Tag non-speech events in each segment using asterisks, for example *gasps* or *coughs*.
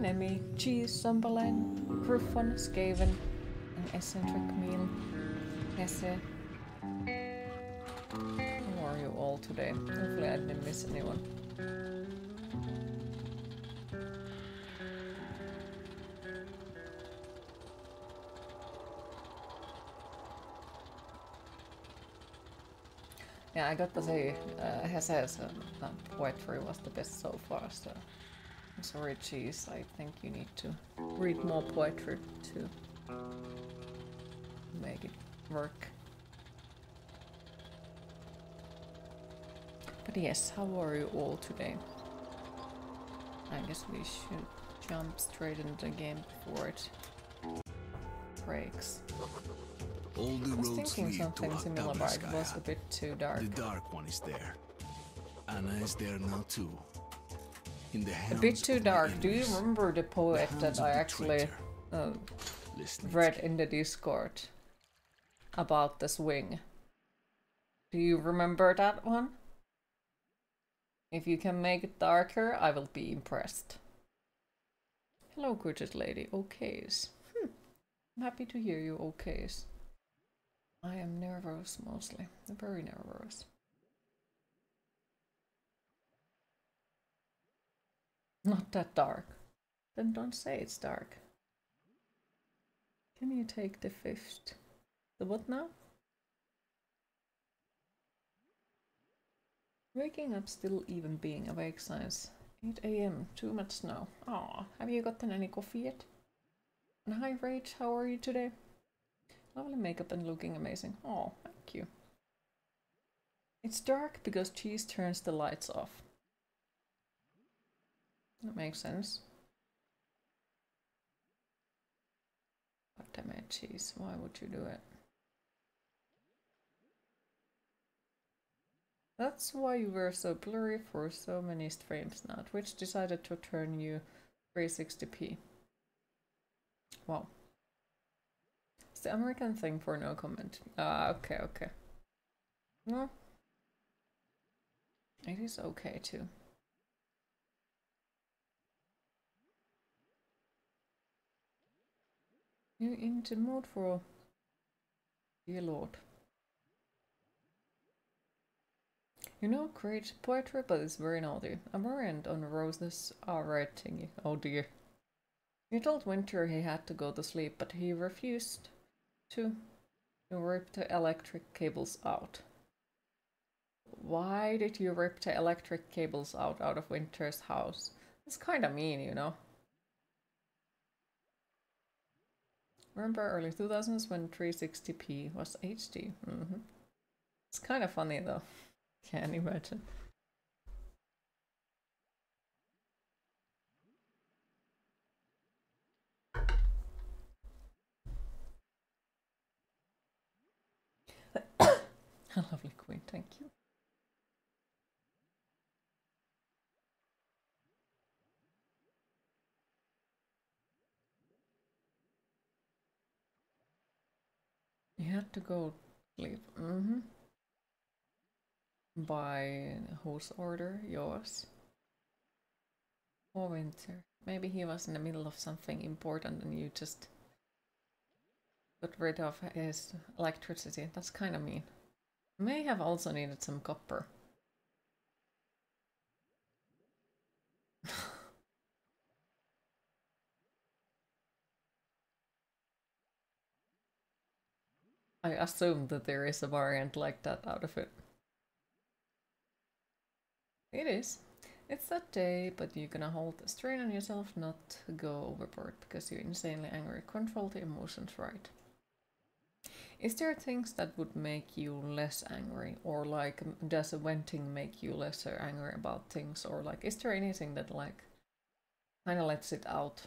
Nemi, Cheese, Sunderland, Griffon, Skaven, an eccentric meal, Hesse. How are you all today? Hopefully I didn't miss anyone. Yeah, I got to say, uh, Hesse's uh, poetry was the best so far, so Cheese. I think you need to read more poetry to make it work. But yes, how are you all today? I guess we should jump straight into the game before it breaks. All the I was roads lead something to similar, but it was a bit too dark. The dark one is there. Anna is there now too. The A bit too dark. Do you remember the The poet hands that I actually uh, read in the Discord about this wing? Do you remember that one? If you can make it darker, I will be impressed. Hello, gorgeous lady. Okays. Hmm. I'm happy to hear you, okays. I am nervous mostly. Very nervous. Not that dark. Then don't say it's dark. Can you take the fifth? The what now? Waking up still even being awake signs. 8 a.m. Too much snow. Aw, have you gotten any coffee yet? And hi Rach, how are you today? Lovely makeup and looking amazing. Oh, thank you. It's dark because cheese turns the lights off. That makes sense. God damn it, cheese. Why would you do it? That's why you were so blurry for so many frames now. Twitch decided to turn you 360p. Wow. It's the American thing for no comment. Ah, okay, okay. No. It is okay too. You into mood for dear lord. You know, great poetry, but it's very naughty. I'm variant on Rose's uh, alright thingy. Oh dear. You told Winter he had to go to sleep, but he refused to. You ripped the electric cables out. Why did you rip the electric cables out out of Winter's house? It's kinda mean, you know. Remember early 2000s when 360p was HD? Mm -hmm. It's kind of funny though. *laughs* Can't imagine. A lovely queen, thank you. You had to go sleep. Mm-hmm by whose order? Yours? Or Winter? Maybe he was in the middle of something important and you just got rid of his electricity. That's kind of mean. May have also needed some copper. I assume that there is a variant like that out of it. It is. It's that day, but you're gonna hold the strain on yourself not to go overboard because you're insanely angry. Control the emotions right. Is there things that would make you less angry? Or like, does venting make you lesser angry about things? Or like, is there anything that like kind of lets it out?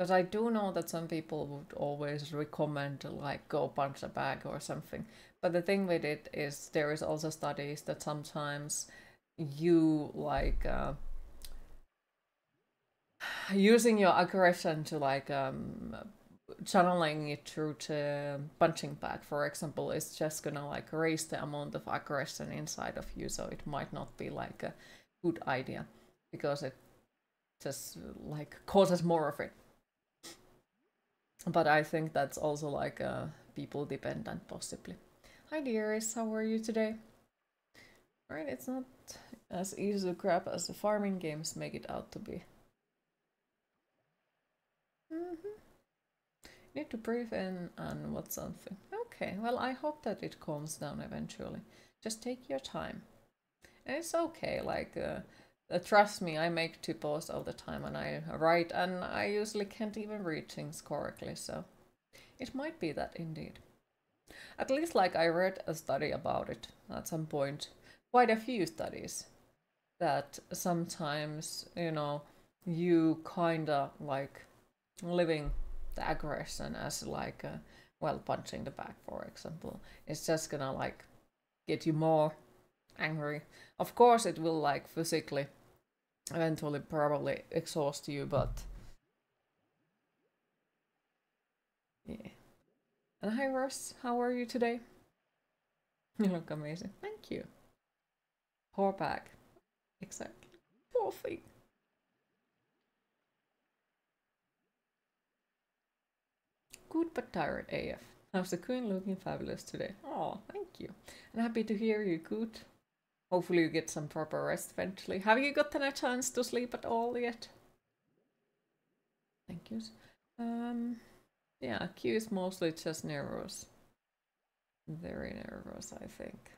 Because I do know that some people would always recommend like go punch a bag or something. But the thing with it is there is also studies that sometimes you like uh, using your aggression to like um, channeling it through to punching bag for example is just gonna like raise the amount of aggression inside of you so it might not be like a good idea because it just like causes more of it but i think that's also like uh, people dependent possibly Hi dearest, how are you today? Right, it's not as easy to grab as the farming games make it out to be. Mm -hmm. Need to breathe in and what something. Okay, well I hope that it calms down eventually. Just take your time. And it's okay, like, uh, uh, trust me, I make typos all the time and I write and I usually can't even read things correctly, so it might be that indeed. At least like I read a study about it at some point, quite a few studies, that sometimes, you know, you kinda like living the aggression as like a, well punching the back for example it's just gonna like get you more angry of course it will like physically eventually probably exhaust you but yeah and hi Ross, how are you today? You look amazing. Thank you. Poor back. Exactly. Poor feet. Good but tired AF. How's the queen looking fabulous today? Oh, thank you. And happy to hear you, good. Hopefully you get some proper rest eventually. Have you gotten a chance to sleep at all yet? Thank you. Um, yeah, Q is mostly just nervous. Very nervous, I think.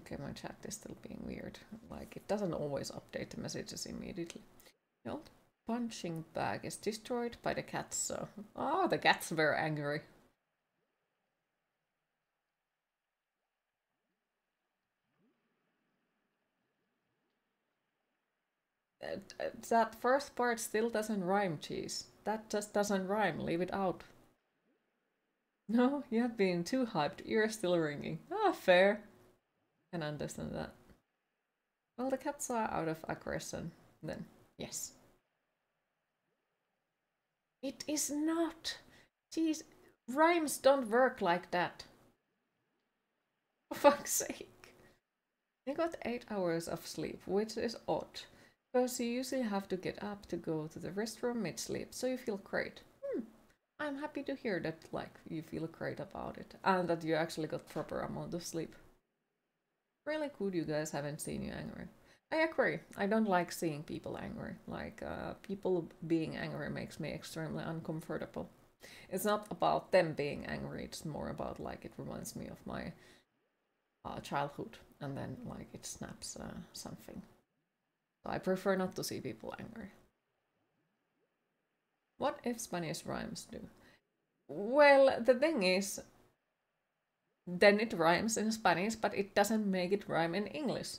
Okay, my chat is still being weird. Like, it doesn't always update the messages immediately. Old punching bag is destroyed by the cats, so... Oh, the cats were angry. That first part still doesn't rhyme, cheese. That just doesn't rhyme. Leave it out. No, you have been too hyped. Ear still ringing. Ah, fair. Can understand that. Well, the cats are out of aggression. Then, yes. It is not. Jeez, rhymes don't work like that. *laughs* For fuck's sake. I got 8 hours of sleep, which is odd. Because you usually have to get up to go to the restroom mid-sleep, so you feel great. Hmm. I'm happy to hear that, like, you feel great about it. And that you actually got proper amount of sleep. Really cool you guys haven't seen you angry. I agree. I don't like seeing people angry. Like, uh, people being angry makes me extremely uncomfortable. It's not about them being angry, it's more about, like, it reminds me of my uh, childhood. And then, like, it snaps uh, something. So I prefer not to see people angry. What if Spanish rhymes do? Well, the thing is, then it rhymes in Spanish, but it doesn't make it rhyme in English.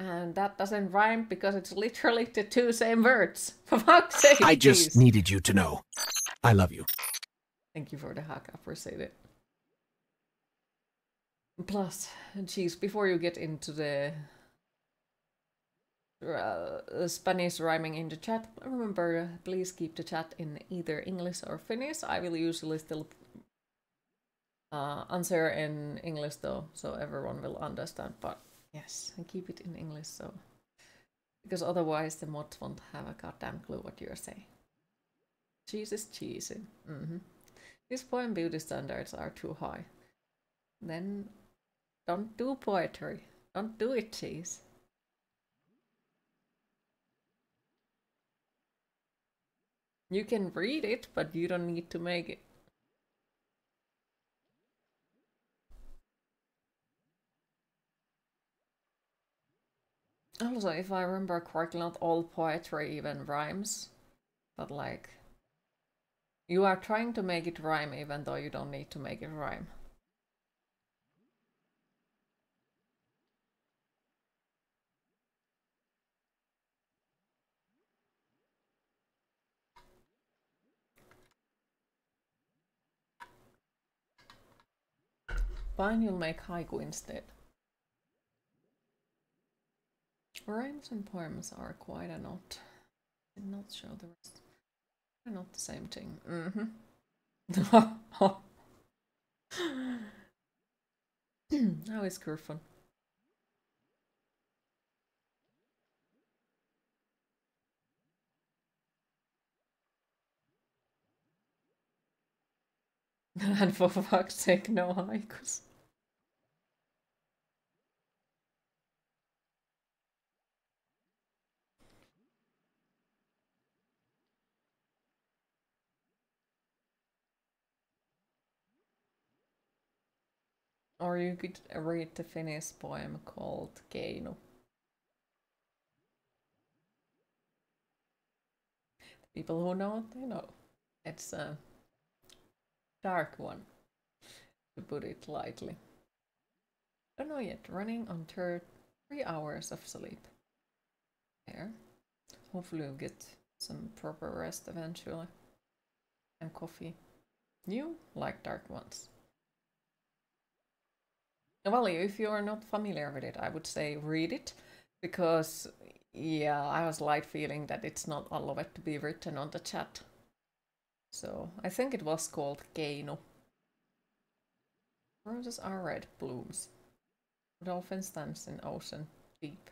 And that doesn't rhyme because it's literally the two same words. *laughs* For fuck's sake. I just please. needed you to know. I love you. Thank you for the hack. I appreciate it. Plus, geez, before you get into the uh, Spanish rhyming in the chat, remember, please keep the chat in either English or Finnish. I will usually still uh, answer in English though, so everyone will understand. But yes, and keep it in English, so because otherwise the mods won't have a goddamn clue what you're saying. Cheese is cheesy. Mm -hmm. These poem beauty standards are too high. Then don't do poetry. Don't do it, cheese. You can read it, but you don't need to make it. Also, if I remember correctly, not all poetry even rhymes, but like, you are trying to make it rhyme even though you don't need to make it rhyme. Fine, you'll make haiku instead. Rhymes and poems are quite a lot. Did not show the rest. They're not the same thing. Mm-hmm. *laughs* How is Kurfan? *laughs* and for fuck's sake, no haikus. Or you could read the Finnish poem called Keinu. People who know, they know. It's a dark one, to put it lightly. Don't know yet, running on third, three hours of sleep. There. Hopefully you'll get some proper rest eventually. And coffee. You like dark ones. Well, if you're not familiar with it, I would say read it because, yeah, I was light feeling that it's not all of it to be written on the chat. So I think it was called Keinu. Roses are red blooms. Dolphin stands in ocean. Deep.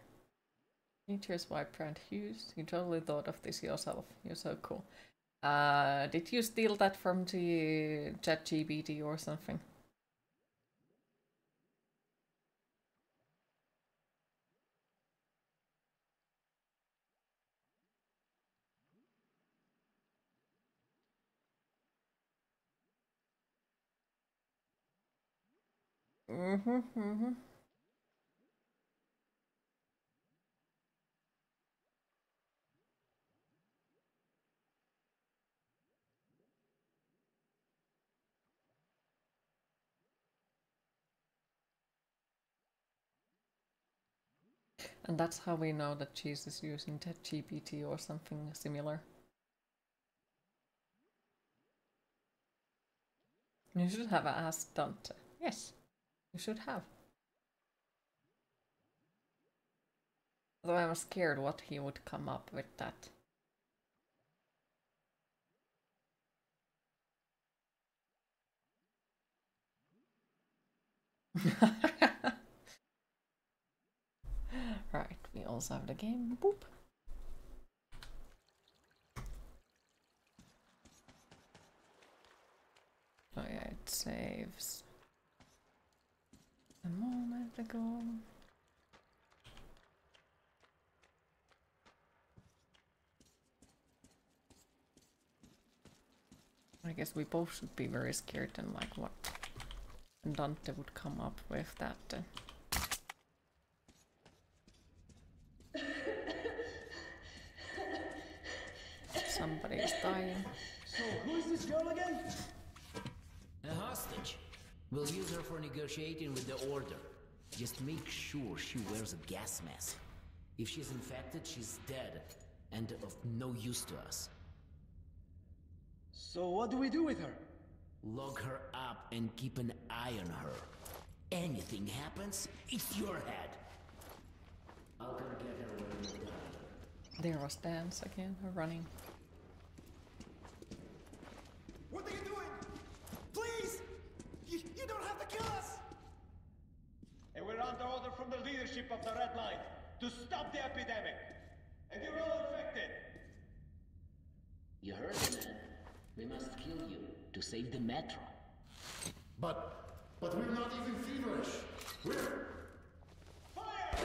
Features vibrant hues. You totally thought of this yourself. You're so cool. Uh, did you steal that from the ChatGPT or something? And that's how we know that cheese is using ChatGPT or something similar. You should have asked Dante. Yes, you should have. Although I was scared what he would come up with that. *laughs* right, we also have the game. Boop. Oh yeah, it saves a moment ago. I guess we both should be very scared and like what Dante would come up with that. Uh, somebody is dying. So, who is this girl again? A hostage. We'll use her for negotiating with the Order. Just make sure she wears a gas mask. If she's infected, she's dead. And of no use to us. So, what do we do with her? Lock her up and keep an eye on her. Anything happens, it's your head. I'll come get her when we're done. There was dance again, her running. What are you doing? Please! You, you don't have to kill us! And we're under order from the of the Red Line to stop the epidemic. And you're all infected. You heard the man. We must kill you to save the Metro. But, but we're not even feverish. We're... Fire!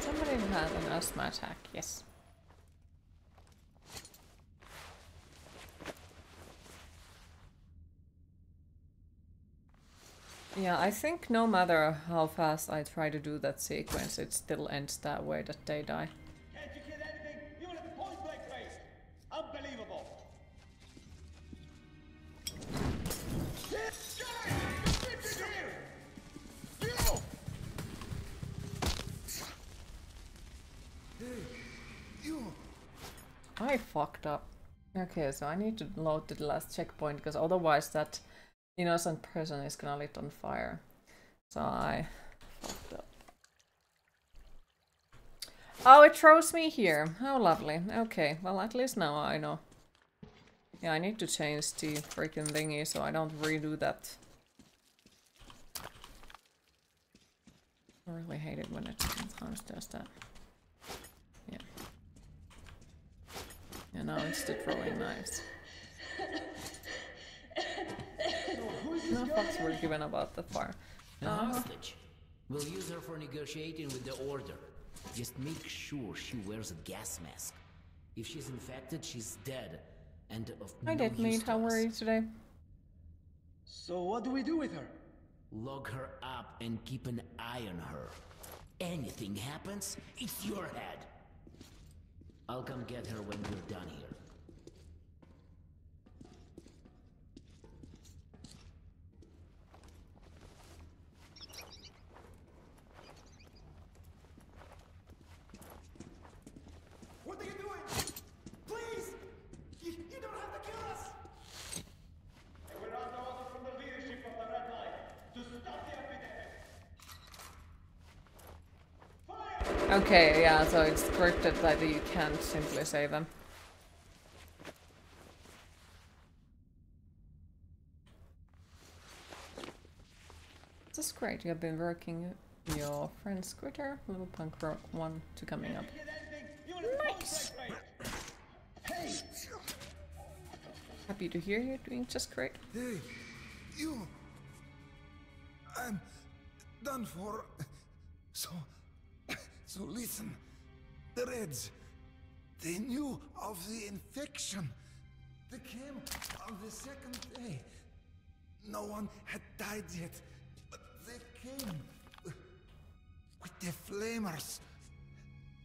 Somebody had an asthma attack, yes. Yeah, I think no matter how fast I try to do that sequence, it still ends that way that they die. Can't you kill anything? At point blank. Unbelievable. Guys, get in here! You! I fucked up. Okay, so I need to load to the last checkpoint because otherwise that innocent person is gonna lit on fire. So I fucked up. Oh, it throws me here. How lovely. Okay, well at least now I know. Yeah, I need to change the freaking thingy so I don't redo that. I really hate it when it sometimes does that. Yeah. Yeah, now it's the throwing knives. *laughs* No fucks were given about the fire. A Uh-huh. hostage. We'll use her for negotiating with the Order. Just make sure she wears a gas mask. If she's infected, she's dead. And of course, I no did use meet. to How us. were you today? So, what do we do with her? Lock her up and keep an eye on her. Anything happens, it's your head. I'll come get her when we're done here. What are you doing? Please! You, you don't have to kill us! And we're under order from the leadership of the Red Line to stop the epidemic. Fire! Okay, yeah, so it's scripted that you can't simply say them. This is great. You have been working your friend Squitter, little punk rock one, to coming up. Nice. Happy to hear you're doing just great. Hey, you. I'm done for. So. So listen. The Reds. They knew of the infection. They came on the second day. No one had died yet. But they came. With the flamers.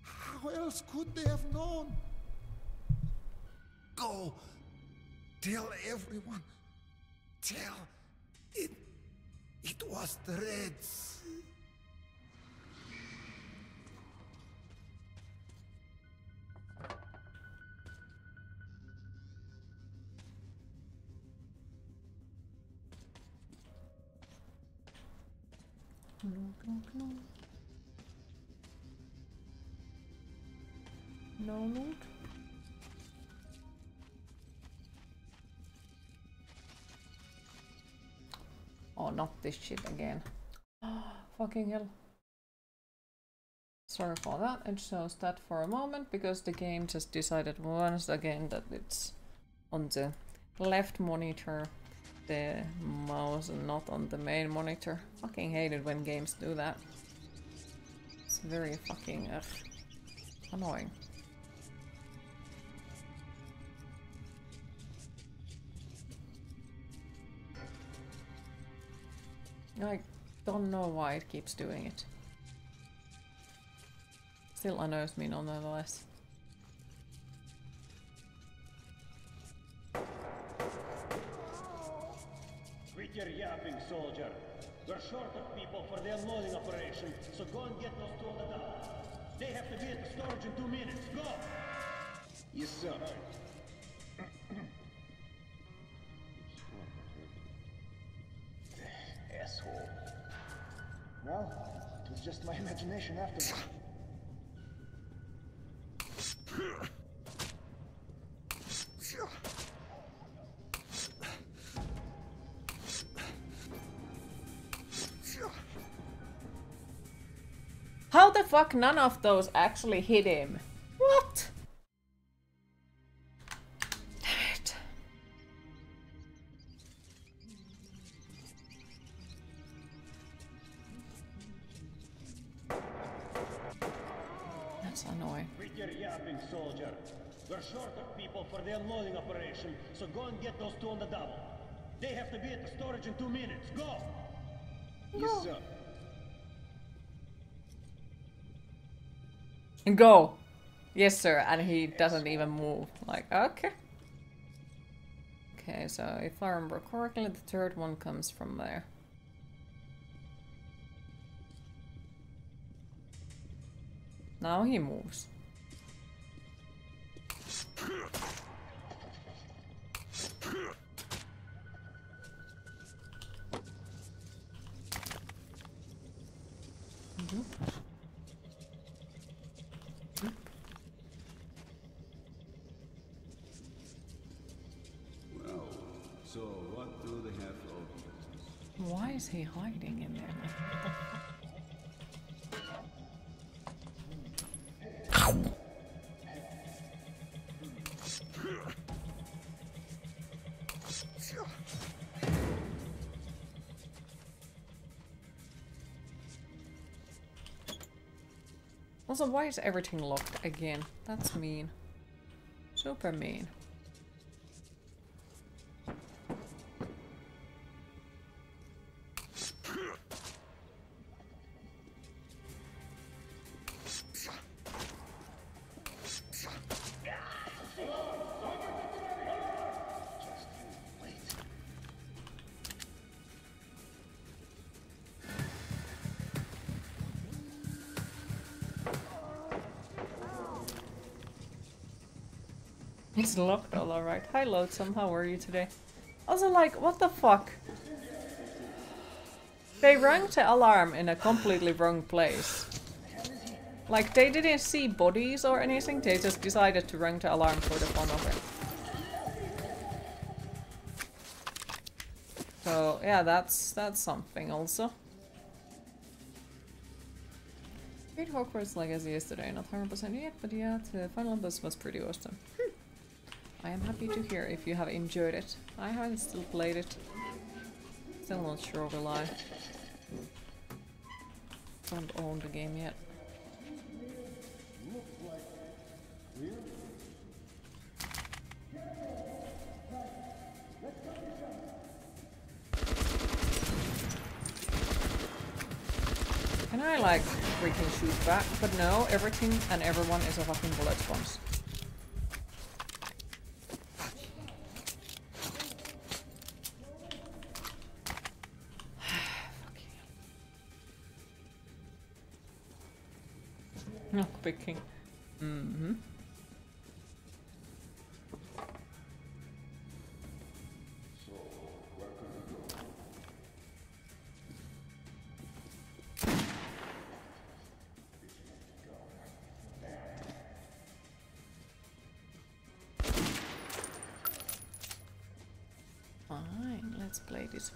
How else could they have known? Go. Tell everyone. Tell it. It was the Reds. No loot. Oh, not this shit again. Ah, fucking hell. Sorry for that. It shows that for a moment because the game just decided once again that it's on the left monitor, the mouse, and not on the main monitor. Fucking hate it when games do that. It's very fucking ugh, annoying. I don't know why it keeps doing it. Still annoys me nonetheless. Your yapping, soldier. We're short of people for the unloading operation, so go and get those the dock. They have to be at the storage in two minutes. Go! Yes, sir. *clears throat* Asshole. Well, it was just my imagination after. How *clears throat* fuck none of those actually hit him? What? Damn it. That's annoying. Quit your yapping, soldier. We're short of people for the unloading operation, so go and get those two on the double. They have to be at the storage in two minutes. Go! Yes, sir. And go! Yes, sir, and he doesn't even move. Like, okay. Okay, so if I remember correctly, the third one comes from there. Now he moves. Well, is he hiding in there? Also, why is everything locked again? That's mean. Super mean. All alright. Hi Loadsome, how are you today? Also like, what the fuck? They rang the alarm in a completely wrong place. Like, they didn't see bodies or anything, they just decided to ring the alarm for the fun of it. So, yeah, that's that's something also. Played Hogwarts Legacy yesterday, not 100% yet, but yeah, the final boss was pretty awesome. I am happy to hear if you have enjoyed it. I haven't still played it. Still not sure will I. Don't own the game yet. Can I like freaking shoot back? But no, everything and everyone is a fucking bullet sponge.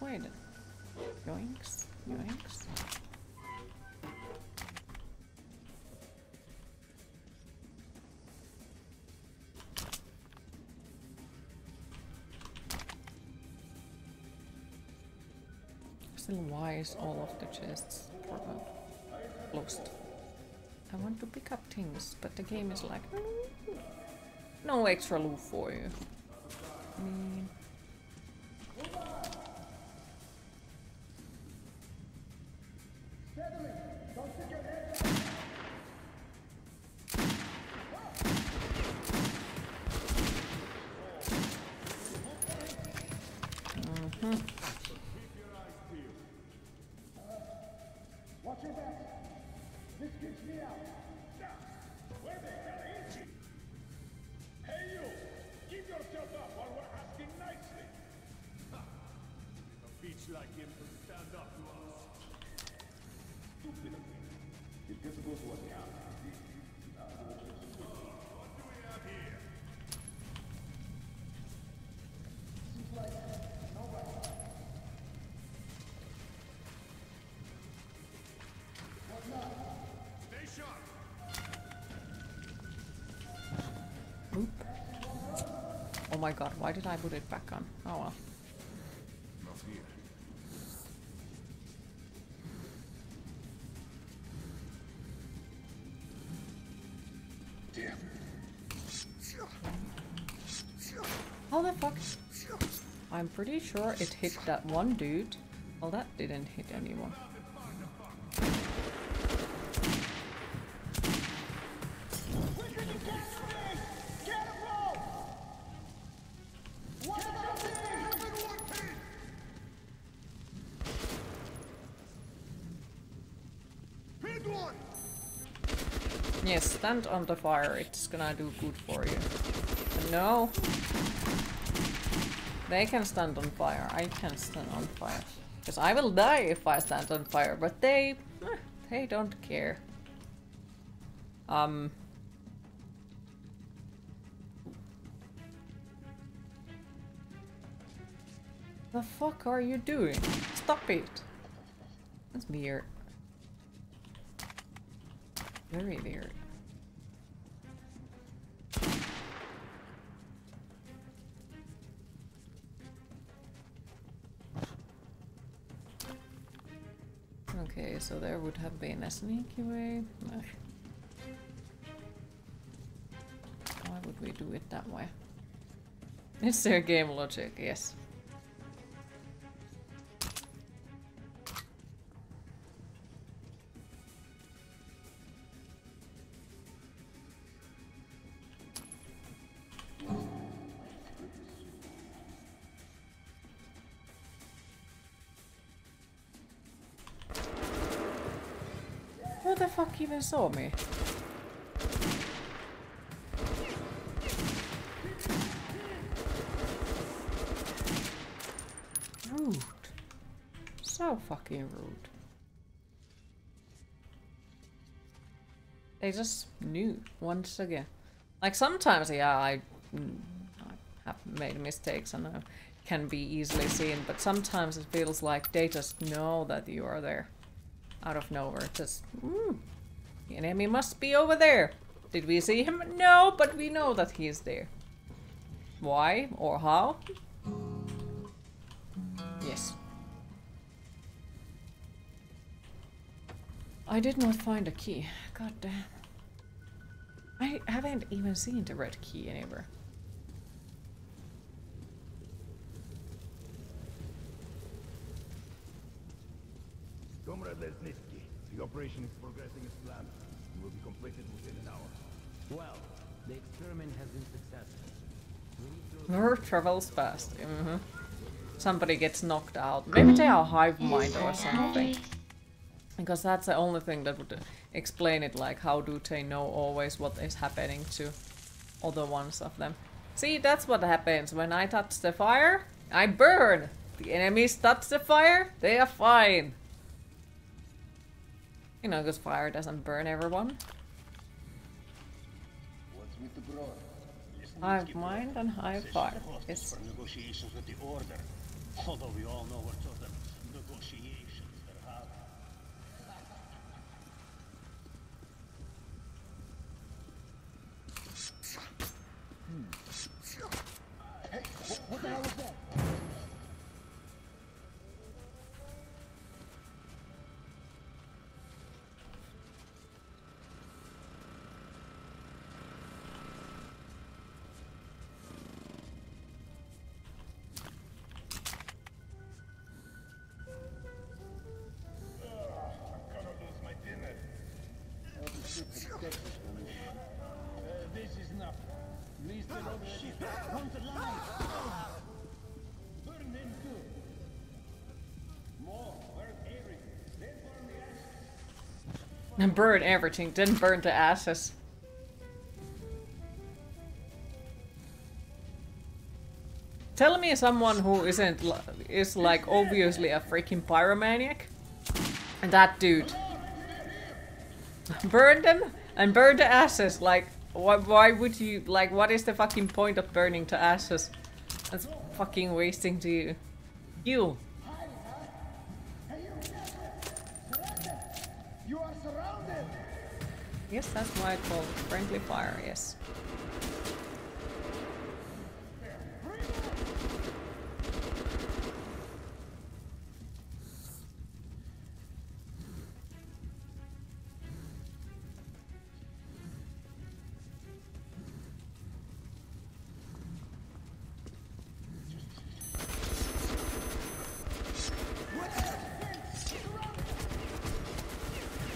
Way then. Yoinks, yoinks. Still, why is all of the chests closed? I want to pick up things, but the game is like, "Mm, no extra loot for you. I mean, Oh my god, why did I put it back on? Oh well. Not here. Damn. How the fuck? I'm pretty sure it hit that one dude. Well, that didn't hit anyone. Stand on the fire. It's gonna do good for you. But no. They can stand on fire. I can't stand on fire. Because I will die if I stand on fire. But they... eh, They don't care. Um... The fuck are you doing? Stop it! That's weird. Very weird. So there would have been a sneaky way. Why would we do it that way? Is there game logic? Yes. Even saw me? Rude. So fucking rude. They just knew once again. Like sometimes, yeah, I, mm, I have made mistakes and I can be easily seen, but sometimes it feels like they just know that you are there out of nowhere. Just, mm. Enemy must be over there. Did we see him? No, but we know that he is there. Why or how? Yes. I did not find a key. God damn. I haven't even seen the red key anywhere. Comrade operation is progressing as planned and will be completed within an hour. Well, the experiment has been successful. We need Nerve travels fast. hmm Somebody gets knocked out. Maybe they are hive mind or something. Because that's the only thing that would explain it, like how do they know always what is happening to other ones of them. See, that's what happens when I touch the fire, I burn! The enemies touch the fire, they are fine. You know, because fire doesn't burn everyone. Listen, Hive mind and hive fire. Yes. For negotiations with the Order. Although we all know what sort of negotiations they're having. Hmm. Hey, what the hell that? Burn everything, then burn the ashes. Tell me someone who isn't is like obviously a freaking pyromaniac. And that dude. Burn them and burn the ashes. Like, why, why would you like? What is the fucking point of burning the ashes? That's fucking wasting to. You. You Yes, that's why it's called friendly fire. Yes.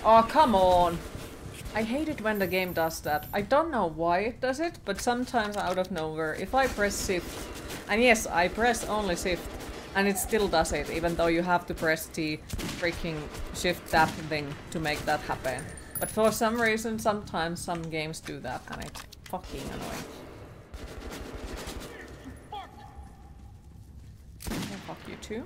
Oh, come on. I hate it when the game does that. I don't know why it does it, but sometimes out of nowhere, if I press shift, and yes, I press only shift, and it still does it, even though you have to press the freaking shift tab thing to make that happen. But for some reason, sometimes some games do that, and it's fucking annoying. Fuck you too.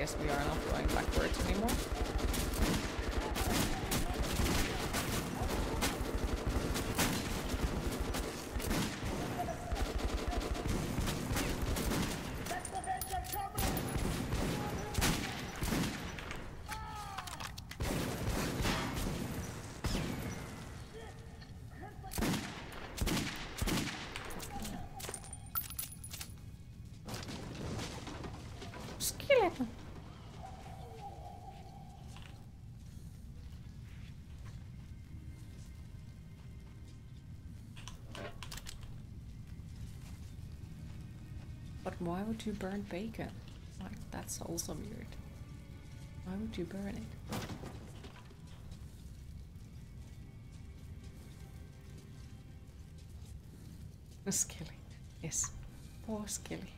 guess we are not going backwards anymore. Why would you burn bacon? Like, that's also weird. Why would you burn it? Skilly. Yes. Poor skilly.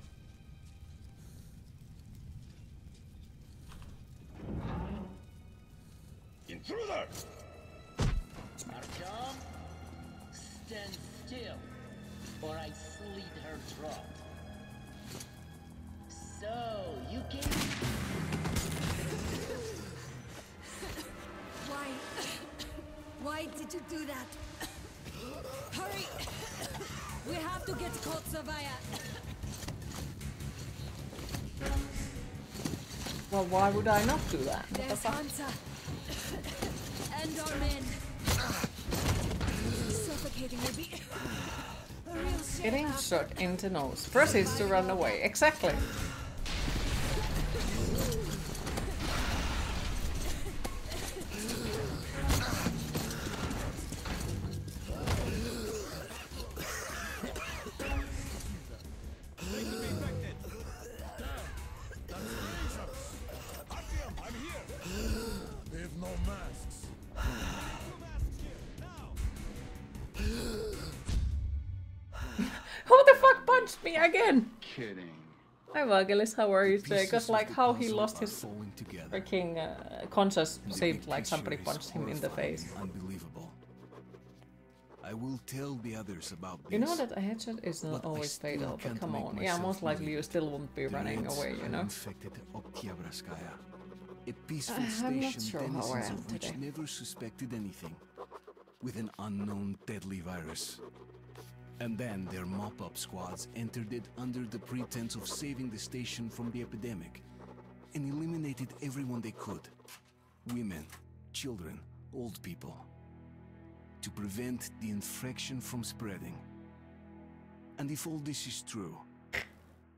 Why would I not do that? What the There's fuck? Hansa. And our men. Suffocating will be. Getting shot in the nose. Proceeds to run away. Exactly. Who the fuck punched me again? Kidding. Hi Vagelis, how are you today? Because like how he lost his falling freaking uh, conscious The seemed like somebody punched him in the face. Unbelievable. I will tell the others about this. You know that a headshot is not But I always fatal, but come on. Yeah, most likely you still won't be running away, you know? infected Oktyabrskaya, a peaceful I'm not station sure how I denizens am of which today. never suspected anything, with an unknown deadly virus. And then their mop-up squads entered it under the pretense of saving the station from the epidemic, and eliminated everyone they could. Women, children, old people. To prevent the infection from spreading. And if all this is true,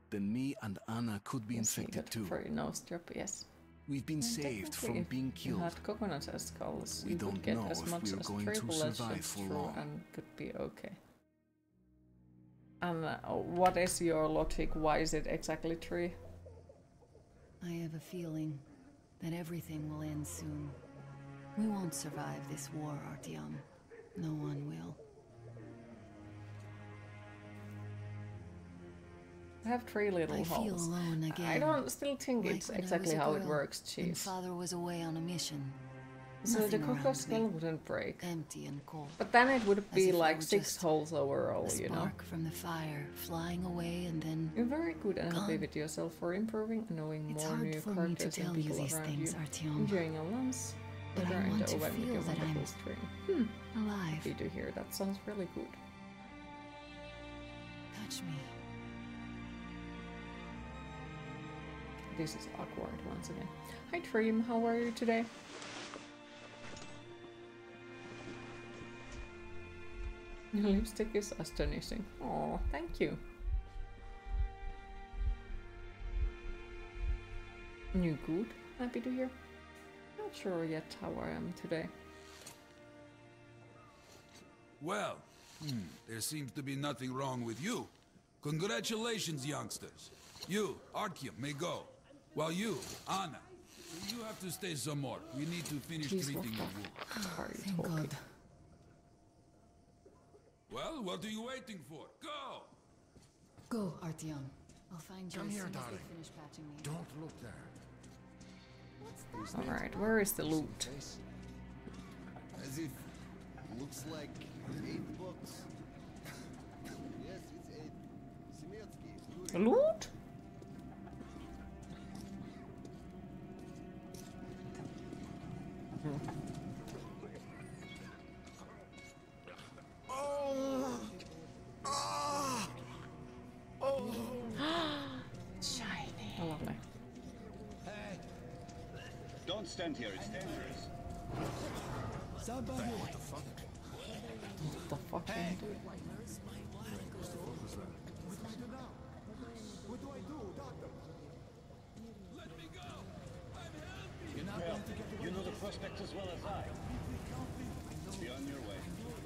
then me and Anna could be you infected too. For your nose drop, yes. We've been And saved from being killed. had coconuts as skulls. We don't know as if much we're as going to survive for long. and could be okay. And uh, what is your logic? Why is it exactly three? I have a feeling that everything will end soon. We won't survive this war, Artyom. No one will. I have three little I feel holes. alone again. I don't still think like it's when I was exactly how it works, cheese. father was away on a mission. So the cocoa skull wouldn't break. Empty and cold. But then it would be like six holes overall, you know? spark from the fire, flying away and then You're very good and happy with yourself for improving and knowing It's more new for me to characters and tell you these around things, you. Artyom. Enjoying a lunch, But I want to feel that I'm. Hmm, alive. happy to hear. That sounds really good. Touch me. This is awkward once again. Hi Dream, how are you today? Your lipstick is astonishing. Oh, thank you. You good? Happy to hear. Not sure yet how I am today. Well, hmm, there seems to be nothing wrong with you. Congratulations, youngsters. You, Artyom, may go. While you, Anna, you have to stay some more. We need to finish Jeez, what treating the your wound. f- you Thank talking? God. Well, what are you waiting for? Go! Go, Artyom. I'll find you Come as here, soon as darling. they finish patching me. Don't look there. Alright, where is the loot? As if looks like eight books. *laughs* yes, it's eight. Semetsky. Loot? Hmm. Shiny. Oh, lovely. Don't stand here, it's dangerous. What the fuck? is that what do i do what do i do doctor what do man? Well, you know the prospect as well as I. Be on your way.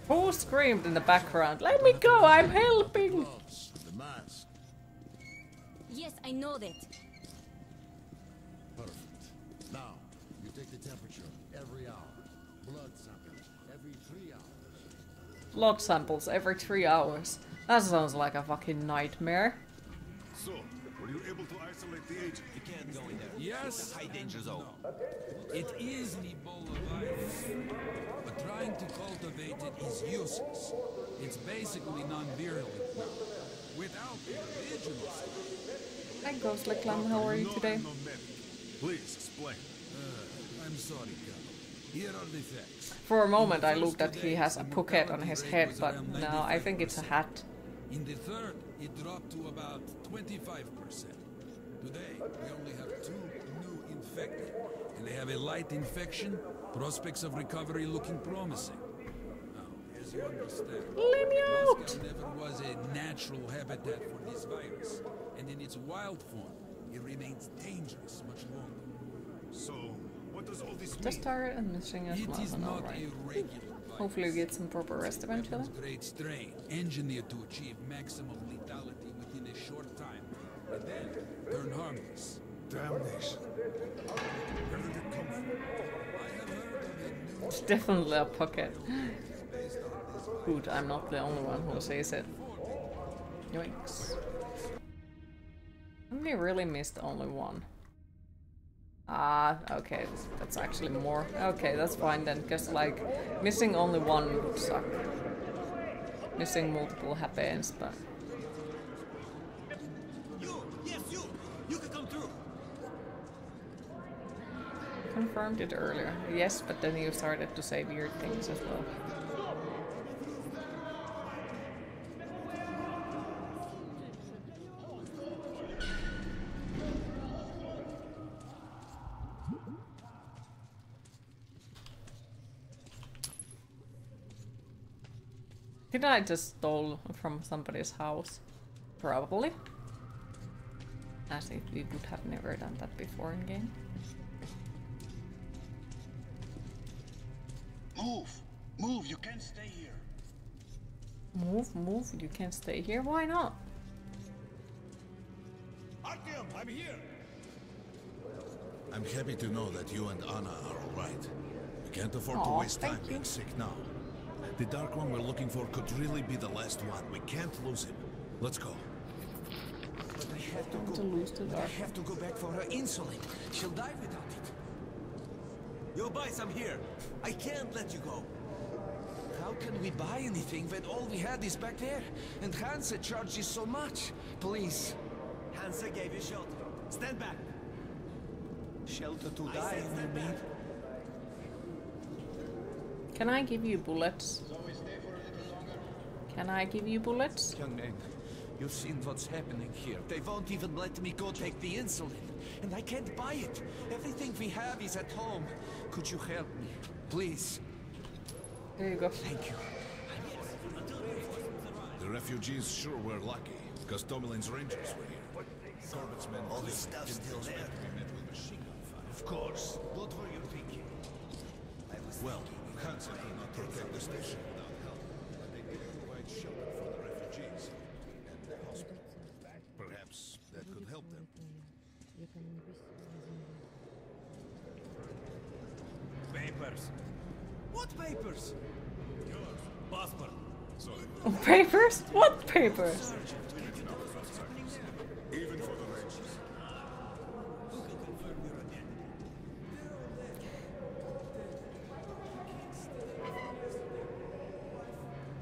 Who screamed in the background? Let me go, I'm helping! Yes, I know that. Perfect. Now, you take the temperature every hour. Blood sample every three hours. Blood samples every three hours. That sounds like a fucking nightmare. So, were you able to isolate the agent? You can't go in there. Yes. It's a high danger zone. It is an Ebola virus, but trying to cultivate it is useless. It's basically non-virulent now. Without the original stuff. Hi, Ghostly Clown. How are you No, today? I'm no medic. Please explain. Uh, I'm sorry, Colonel. Here are the facts. For a moment, I looked that he has a pocket on his head, but no, I think it's a hat. In the third, it dropped to about 25%. Today, we only have two new infected, and they have a light infection. Prospects of recovery looking promising. Now, as you understand, Let me out! Moscow never was a natural habitat for this virus, and in its wild form, it remains dangerous much longer. So, what does all this Just mean? target and missing as It well. is I not right? a regular virus. Hopefully you get some proper rest eventually. Weapon's great strain, engineered to achieve maximum lethality within a short time, and then turn harmless. It's definitely a pocket. Good, I'm not the only one who says it. Yoinks. We really missed only one. Ah, okay, that's actually more. Okay, that's fine then, because like, missing only one would suck. Missing multiple happens, but... Confirmed it earlier. Yes, but then you started to say weird things as well. Did I just stole from somebody's house? Probably. As if we would have never done that before in game. Move! Move! You can't stay here! Move, move, you can't stay here. Why not? Artyom, I'm here! I'm happy to know that you and Anna are all right. We can't afford to waste time you. being sick now. The Dark One we're looking for could really be the last one. We can't lose him. Let's go. But I have to go. to lose the But I have to go back for her insulin. She'll die without it. Yo, Bice, I'm here. I can't let you go. How can we buy anything when all we had is back there? And Hansa charges so much. Please. Hansa gave you shelter. Stand back. Shelter to die, you mean? Can I give you bullets? Can I give you bullets? Young man, you've seen what's happening here. They won't even let me go take the insulin. And I can't buy it. Everything we have is at home. Could you help me? Please. Here you go. Thank you. The refugees sure were lucky, because Tomelin's rangers were here. Korbut's men All this stuff stuff's didn't still there. to be met with machine gun fire. Of course. What were you thinking? Well, Hansa could not protect the station without help, but they did provide shelter for the refugees and the hospital. Perhaps that could help them. Papers. What papers? Yours. Passport. Oh, papers? What papers? Even for the Rangers. Who can confirm you're?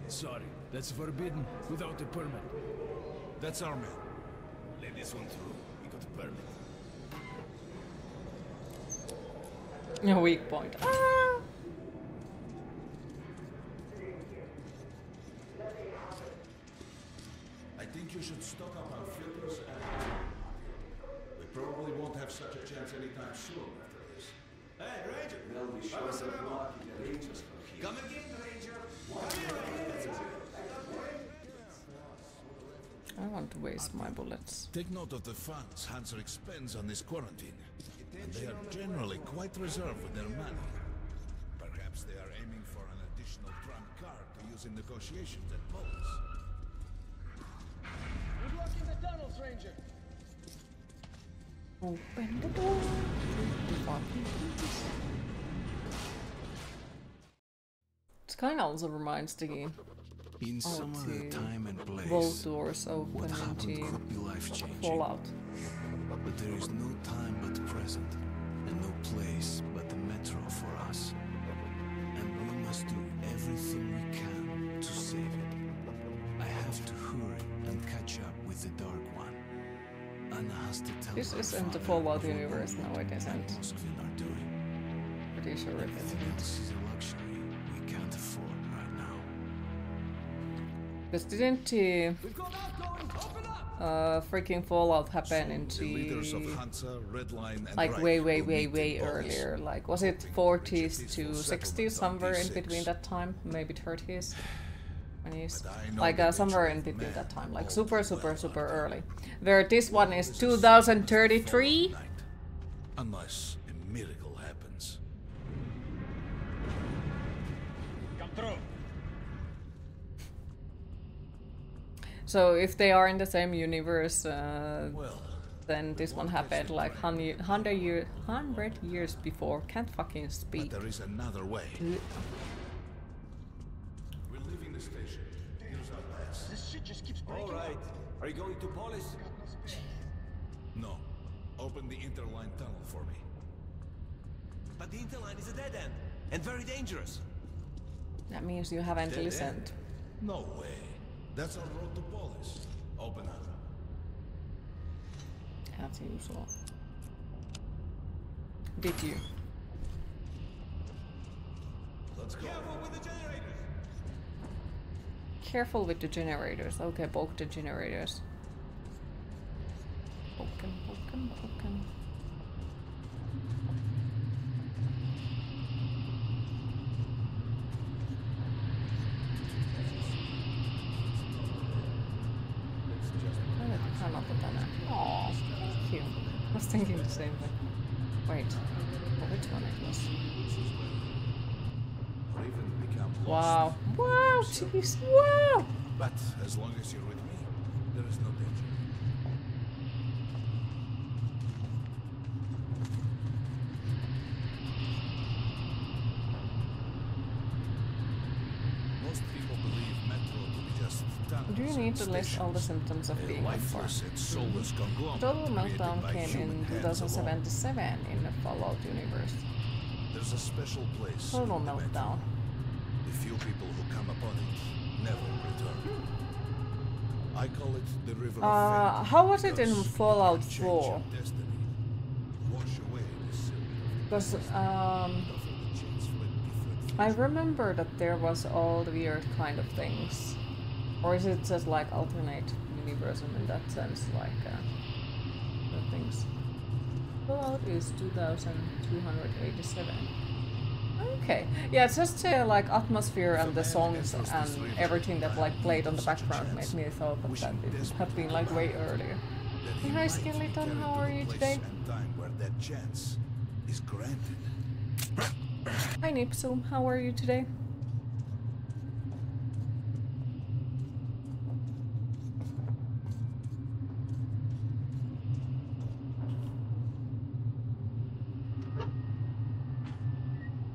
Sorry, that's forbidden without a permit. That's our man. Let this one through. We got a permit. A weak point. Ah! I think you should stock up on filters and... We probably won't have such a chance anytime soon after this. Hey, Ranger! They'll be sure that lucky the Rangers are here. Come again, Ranger! Come here, Ranger! I want to waste my bullets. Take note of the funds Hansa expends on this quarantine. And they are generally quite reserved with their money. Perhaps they are aiming for an additional trump card to use in negotiations at Polis. Good luck in the tunnels, Ranger! Open the door. Fucking please. It kind of also reminds the In Oh, some other time and place, vault doors open what happened into could be life-changing. Fallout. But there is no time but present, and no place but the metro for us. And we must do everything we can to save it. I have to hurry and catch up with the Dark One. Anna has to tell us. This isn't the father Fallout of what universe, Roman no it and isn't. Moskvin are doing. Pretty sure it Everything isn't. else is a luxury we can't afford right now. Because didn't the uh, freaking Fallout happen The leaders of into Hansa, Red Line, and like Reich way, way, way, way earlier? Like, was it 40s to 60s, somewhere in between that time? Maybe 30s? 20s? *sighs* But I know Like, uh, somewhere in between that time. Like, super, super, super early. Where this one is 2033? Unless a miracle happens. Come through. So if they are in the same universe, uh, Well, then this one happened like 100, 100, year, 100 years before. Can't fucking speak. but speak. there is another way. We're leaving the station. Here's our pass. This shit just keeps breaking. All right. Are you going to Polis? No. Open the interline tunnel for me. But the interline is a dead end and very dangerous. That means you haven't Dead end? listened. No way. That's our road to Polis. Open up. As usual. Did you? Let's go. Careful with the generators. Okay, poke the generators. Poke 'em, poke 'em, poke 'em. Jeez, wow! But as long as you're with me, there is no danger. Most people believe Metro to be just Do you need to list all the symptoms of being lifeless and soulless conglomerate total meltdown came in hands alone. 2077 in the Fallout universe. There's a special place. Total meltdown. Metro. The few people who come upon it never return. I call it the River Uh, how was it in Fallout 4? your destiny. Wash away the sin Because um, the chains fled different I remember that there was all the weird kind of things. Or is it just like alternate universum in that sense, like uh, the things? Fallout is 2287. Okay, yeah, it's just uh, like atmosphere and the songs and everything that like played on the background made me thought that, that it have been like way earlier. Hey, hi, Skeleton, how are you today? Hi Nipsum, how are you today?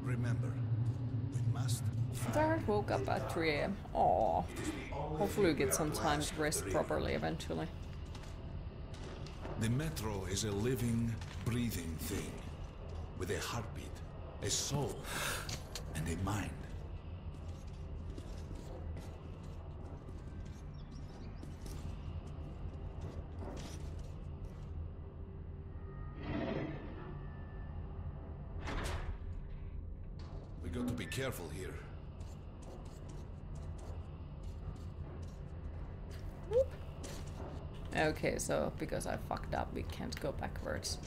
Remember, we must Dart woke up at 3 am. Aww. Hopefully you get some time to rest properly eventually. The Metro is a living, breathing thing. With a heartbeat, a soul, and a mind. We got to be careful here. Okay, so because I fucked up, we can't go backwards.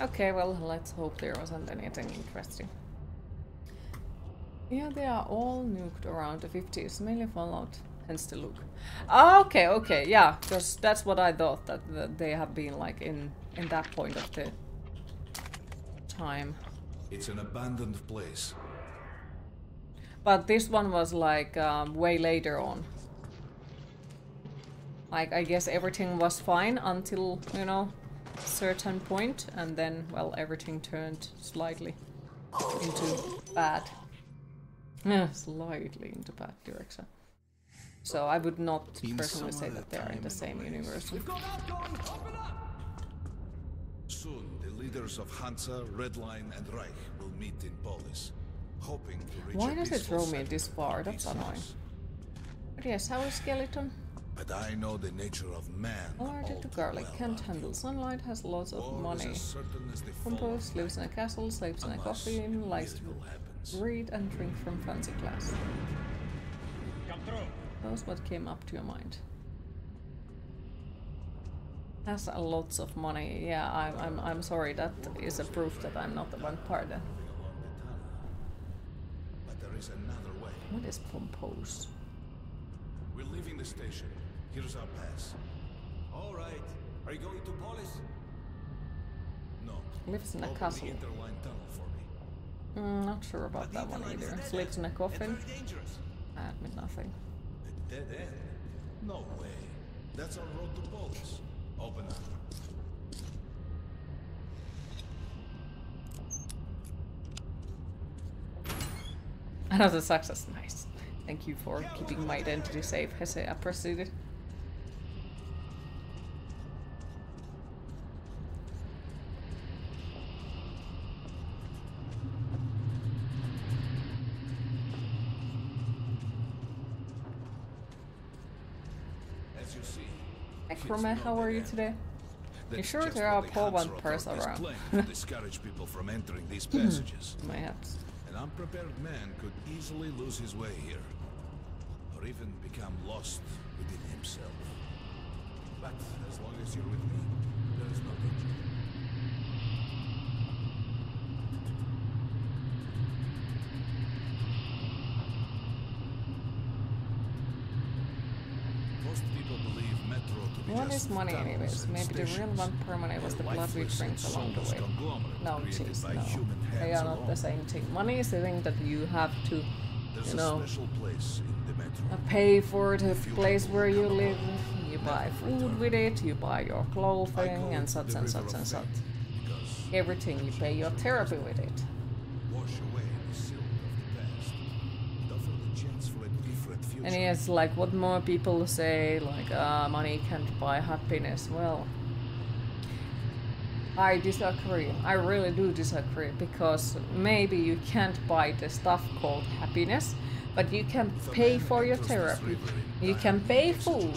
Okay, well, let's hope there wasn't anything interesting. Yeah, they are all nuked around the 50s, mainly Fallout, hence the look. Okay, okay, yeah, because that's what I thought, that, that they have been like in, in that point of the time. It's an abandoned place. But this one was like um, way later on. Like, I guess everything was fine until, you know, certain point, and then, well, everything turned slightly into bad. Yeah, *laughs* slightly into bad direction. So I would not In personally say that they are in time the and same place. universe. Soon, the leaders of Hansa, Red Line, and Reich will meet in Polis, hoping to reach Why does it throw me settlement this far? That's annoying. But yes, how is skeleton? But I know the nature of man. Allergic to all too garlic, well, can't handle sunlight, has lots of War money. as as the fall of Composed, lives in a castle, sleeps in a Unless coffin, likes to happens. read and drink from fancy glass. Come through. That's what came up to your mind. Has a lots of money. Yeah, I'm, I'm, I'm sorry. That is a proof that I'm not the one pardon. But there is another way. What is compose? We're leaving the station. Here's our pass. All right. Are you going to Polis? No. Lives in a Open castle. the tunnel for me. Mm, not sure about that one either. Sleeps in a coffin. Very dangerous. I admit nothing. A dead end? No way. That's our road to Polis. Open up. Another success. Nice. Thank you for keeping my identity safe. Has I proceeded? As you see. Acrome, how are you today? You sure there are poor one person around? discourage people from entering these hmm. passages. Perhaps. An unprepared man could easily lose his way here, or even become lost within himself. But as long as you're with me, there is no danger. Most people believe Metro to be What is money anyways? Maybe the real one per money was the blood we drink along the way. No, jeez, no. They are not the same thing. Money is the thing that you have to, you know, special place in the Metro. uh, pay for the place where you live. You buy food with it, you buy your clothing and such and such and such. Everything you pay your therapy with it. wash away the silt of the past and offer the chance for a different future. And yes, like what more people say, like uh, money can't buy happiness. Well, I disagree. I really do disagree because maybe you can't buy the stuff called happiness, but you can pay for your therapy. You can pay food.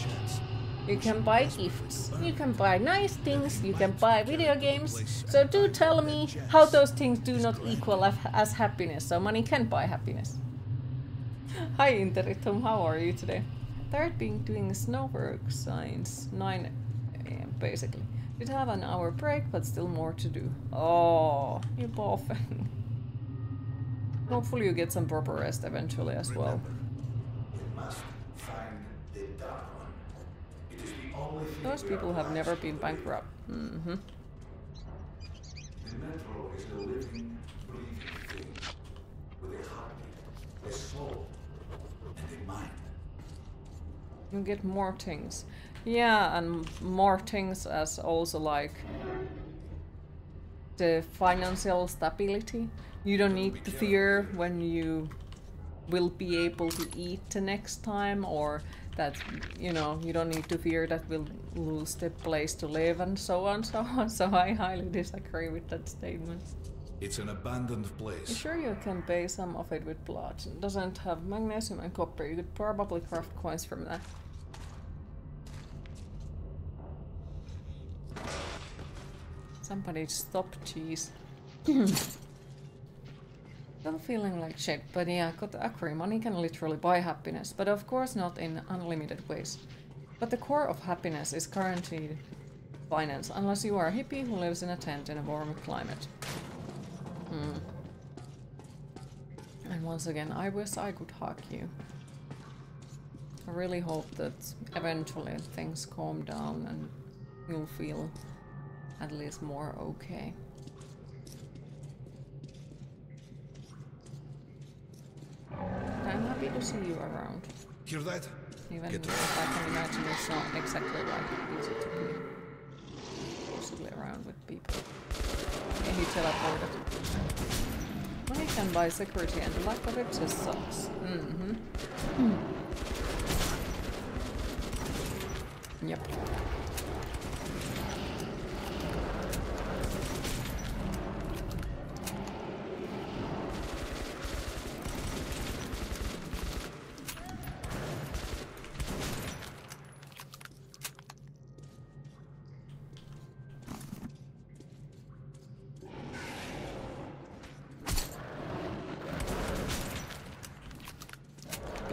You can buy gifts. You can buy nice things. You can buy video games. So do tell me how those things do not equal as, as happiness. So money can buy happiness. Hi Interitum, how are you today? Third being doing snow work since 9 a.m. basically. Did have an hour break, but still more to do. Oh, you're both. *laughs* Hopefully you get some proper rest eventually as well. Remember, we must find the Dark One. It is the only thing Those people have never been bankrupt. hmm The Metro is a living, breathing thing with a heartbeat, a soul, and a mind. You get more things. Yeah, and more things as also like the financial stability. You don't need to fear when you will be able to eat the next time or that you know you don't need to fear that we'll lose the place to live and so on *laughs* so on so i highly disagree with that statement It's an abandoned place. you place. sure you can pay some of it with blood it doesn't have magnesium and copper you could probably craft coins from that Somebody stop cheese. *laughs* Still feeling like shit, but yeah, got to agree, money can literally buy happiness, but of course not in unlimited ways. But the core of happiness is guaranteed finance, unless you are a hippie who lives in a tent in a warm climate. Hmm. And once again, I wish I could hug you. I really hope that eventually things calm down and you'll feel at least more okay. I'm happy to see you around. Hear that? Even Get if I can imagine it's not exactly like easy to be possibly around. With people. Yeah, he teleported. Money can buy security and the lack of it just sucks. Mm-hmm. Yep.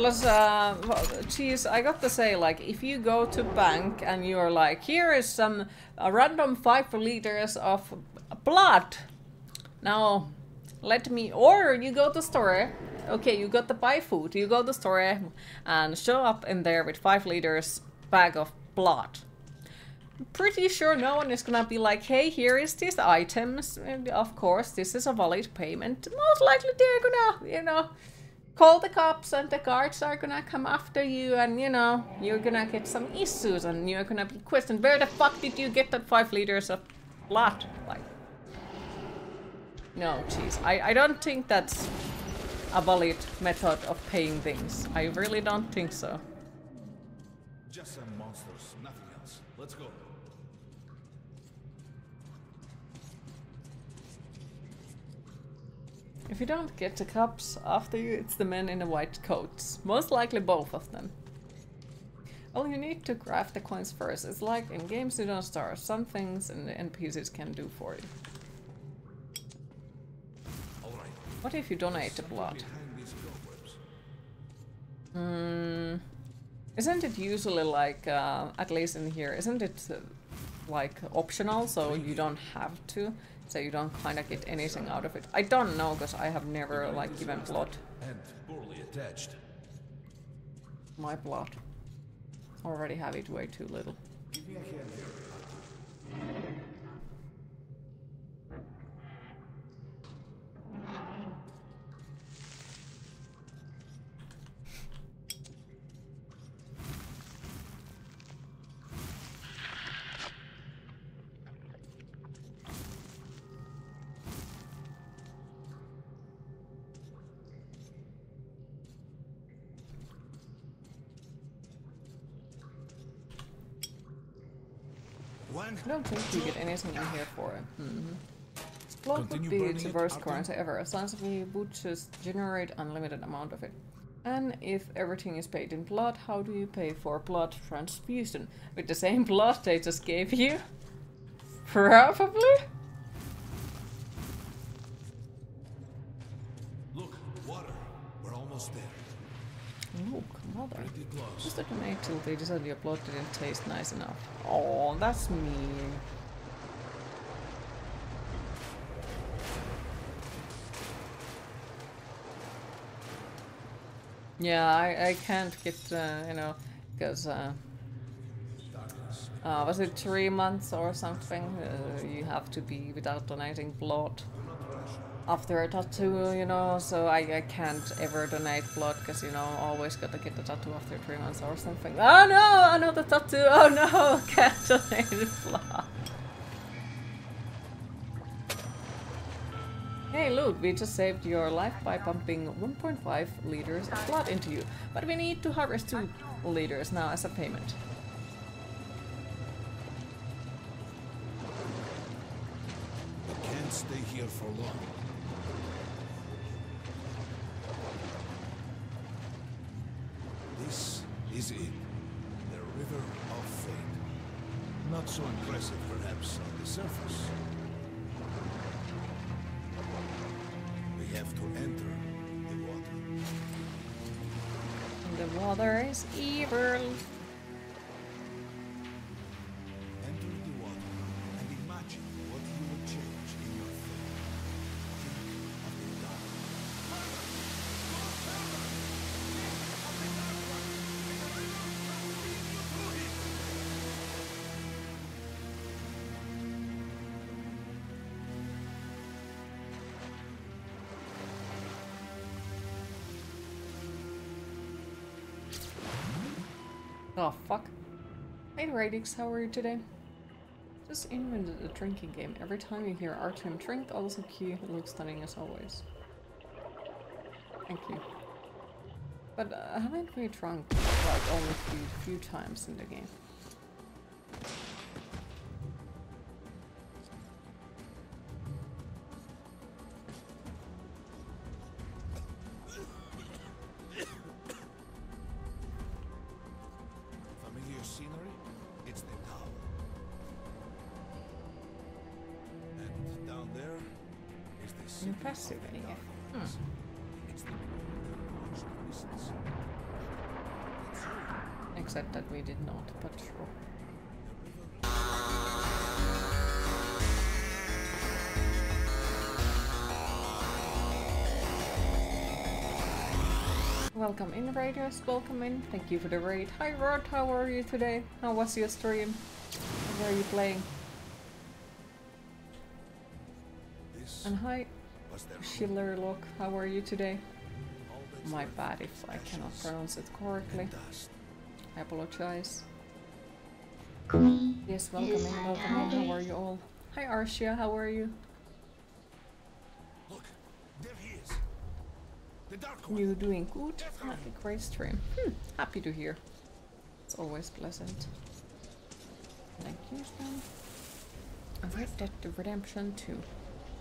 Plus, uh, geez, I got to say, like, if you go to bank and you're like, here is some a random five liters of blood. Now, let me, or you go to store. Okay, you got to buy food. You go to store and show up in there with five liters bag of blood. Pretty sure no one is gonna be like, hey, here is these items. And of course, this is a valid payment. Most likely they're gonna, you know, call the cops and the guards are gonna come after you and you know you're gonna get some issues and you're gonna be questioned. Where the fuck did you get that five liters of blood? Like no jeez. I, I don't think that's a valid method of paying things. I really don't think so. Just some monsters, nothing else. Let's go. If you don't get the cops after you, it's the men in the white coats. Most likely both of them. Well, you need to craft the coins first. It's like in games you don't start. Some things and the NPCs can do for you. What if you donate the blood? Hmm. Isn't it usually like, uh, at least in here, isn't it uh, like optional so you don't have to? So you don't kind of get anything out of it. I don't know because I have never like even blood. And poorly attached. My blood. Already have it way too little. I don't think you get anything in here for it. Mm -hmm. Blood would be the worst currency ever, as long as we would just generate unlimited amount of it. And if everything is paid in blood, how do you pay for blood transfusion? With the same *laughs* blood they just gave you? Probably? Pretty close. Just to donate till they decided your blood didn't taste nice enough. Oh, that's mean. Yeah, I, I can't get, uh, you know, because, uh, uh, was it three months or something? Uh, you have to be without donating blood after a tattoo, you know, so I, I can't ever donate blood because, you know, always gotta get the tattoo after three months or something. Oh no, another tattoo, oh no, *laughs* can't donate blood. Hey look, we just saved your life by pumping 1.5 liters of blood into you, but we need to harvest 2 liters now as a payment. Can't stay here for long. Is it. The River of Fate. Not so impressive, perhaps, on the surface. We have to enter the water. The water is evil. Oh fuck. Hey Radix, how are you today? Just invented a drinking game. Every time you hear Artyom drink, also cue looks stunning as always. Thank you. But uh, haven't we drunk like only a few, few times in the game? Welcome in, raiders. Welcome in. Thank you for the raid. Hi, Rod. How are you today? How was your stream? Where are you playing? This And hi, was Schiller Look. How are you today? My bad if I cannot pronounce it correctly. I apologize. Yes, welcome in, welcome in. How are you all? Hi, Arshia. How are you? You doing good? Great stream. Hmm, happy to hear. It's always pleasant. Thank you, Stan. Red Dead Redemption 2.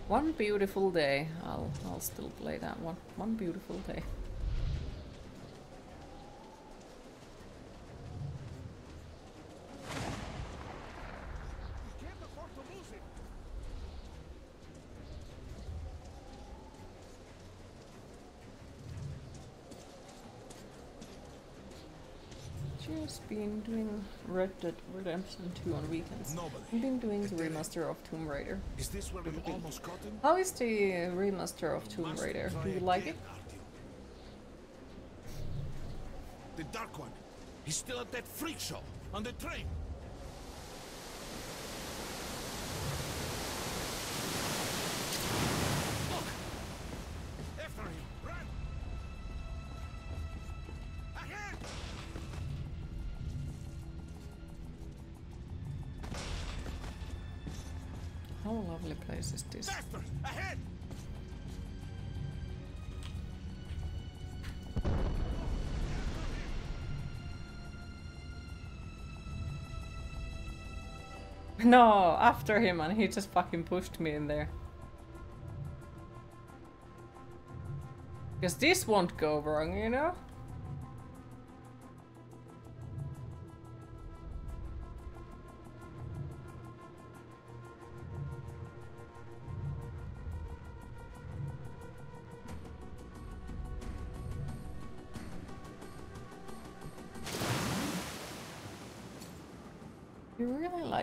One beautiful day. I'll I'll still play that one. One beautiful day. Can't afford to lose him. Just been doing Red Dead Redemption 2 on weekends. Nobody. I've been doing the remaster of Tomb Raider. Is this where we almost got him? How is the remaster of Tomb Raider? Do you like it? The Dark One. He's still at that freak show on the train. No, after him, and he just fucking pushed me in there. Because this won't go wrong, you know?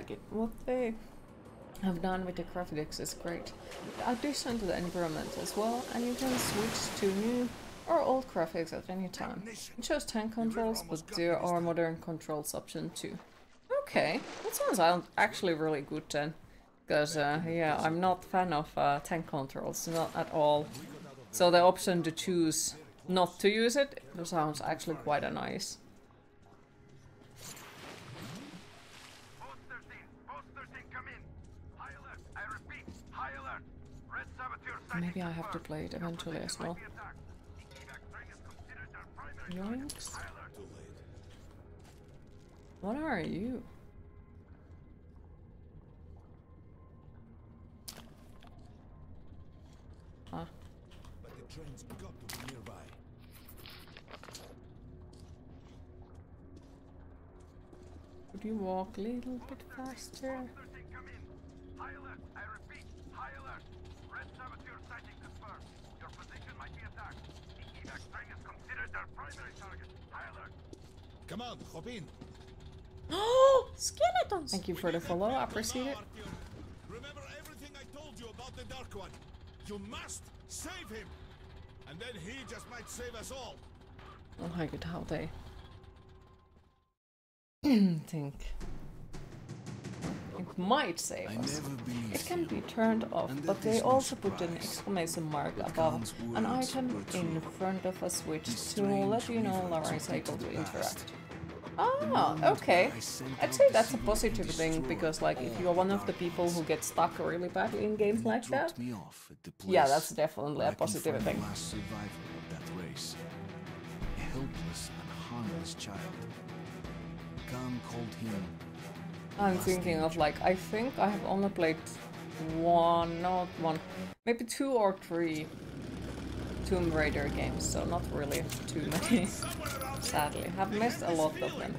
Really like it. What they have done with the graphics is great. Addition to the environment as well, and you can switch to new or old graphics at any time. It shows tank controls, but there are modern controls option too. Okay, that sounds actually really good then. Because, uh, yeah, I'm not fan of uh, tank controls, not at all. So the option to choose not to use it, it sounds actually quite a nice. Maybe I have to play it eventually as well. Yoinks. What are you? Ah, But the train's got to be nearby. could you walk a little bit faster? 13, come in. High alert, I repeat, high alert. Red saboteur sighting confirmed. Your position might be attacked. The evac train is considered our primary target. High alert. Come on, hop in. Oh, *gasps* skeletons! Thank you for the follow, I appreciate it. Remember everything I told you about the Dark One. You must save him. And then he just might save us all. I like it how they *clears throat* think. It might save us. It can be turned off, but they also put an exclamation mark above an item in front of a switch to let you know Lara is able to interact. Ah, okay. I'd say that's a positive thing because, like, if you're one of the people who get stuck really badly in games like that, me off at the yeah, that's definitely a positive thing. the last survivor of that race. A helpless and harmless child. Khan called him I'm thinking of like I think I have only played one, not one, maybe two or three Tomb Raider games, so not really too many. *laughs* Sadly, I've missed a lot of them.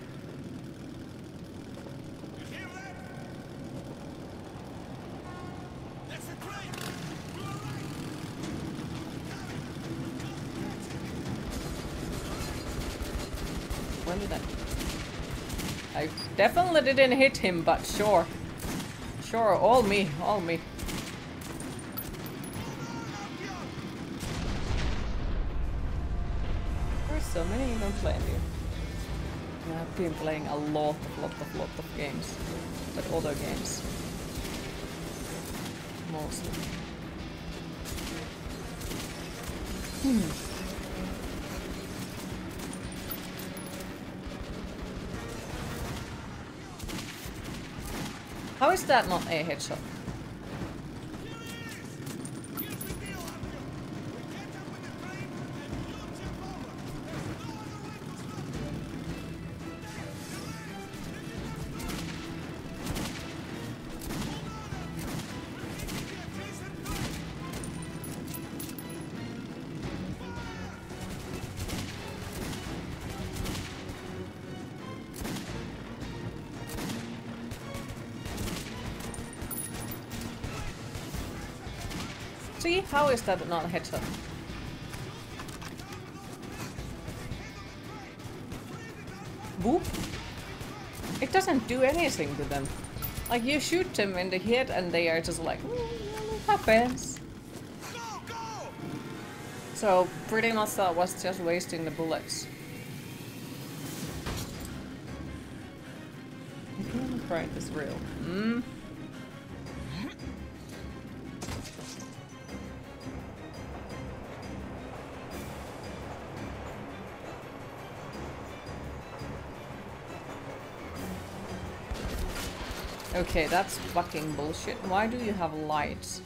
When did I? I definitely didn't hit him, but sure. Sure, all me, all me. There's so many even playing here. I've been playing a lot, of, lot of, lot of games. But other games. Mostly. Hmm. That not a headshot? Is that not a headshot? Whoop. It doesn't do anything to them. Like, you shoot them in the head and they are just like, "Mm, happens. So, pretty much that was just wasting the bullets. The human pride is real. Hmm? Okay, that's fucking bullshit. Why do you have lights?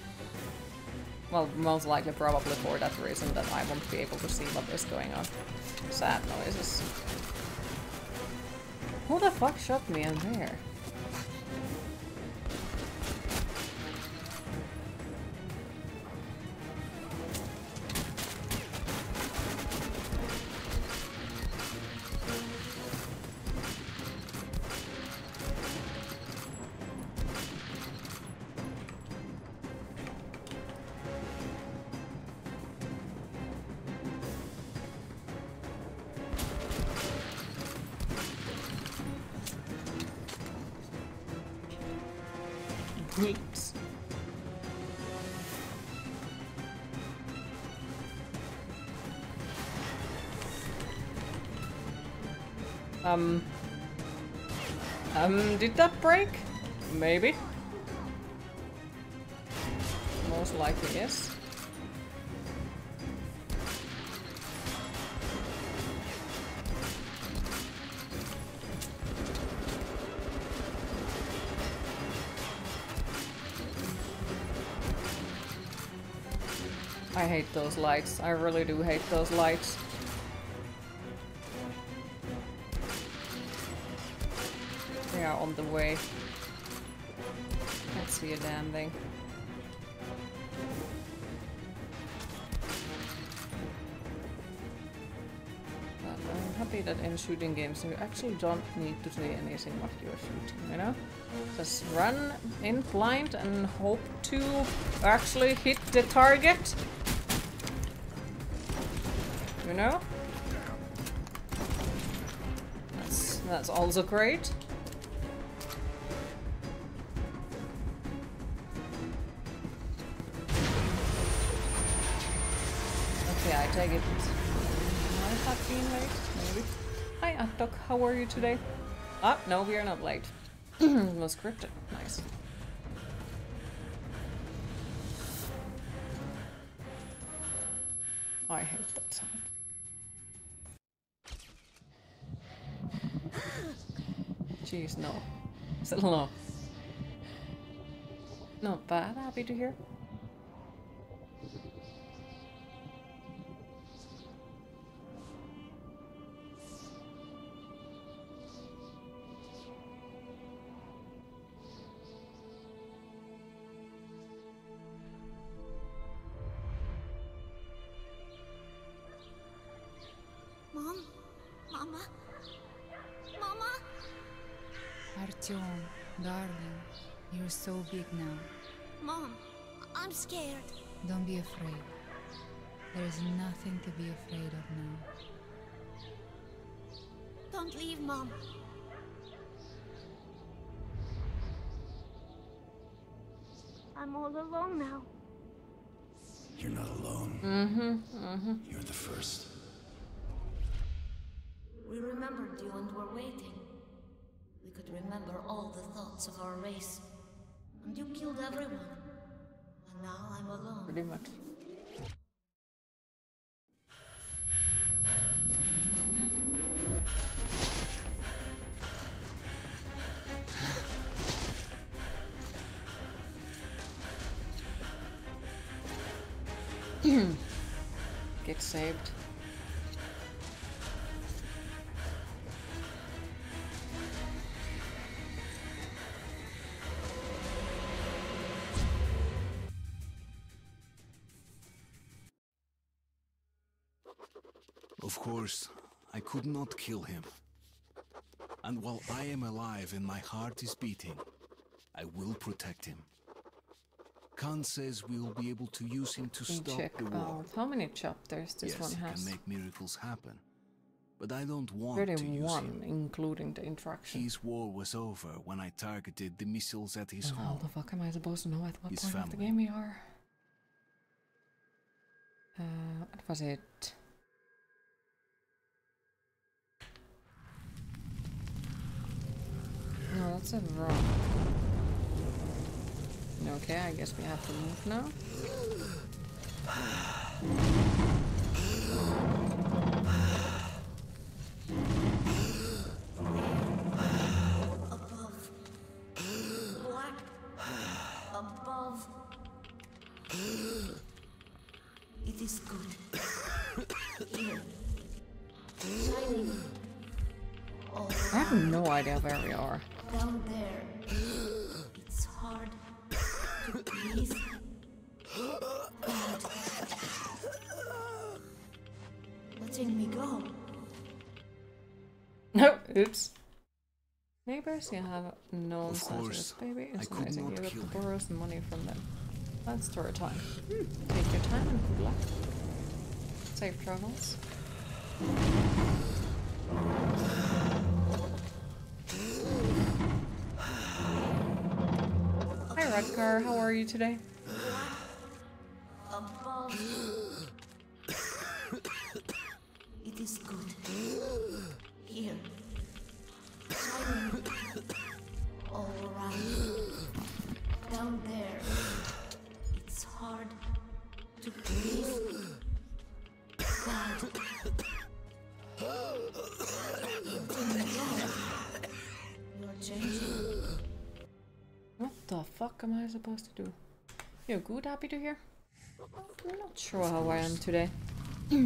Well, most likely probably for that reason that I won't be able to see what is going on. Sad noises. Who the fuck shot me in there? Those lights. I really do hate those lights. They are on the way. Can't see a damn thing. But I'm happy that in shooting games you actually don't need to see anything what you're shooting, you know? Just run in blind and hope to actually hit the target. You know? That's that's also great. Okay, I take it. I have been late, maybe. Hi, Atok. How are you today? Ah, no, we are not late. *clears throat* it was scripted. *laughs* No. Not bad, happy to hear. Scared. Don't be afraid. There's nothing to be afraid of now. Don't leave, Mom. I'm all alone now. You're not alone. Mm-hmm, mm-hmm. You're the first. We remembered you and were waiting. We could remember all the thoughts of our race. And you killed everyone. And now I'm alone. Pretty much. *clears throat* Get saved. Course, I could not kill him. And while I am alive and my heart is beating, I will protect him. Khan says we will be able to use him to stop check the war. out how many chapters this yes, one has. can make miracles happen. But I don't want to use him. 31, including the interaction. His war was over when I targeted the missiles at his How home. the fuck am I supposed to know at what His point of the game we are? Uh, what was it? No, that's a wrong. Okay, I guess we have to move now. Above. Black. Above. It is good. Here. *coughs* Shining. I have no idea where we are. Down there. It's hard to breathe. God. Letting me go. No, oops. Neighbors, you have known Of such course, as baby. I It's could amazing. not You got kill to borrow some money from them. That's story time. Take your time and good luck. Safe travels. Hi Rutger, how are you today? *gasps* It is good. Here. Shining. All around. Down there. It's hard to breathe. God. *gasps* You're changing. What the fuck am I supposed to do? You're good, happy to hear? I'm not sure how I am today. *clears throat*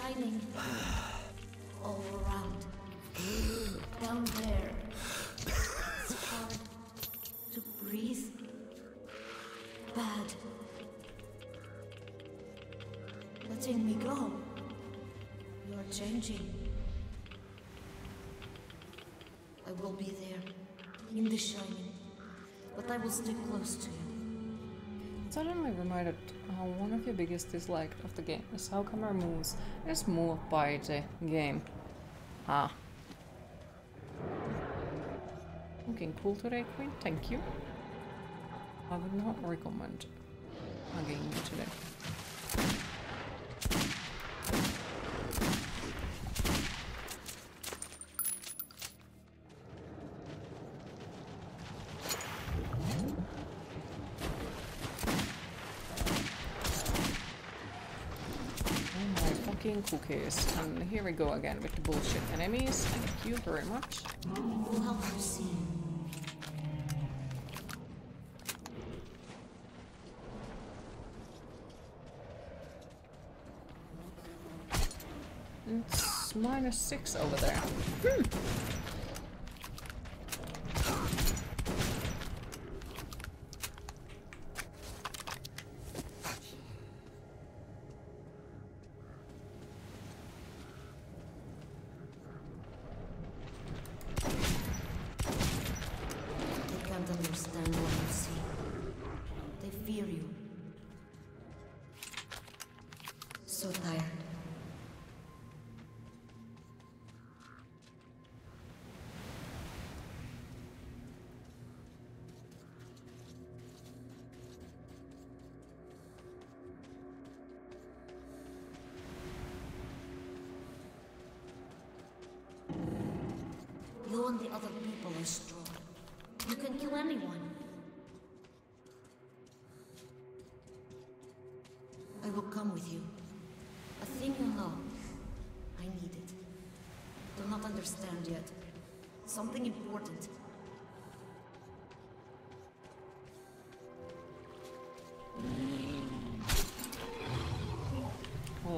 Shining. All around. Down there. It's hard to breathe. Bad. Letting me go. You're changing. I will be there. In the shining. But I will stay close to you. Suddenly reminded how one of your biggest dislikes of the game is how camera moves is moved by the game. Ah. Looking cool today, Queen. Thank you. I would not recommend hugging today. Making cookies. And here we go again with the bullshit enemies. Thank you very much. We'll. It's minus six over there. Hmm.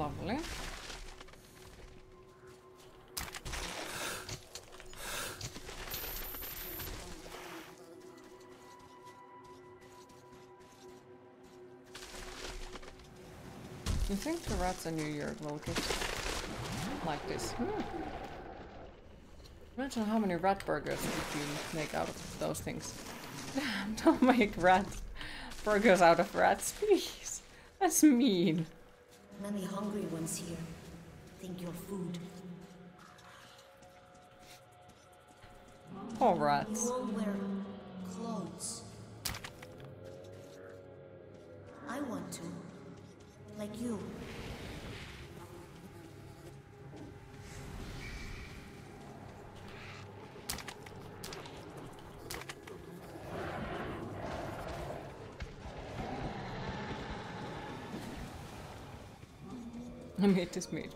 Lovely. You think the rats in New York will get like this? Hmm. Imagine how many rat burgers you make out of those things. *laughs* Don't make rat burgers out of rats, please. That's mean. Many hungry ones here. Think you're food. Poor rats. You all wear made this meat.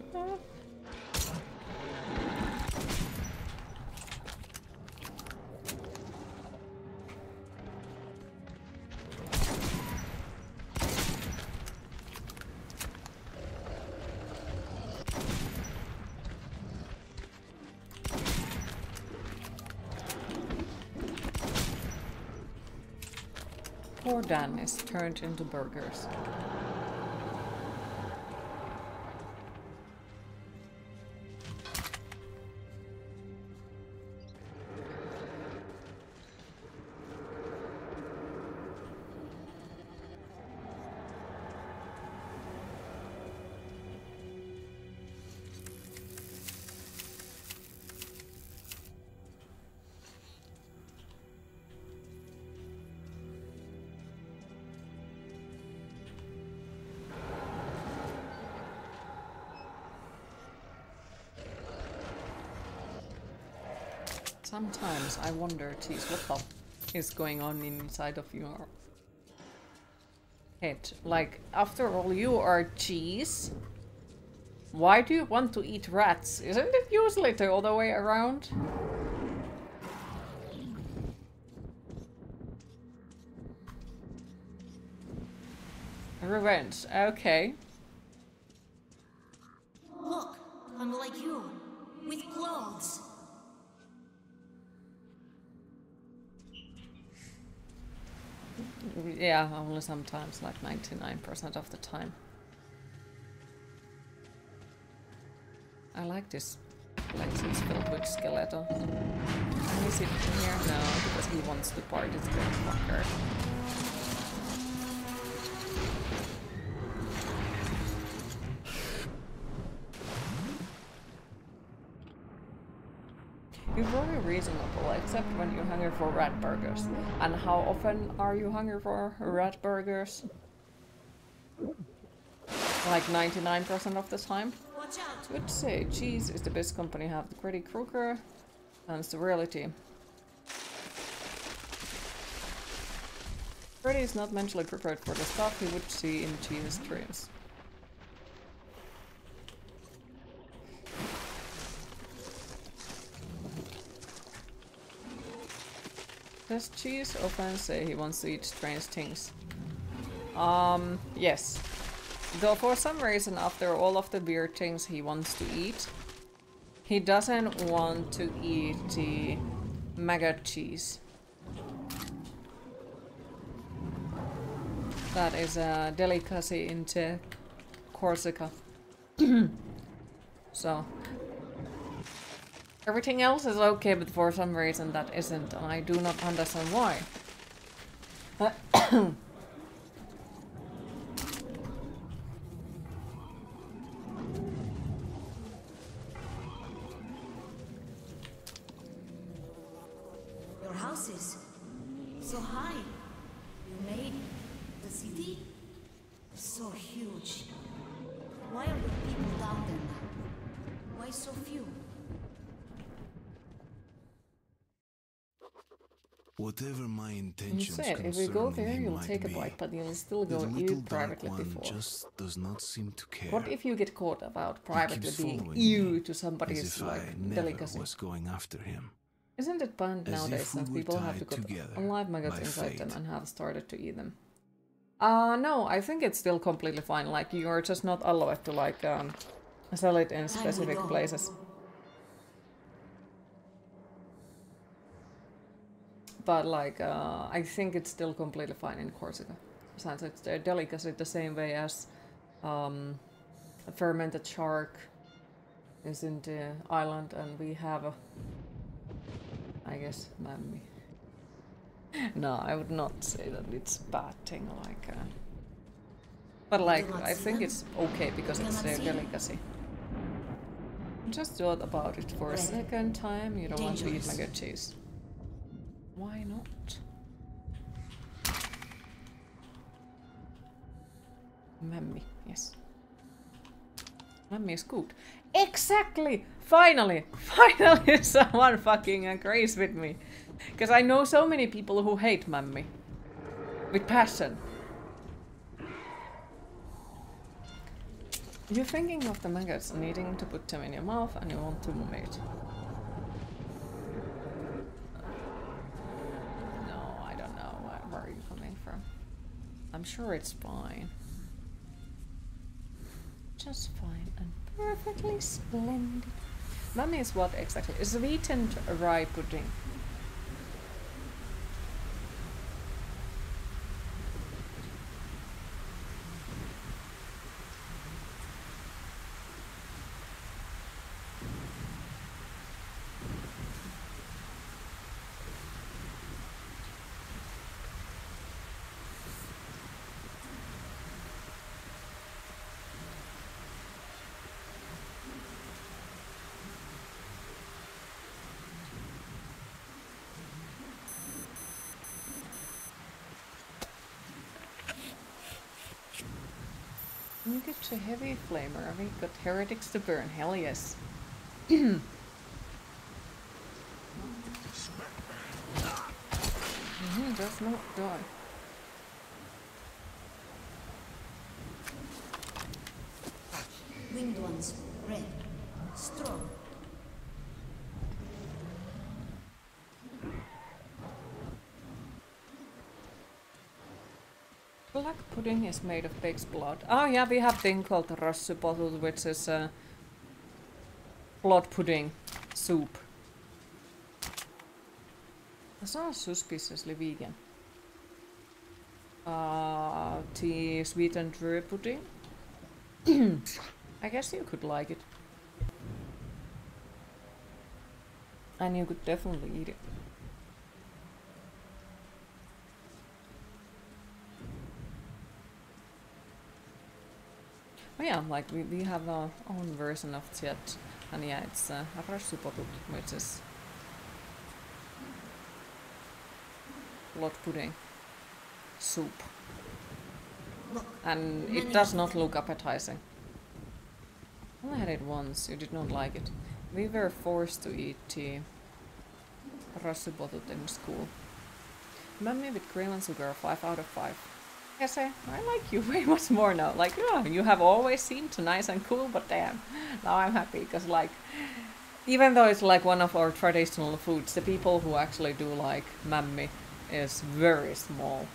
Poor Dan is turned into burgers. I wonder, geez, what the is going on inside of your head? Like, after all, you are cheese. Why do you want to eat rats? Isn't it usually the other way around? Revenge, okay. Only sometimes, like 99% of the time. I like this place, it's filled with sit in here? No, because he wants to fucker. You're very reasonable, except when hungry for rat burgers. And how often are you hungry for rat burgers? Like 99% of the time? Good to say, cheese is the best company have the Freddy Krueger and it's the reality. Freddy is not mentally prepared for the stuff he would see in Jesus' dreams. Cheese often say he wants to eat strange things? Um, yes. Though for some reason, after all of the weird things he wants to eat, he doesn't want to eat the maggot cheese. That is a delicacy in Corsica. *clears throat* so everything else is okay, but for some reason that isn't, and I do not understand why. *coughs* *coughs* said if we go there, him you'll might take a bite, but you'll still go little eat privately one before. just does not seem to care. What if you get caught about privately keeps being following ew me, to as somebody's if I like never delicacy? was going after him. Isn't it banned As nowadays if we that people have to go put together alive maggots by inside them and have started to eat them? Uh, no, I think it's still completely fine. Like, you're just not allowed to, like, um, sell it in Time we specific go. places. But, like, uh, I think it's still completely fine in Corsica. Since it's a delicacy the same way as um, a fermented shark is in the island, and we have a, I guess, mämmi. *laughs* No, I would not say that it's bad thing like. Uh, but like, I think it's okay because it's cannot their see them? delicacy. Just thought about it for a second time. You don't want to eat Dangerous. maggot cheese. Why not? Mämmi, yes. Mämmi is good. Exactly! Finally! *laughs* Finally *laughs* someone fucking agrees with me. Because I know so many people who hate Mämmi. With passion. You're thinking of the maggots needing to put them in your mouth and you want to vomit. No, I don't know. Where, where are you coming from? I'm sure it's fine. Just fine and perfectly splendid. Mämmi is what exactly? Sweetened rye pudding. You get a heavy flamer. We got heretics to burn. Hell yes. *clears throat* Mhm, Does not die. Winged ones, red, strong. Black pudding is made of pig's blood. Oh yeah, we have thing called rössypottu, which is uh, blood pudding soup. That sounds suspiciously vegan. Uh, the sweetened rye pudding. *clears throat* I guess you could like it. And you could definitely eat it. yeah, like we, we have our own version of chat, and yeah, it's uh, pudding, which is lot pudding soup, and it does not look appetizing. I had it once. You did not like it. We were forced to eat uh, tea. Rössypottu in school. Remember with cream and sugar, 5 out of 5. I say, I like you *laughs* way much more now. Like, yeah, you have always seemed nice and cool, but damn, now I'm happy because, like, even though it's like one of our traditional foods, the people who actually do like mämmi is very small.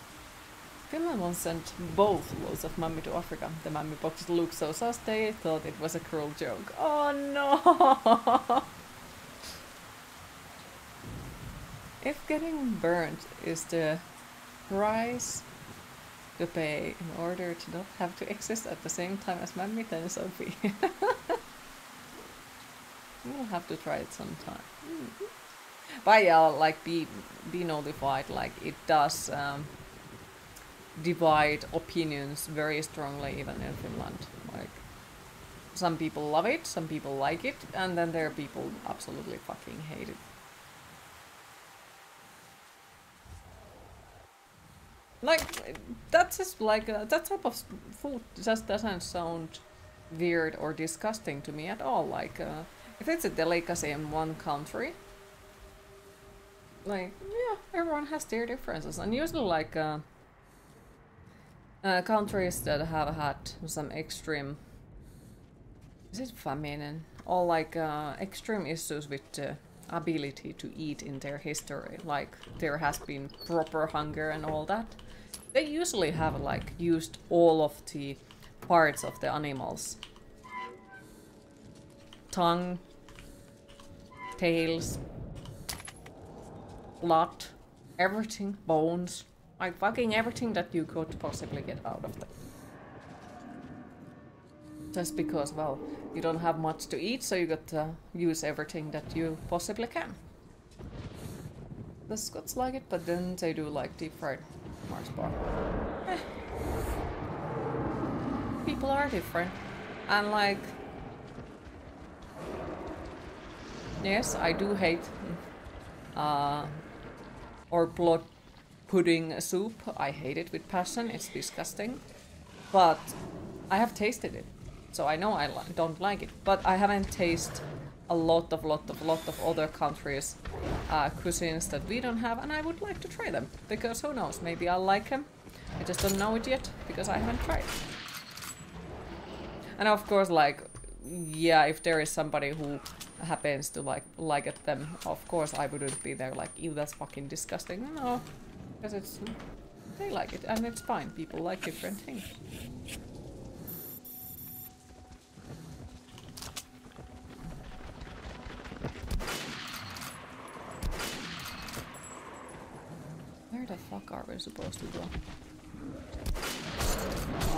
Finland once sent both loads of mämmi to Africa. The mämmi boxes looked so sus they thought it was a cruel joke. Oh no! *laughs* if getting burnt is the price to pay in order to not have to exist at the same time as mämmi, then so be. we'll have to try it sometime. But yeah, like be be notified. Like it does um, divide opinions very strongly, even in Finland. Like some people love it, some people like it, and then there are people absolutely fucking hate it. Like that's just like uh, that type of food just doesn't sound weird or disgusting to me at all. Like uh, if it's a delicacy in one country, like yeah, everyone has their differences, and usually like uh, uh, countries that have had some extreme is it famine or like uh, extreme issues with the ability to eat in their history. Like there has been proper hunger and all that they usually have like used all of the parts of the animals tongue tails blood everything bones like fucking everything that you could possibly get out of them just because, well, you don't have much to eat, so you got to use everything that you possibly can. The Scots like it, but then they do like deep fried Mars bar. *sighs* People are different. And like... Yes, I do hate... Uh, or blood pudding soup. I hate it with passion. It's disgusting. But I have tasted it. So I know I don't like it, but I haven't tasted a lot of lot of lot of other countries' uh, cuisines that we don't have, and I would like to try them because who knows? Maybe I'll like them. I just don't know it yet because I haven't tried. And of course, like, yeah, if there is somebody who happens to like like it, them, of course I wouldn't be there like, ew, that's fucking disgusting. No, because it's they like it, and it's fine. People like different things. Where the fuck are we supposed to go?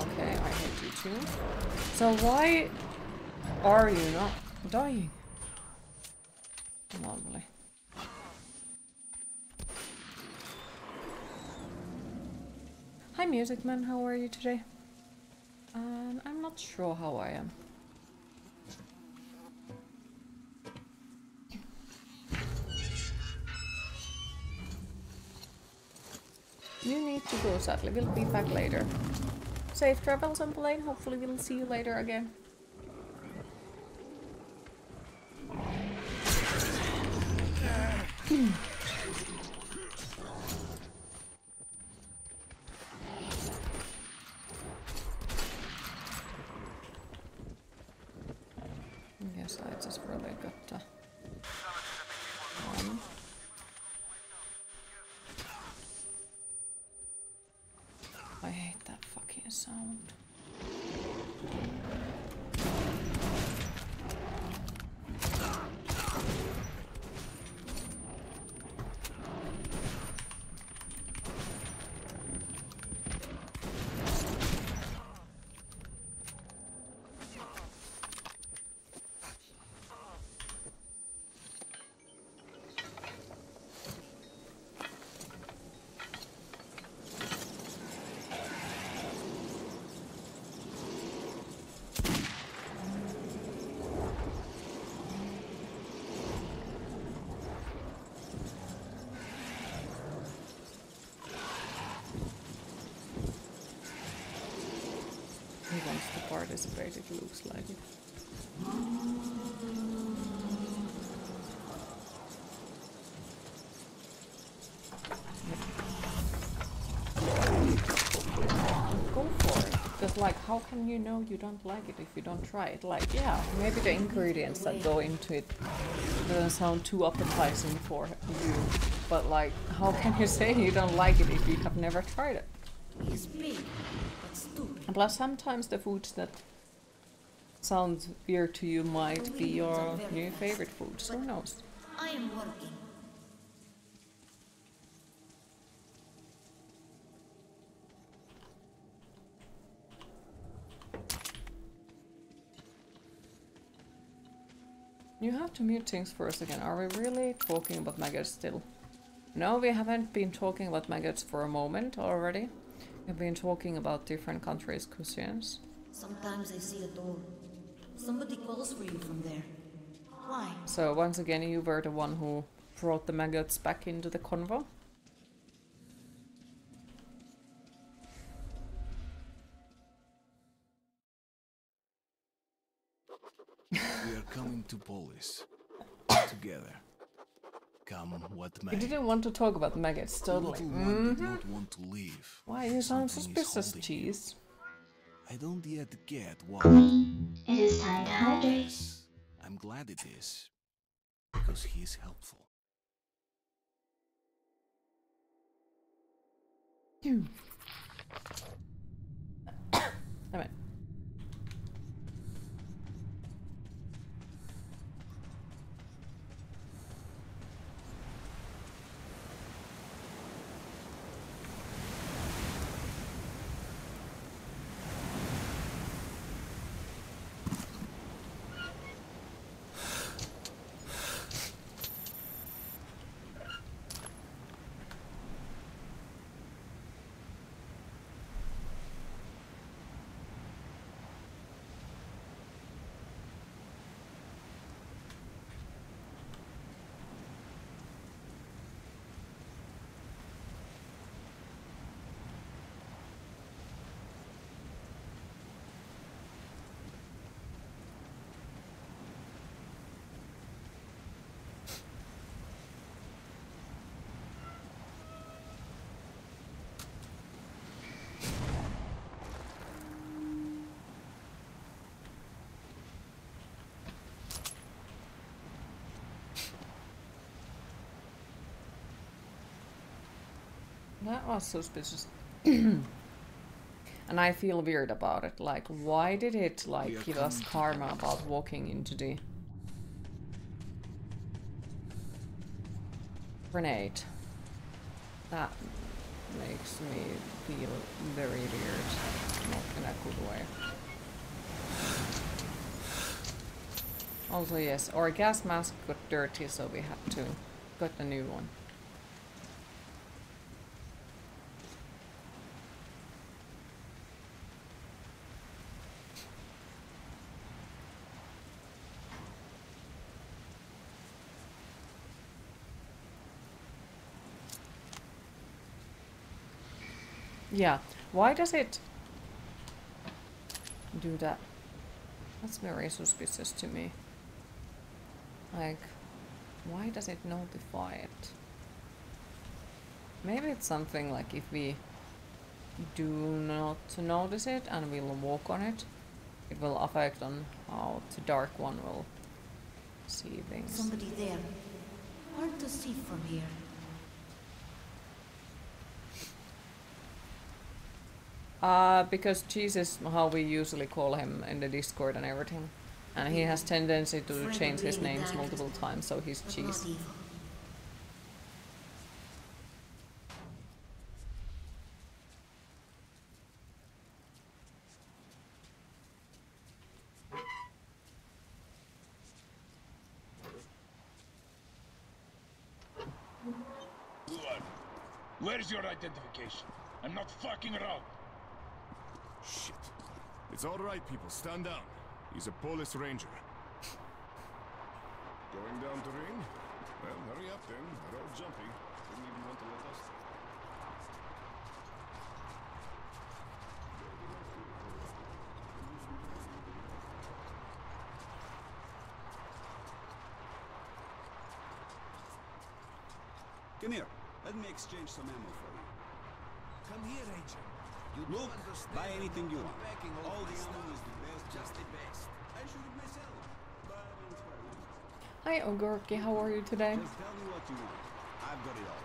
Okay, I hate you too. So why are you not dying? Lovely. Hi Music Man, how are you today? Um, I'm not sure how I am. You need to go, sadly. We'll be back later. Safe travels on plane. Hopefully we'll see you later again. Yes, I just really got to... One. I hate that fucking sound. He wants to participate, it looks like it. Go for it. Because like, how can you know you don't like it if you don't try it? Like, yeah, maybe the ingredients that go into it doesn't sound too appetizing for you. But like, how can you *laughs* say you don't like it if you have never tried it? Stupid. And plus, sometimes the foods that sound weird to you might be your new favorite foods. Who knows? I am working. You have to mute things for a second. Are we really talking about maggots still? No, we haven't been talking about maggots for a moment already. We've been talking about different countries' cuisines. Sometimes I see a door. Somebody calls for you from there. Why? So once again, you were the one who brought the maggots back into the convo. we are coming to Polis. *coughs* Together. Come what may. You didn't want to talk about maggots, totally. Little one did Mhm. not want to leave. Why you sound suspicious, holding cheese? I don't yet get what. It is time to hydrate. Yes, I'm glad it is. Because he is helpful. Damn *coughs* it. That was suspicious. *clears throat* and I feel weird about it. Like, why did it like give us karma about walking into the grenade? That makes me feel very weird, not in a good way. Also, yes, our gas mask got dirty, so we had to get a new one. Yeah. Why does it do that? That's very suspicious to me. Like, why does it notify it? Maybe it's something like if we do not notice it and we'll walk on it, it will affect on how the dark one will see things. Somebody there. Hard to see from here. Uh, because cheese is how we usually call him in the Discord and everything. And he has tendency to change his names multiple times, so he's cheese. evil. Who are you? Where's your identification? I'm not fucking around. Shit. It's all right, people. Stand down. He's a Polis ranger. Going down to ring? Well, hurry up then. They're all jumpy. Didn't even want to let us. Come here. Let me exchange some ammo for you. Come here, Agent. You Look, buy anything you want. packing All all the this is the best. Just the best. I shoot it myself. But it's very easy. Hi Ogorki, how are you today? Just tell me what you want. I I've got it all.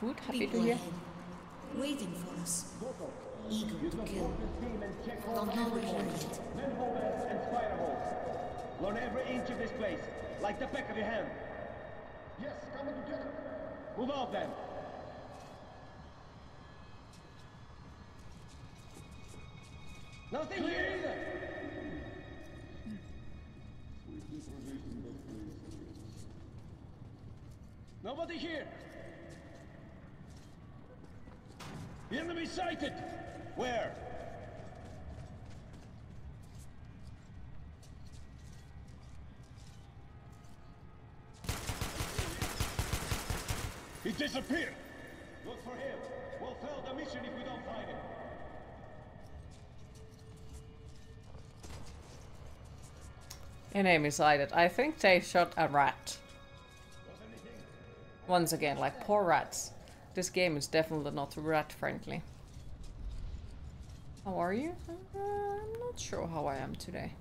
Good, happy People to hear. ahead, waiting for us. Eager to kill. Don't know we're here yet. Manholes and spider holes. Learn every inch of this place, like the back of your hand. Yes, coming together. Move out then. Nothing here either. Nobody here. The enemy sighted. Where? He disappeared. Look for him. We'll fail the mission if we don't find him. Enemy sighted. I think they shot a rat. Once again, like poor rats. This game is definitely not rat friendly. How are you? Uh, I'm not sure how I am today.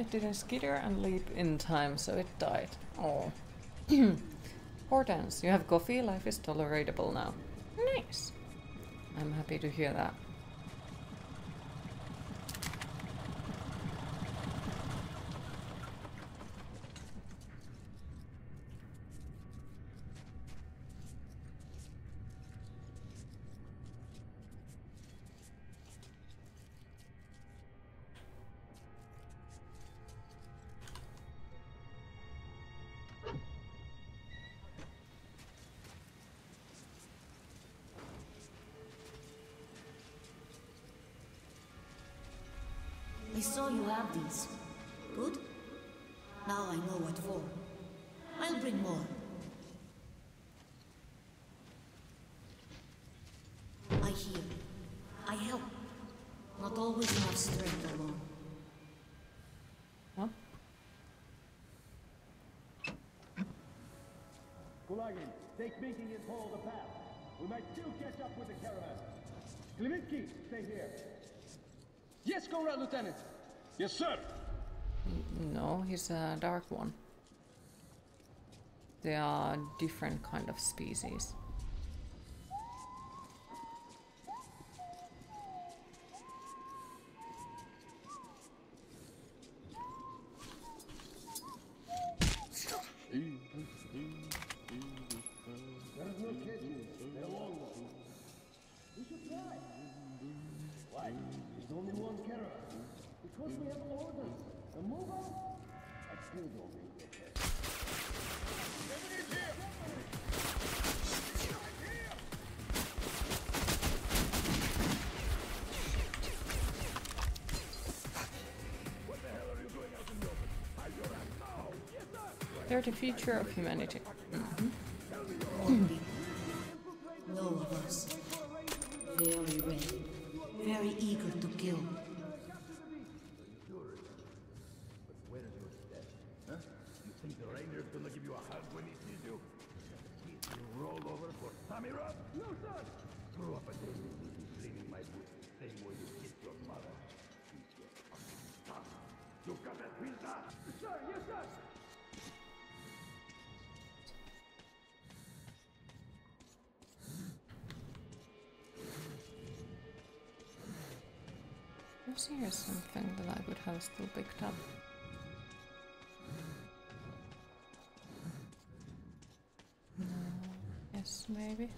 It didn't skitter and leap in time, so it died. Oh. *clears throat* Hortense, you have coffee? Life is tolerable now. Nice. I'm happy to hear that. Saw have these. Good? Now I know what for. I'll bring more. I heal. I help. Not always enough strength alone. Huh? Kulagin, take Minking and follow the path. We might still catch up with the caravan. Kliminski, stay here. Yes, Comrade Lieutenant. Yes, sir. No, he's a dark one. They are different kind of species. Future of humanity. Is something that I would have still picked up? No. Yes, maybe.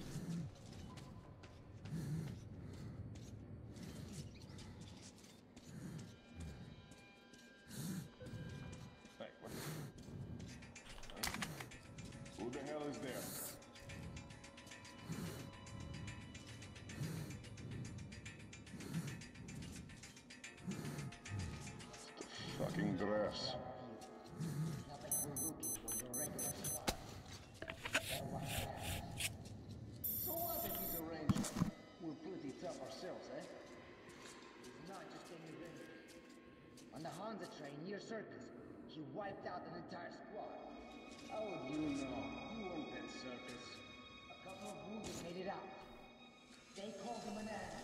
Fucking dress. So what if he's arranged? We're pretty tough ourselves, eh? He's not just any ranger. On the Hansa train near Circus, he wiped out an entire squad. How would you know? You weren't at circus. A couple of wounded made it out. They called him an ass.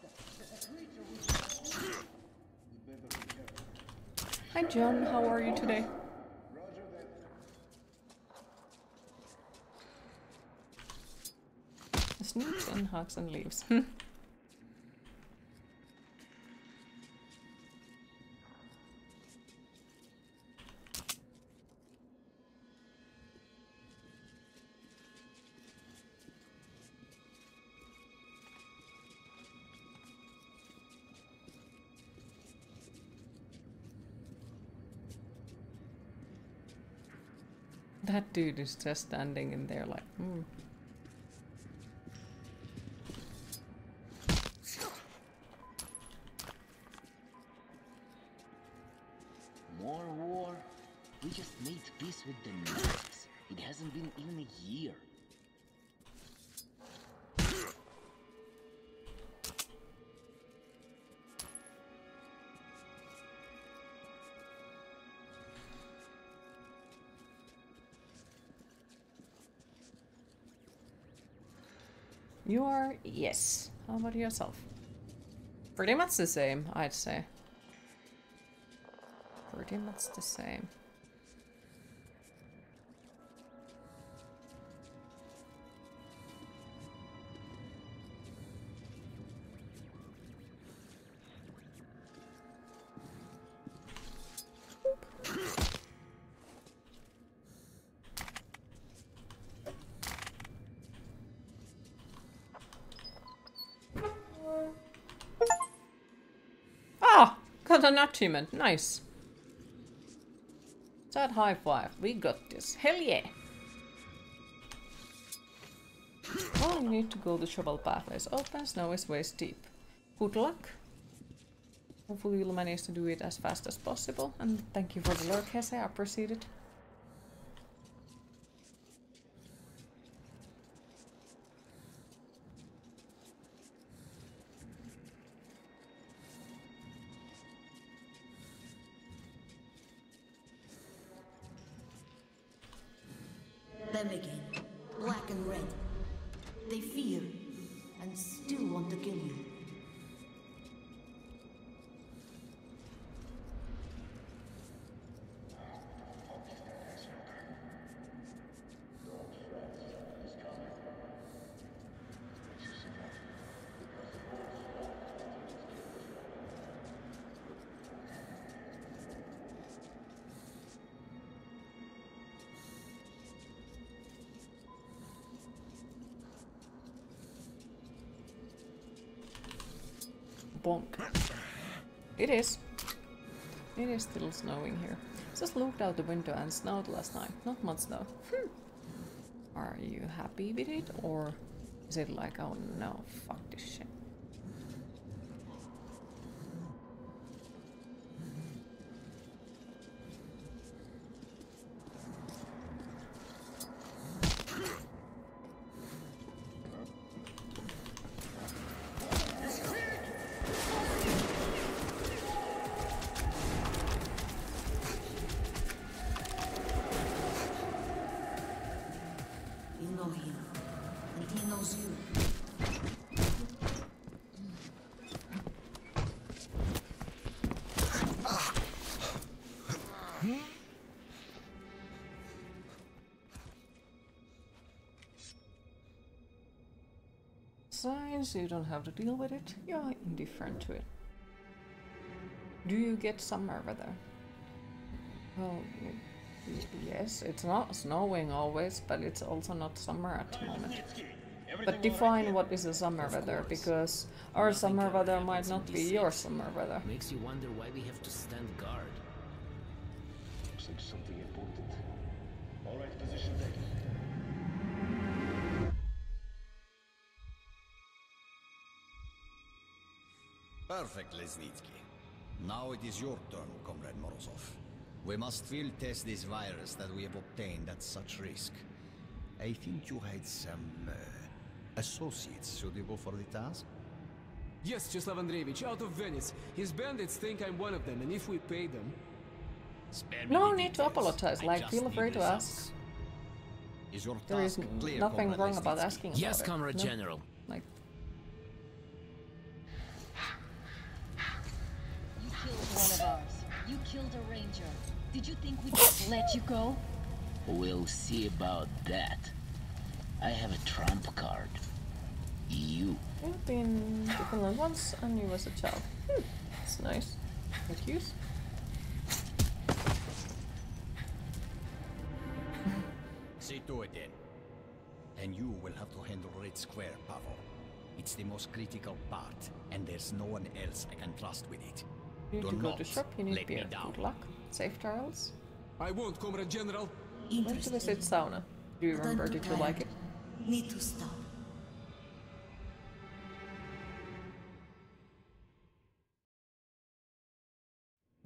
The, the, the creature was... You better be careful. Hi John, how are you today? Sneaks and hugs and leaves. *laughs* dude is just standing in there like, hmm. You are, yes. How about yourself? Pretty much the same, I'd say. Pretty much the same. An achievement. Nice. That high five. We got this. Hell yeah! All I need to go the shovel pathway is open, snow is waist deep. Good luck. Hopefully you'll manage to do it as fast as possible. And thank you for the lurk, Hesse. I appreciate it. It is. It is still snowing here. Just looked out the window and snowed last night. Not much snow. Hmm. Are you happy with it or is it like, oh no, fuck this shit? Since you don't have to deal with it, you're indifferent to it. Do you get summer weather? Well, y- y- yes, it's not snowing always, but it's also not summer at the moment. But define what is a summer Of weather, course. because our Nothing summer weather might not be your summer weather. Makes you wonder why we have to stand guard. Looks like something important. Perfect, Lesnitsky. Now it is your turn, Comrade Morozov. We must field test this virus that we have obtained at such risk. I think you had some uh, associates suitable for the task. Yes, Cheslav Andreevich, out of Venice. His bandits think I'm one of them, and if we pay them... No need to apologize, like, feel free to ask. Is your There is task clear, nothing Comrade wrong about asking about Yes, it. Comrade No. General. Think we'd just let you go? We'll see about that. I have a trump card. You. you've been to Finland once and you was a child. Hmm, that's nice. Thank you. *laughs* See to it then. And you will have to handle Red Square, Pavel. It's the most critical part, and there's no one else I can trust with it. You need Do to go not to shop, you need let me beer. down. Good luck. Safe travels. I won't, Comrade General. Went to visit sauna. Do you remember? Did you like it? Need to stop.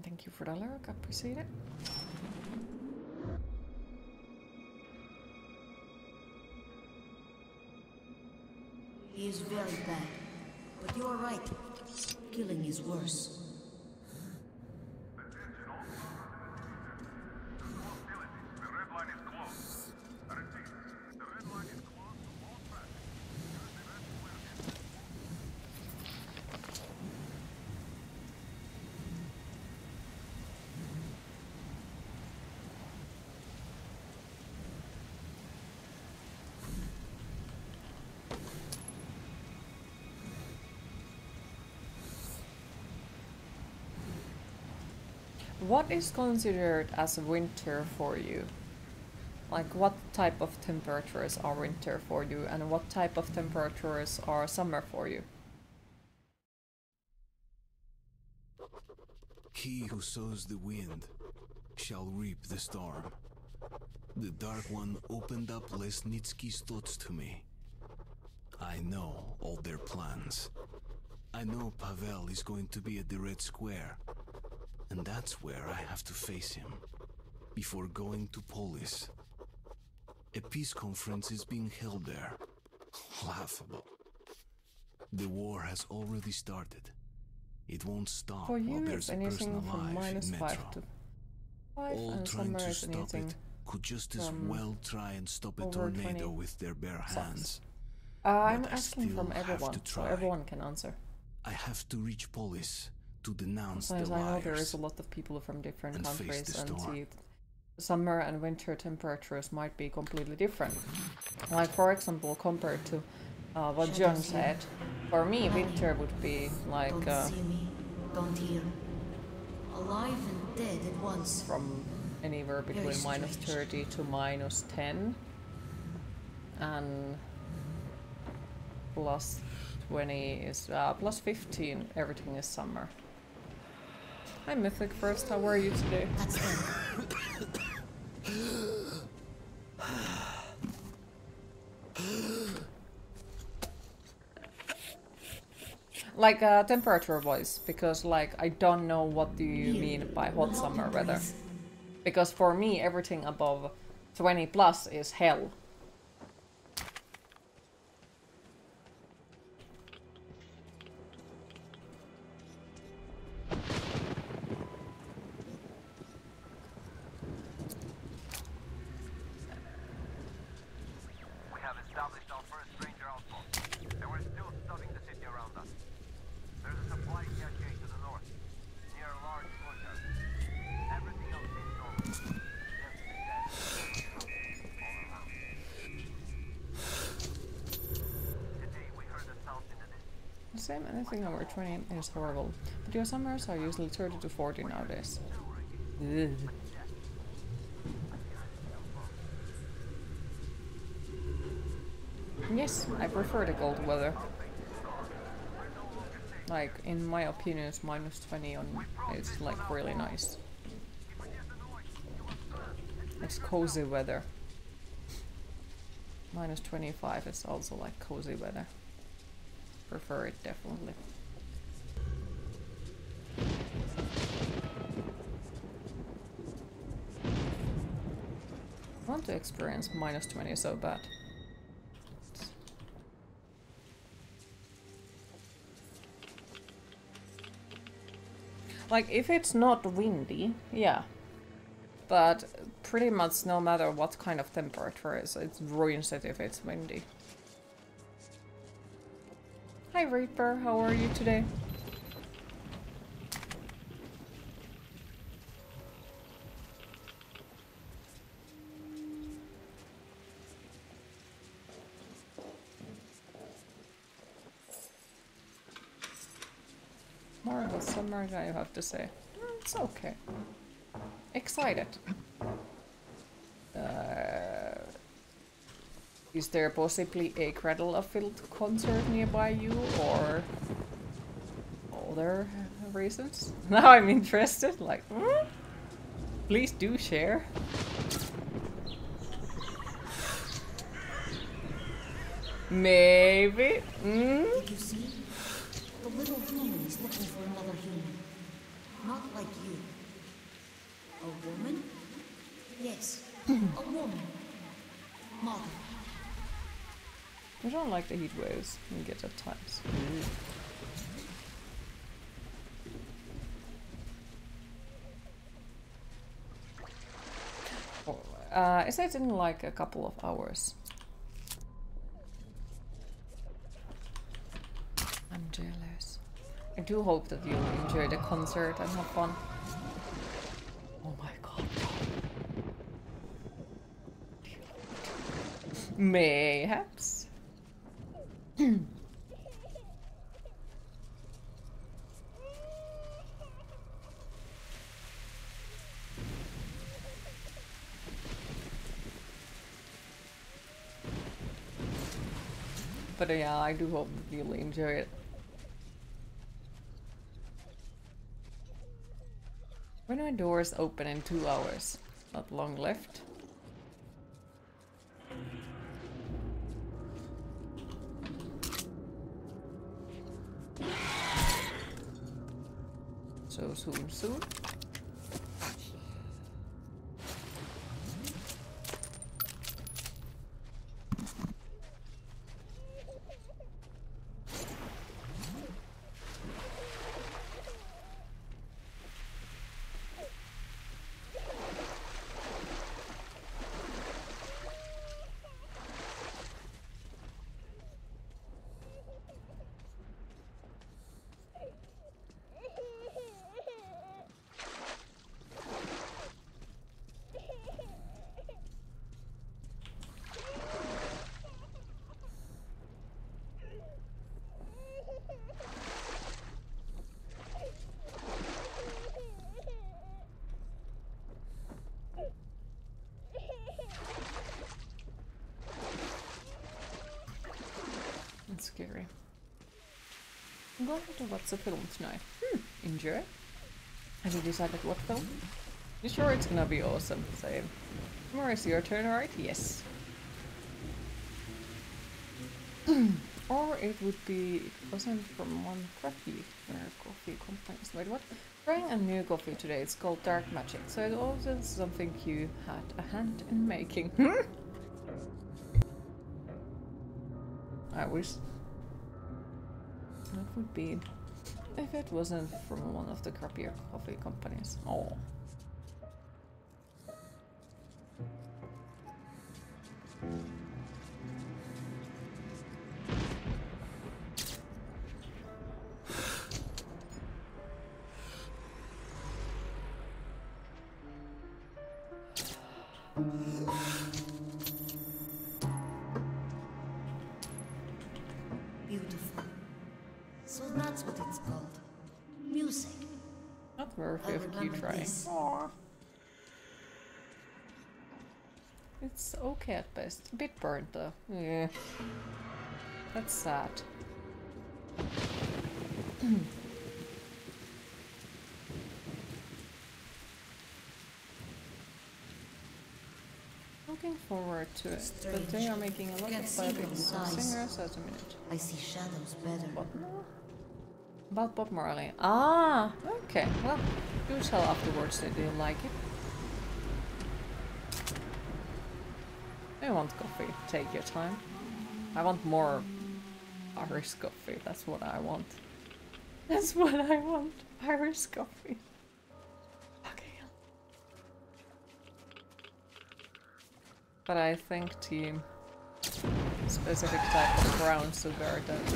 Thank you for the lyric, I appreciate it. He is very bad. But you are right. Killing is worse. What is considered as winter for you? Like what type of temperatures are winter for you and what type of temperatures are summer for you? He who sows the wind shall reap the storm. The Dark One opened up Lesnitsky's thoughts to me. I know all their plans. I know Pavel is going to be at the Red Square, and that's where I have to face him before going to Polis. A peace conference is being held there. Laughable. The war has already started. It won't stop For while you, there's a person alive in 5 Metro. All trying to stop it could just as well try and stop a tornado with their bare hands. Uh, I'm asking from everyone, to so try. everyone can answer. I have to reach Polis to denounce Sometimes the I know there is a lot of people from different and countries and see summer and winter temperatures might be completely different. Like for example, compared to uh, what Shadows John here. said, for me winter would be like Don't uh, see me. Don't hear. Alive and dead at once. from anywhere between 30 to minus 10 and plus 20 is uh, plus 15 everything is summer hi mythic. First how are you today? That's like uh, temperature wise because like i don't know what do you mean by hot summer weather. because for me everything above 20 plus is hell We have established our first ranger outpost, and we're still studying the city around us. There's a supply cache to the north, near a large courtyard. Everything else seems normal. Just the dead all around. Today we heard the sound in the distance. same. 20 is horrible. But your summers are usually 30 to 40 nowadays. Ugh. Yes, I prefer the cold weather. Like, in my opinion, it's minus 20 on. It's like really nice. It's cozy weather. Minus 25 is also like cozy weather. Prefer it definitely. Want to experience minus 20 so bad. Like, if it's not windy, yeah. But pretty much no matter what kind of temperature is, it ruins it if it's windy. Hi Reaper, how are you today? You have to say. Mm, It's okay. Excited. Uh, is there possibly a Cradle of Filth concert nearby you, or other reasons? *laughs* Now I'm interested. Like, hmm? please do share. Maybe. Mm? Is looking for another human. Not like you. A woman? Yes, a woman. Mother. I don't like the heat waves we get at times. Uh, I said in like a couple of hours. I'm jealous. I do hope that you enjoy the concert and have fun. Oh my god. Mayhaps. *clears throat* but yeah, I do hope that you'll enjoy it. When are doors open in two hours? Not long left. So soon, soon. That's scary. Watch a film tonight. Hmm, enjoy. Have you decided what film? You sure it's gonna be awesome? Same. Tomorrow is your turn, right? Yes. *clears throat* or it would be, it wasn't from one crappy uh, coffee companies. Wait, what? Trying a new coffee today. It's called Dark Magic. So it's also something you had a hand in making. *laughs* I wish would be if it wasn't from one of the crappier coffee companies. Oh. A bit burnt though. Yeah. That's sad. *clears throat* Looking forward to it, but they are making a lot Can't of biopics those and eyes. singers as a minute. I see shadows better. About Bob Marley. Ah, okay. Well, do tell afterwards that you like it. I want coffee. Take your time. I want more Irish coffee. That's what I want. That's what I want. Irish coffee. Fucking hell. But I think team specific type of brown sugar that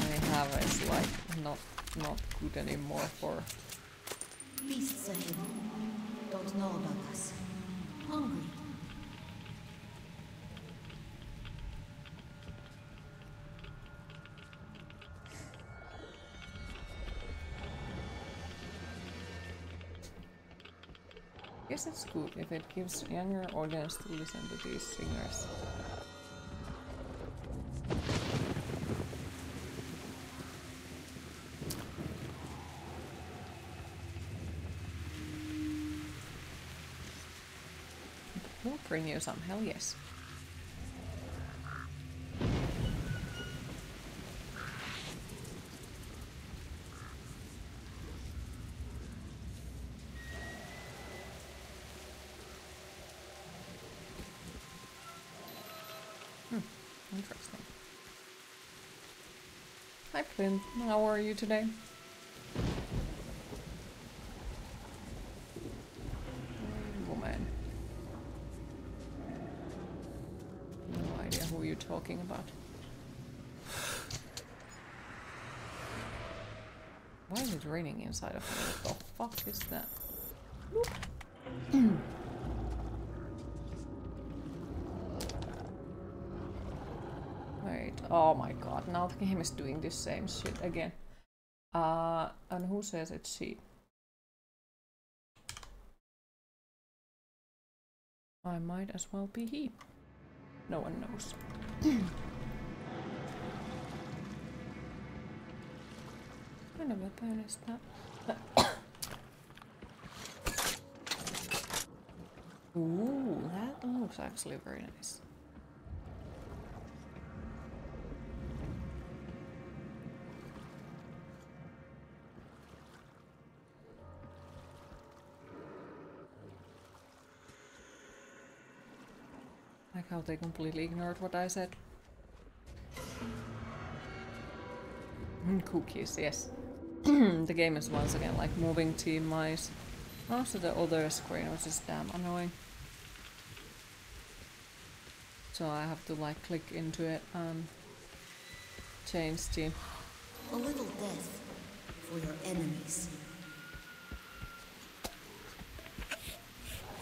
they have is like not not good anymore for Beasts ahead. Don't know about us. Hungry. Guess it's good if it gives younger audience to listen to these singers. We'll bring you some, hell yes. How are you today? Woman. No idea who you're talking about. Why is it raining inside of me? What the fuck is that? Wait, oh my god, now the game is doing the same shit again. Uh, and who says it's she? I might as well be he. No one knows. *coughs* is that? *coughs* Ooh, that looks actually very nice. How they completely ignored what I said. Mm, Cookies, yes. *clears throat* the game is once again like moving team mice onto the other screen, which is damn annoying. So I have to like click into it and change team. A little death for your enemies.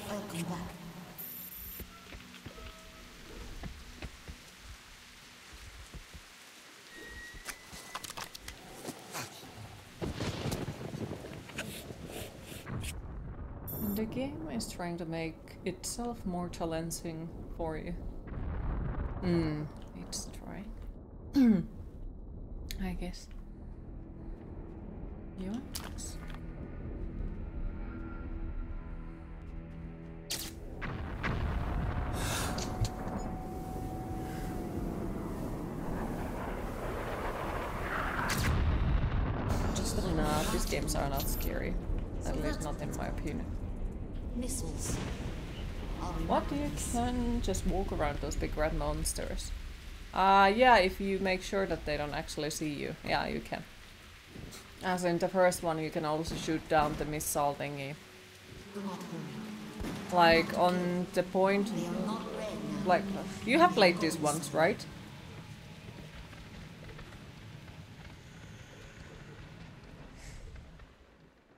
I'll back. And the game is trying to make itself more challenging for you. Hmm, it's trying. *clears throat* I guess. Yoinks. Just nah, these games are not scary. At least not in my opinion. Missiles. Be What? You can just walk around those big red monsters. Uh, yeah, if you make sure that they don't actually see you. Yeah, you can. As in the first one, you can also shoot down the missile thingy. Do. Like, on the point... Like, you have played these ones, right?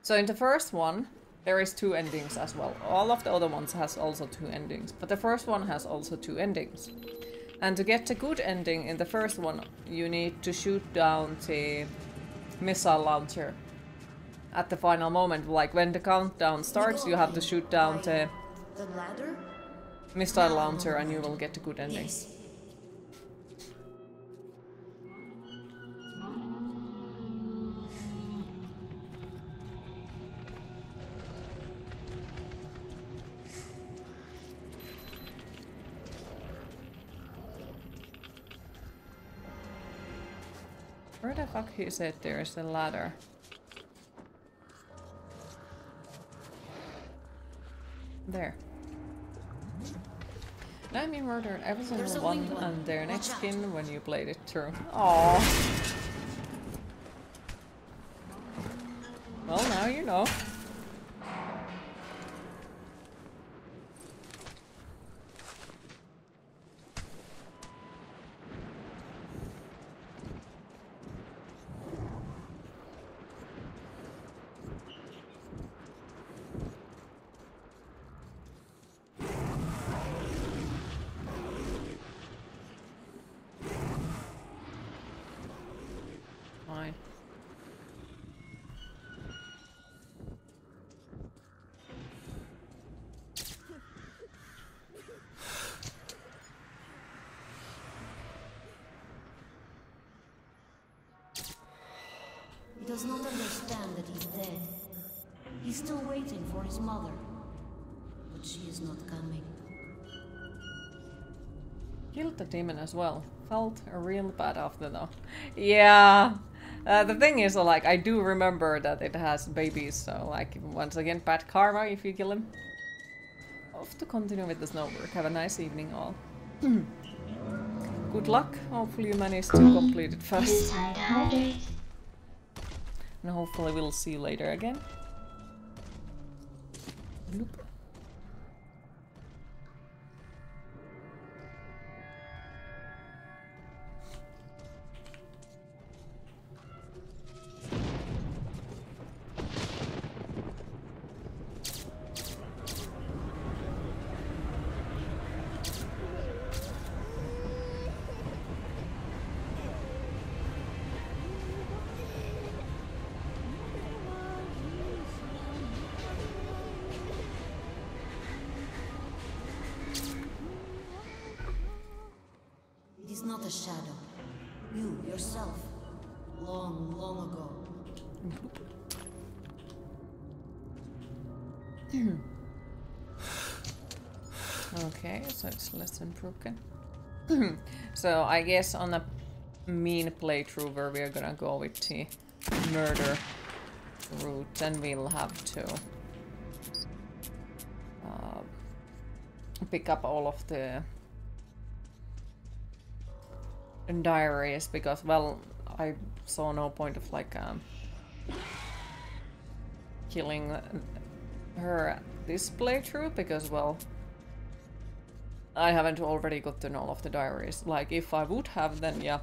So in the first one, there is two endings as well. All of the other ones has also two endings, but the first one has also two endings. And to get a good ending in the first one, you need to shoot down the missile launcher at the final moment, like when the countdown starts, you have to shoot down the The missile launcher and you will get a good ending. Yes. He said there is a ladder? There. Nami murdered every There's single a winged one one. and their next Watch out. skin when you played it through. Aww. Well, now you know. Fine. He does not understand that he's dead. He's still waiting for his mother. But she is not coming. Killed the demon as well. Felt a real bad after though. Yeah. Uh, the thing is, like, I do remember that it has babies, so, like, once again, bad karma if you kill him. Off to continue with the snowwork. Have a nice evening, all. *clears throat* Good luck. Hopefully you manage to complete it fast. And hopefully we'll see you later again. Broken. *clears throat* so I guess on a mean playthrough where we're gonna go with the murder route, then we'll have to uh, pick up all of the diaries because, well, I saw no point of like um, killing her this playthrough because, well, I haven't already gotten all of the diaries. Like, if I would have, then yeah,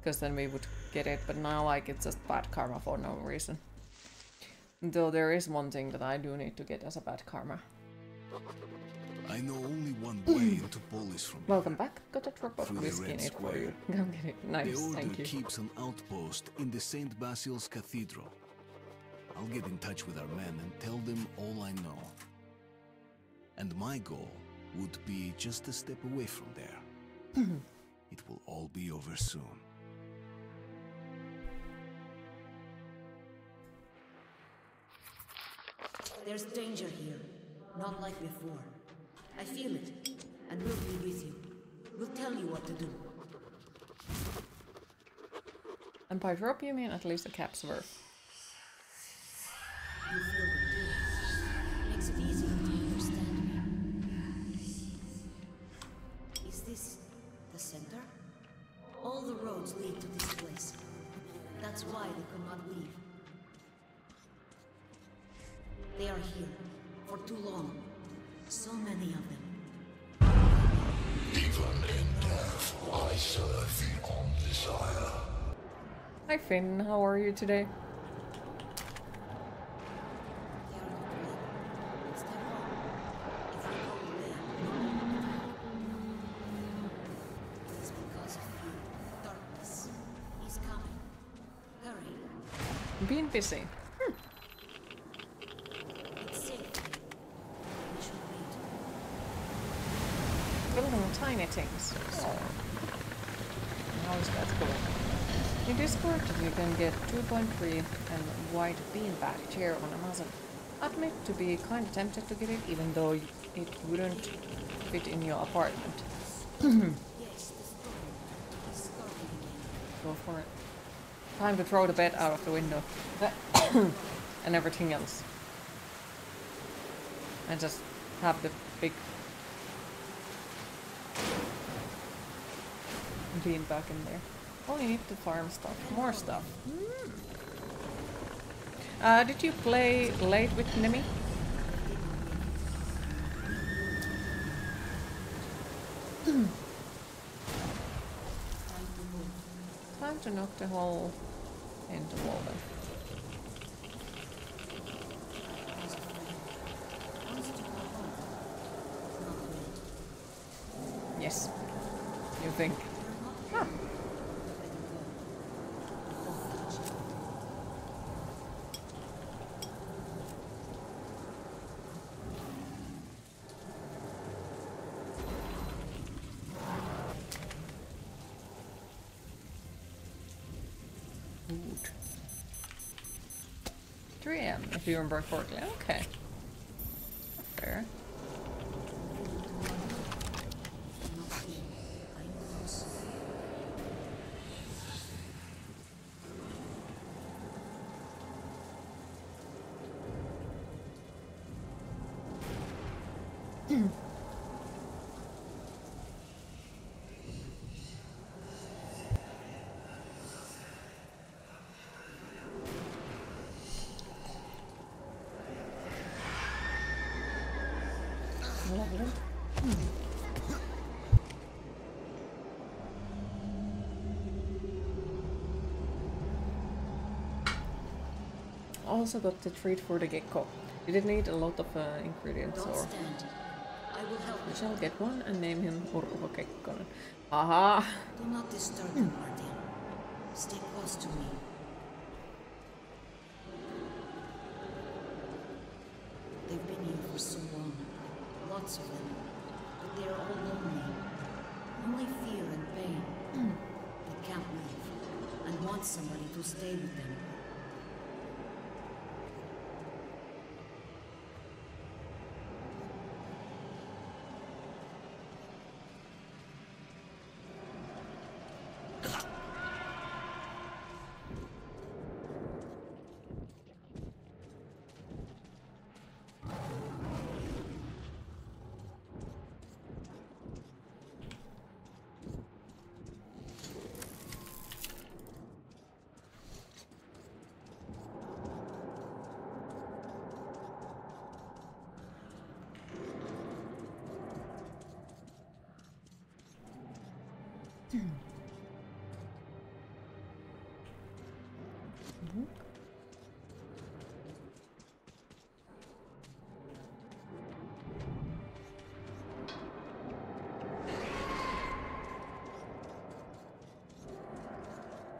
because then we would get it. But now, like, it's just bad karma for no reason. Though there is one thing that I do need to get as a bad karma. I know only one way hmm. into Polis from here. Welcome back. Got a drop of Through whiskey in it for you. Come get it. Nice, the Order thank you. keeps an outpost in the St. Basil's Cathedral. I'll get in touch with our men and tell them all I know. And my goal would be just a step away from there. Mm-hmm. it will all be over soon. There's danger here. Not like before. I feel it. And we'll be with you. We'll tell you what to do. And by drop, you mean at least a cap's worth. Finn, how are you today? It's because of you. Darkness. He's coming. Hurry. Being busy. tiny things. So, how is that going? You can get 2.3 and white beanbag chair on Amazon. Admit to be kind of tempted to get it, even though it wouldn't fit in your apartment. Go for it. Time to throw the bed out of the window. *coughs* and everything else. And just have the big bean back in there. Only need to farm stuff. More stuff. Hmm. Uh, did you play late with Nemi? *clears throat* Time to knock the hole in the wall then. Yes. You think? Huh. Good. 3 a.m. if you remember correctly. Okay. Fair. Lovely. Also got the treat for the gecko. Did it need a lot of uh, ingredients Don't or? stand. I will help. We shall get one and name him Urho Kekkonen. Aha! Do not disturb them, Martin. Stay close to me. They've been here for so long. Lots of them. But they're all lonely. Only fear and pain. they can't leave. And want somebody to stay with them.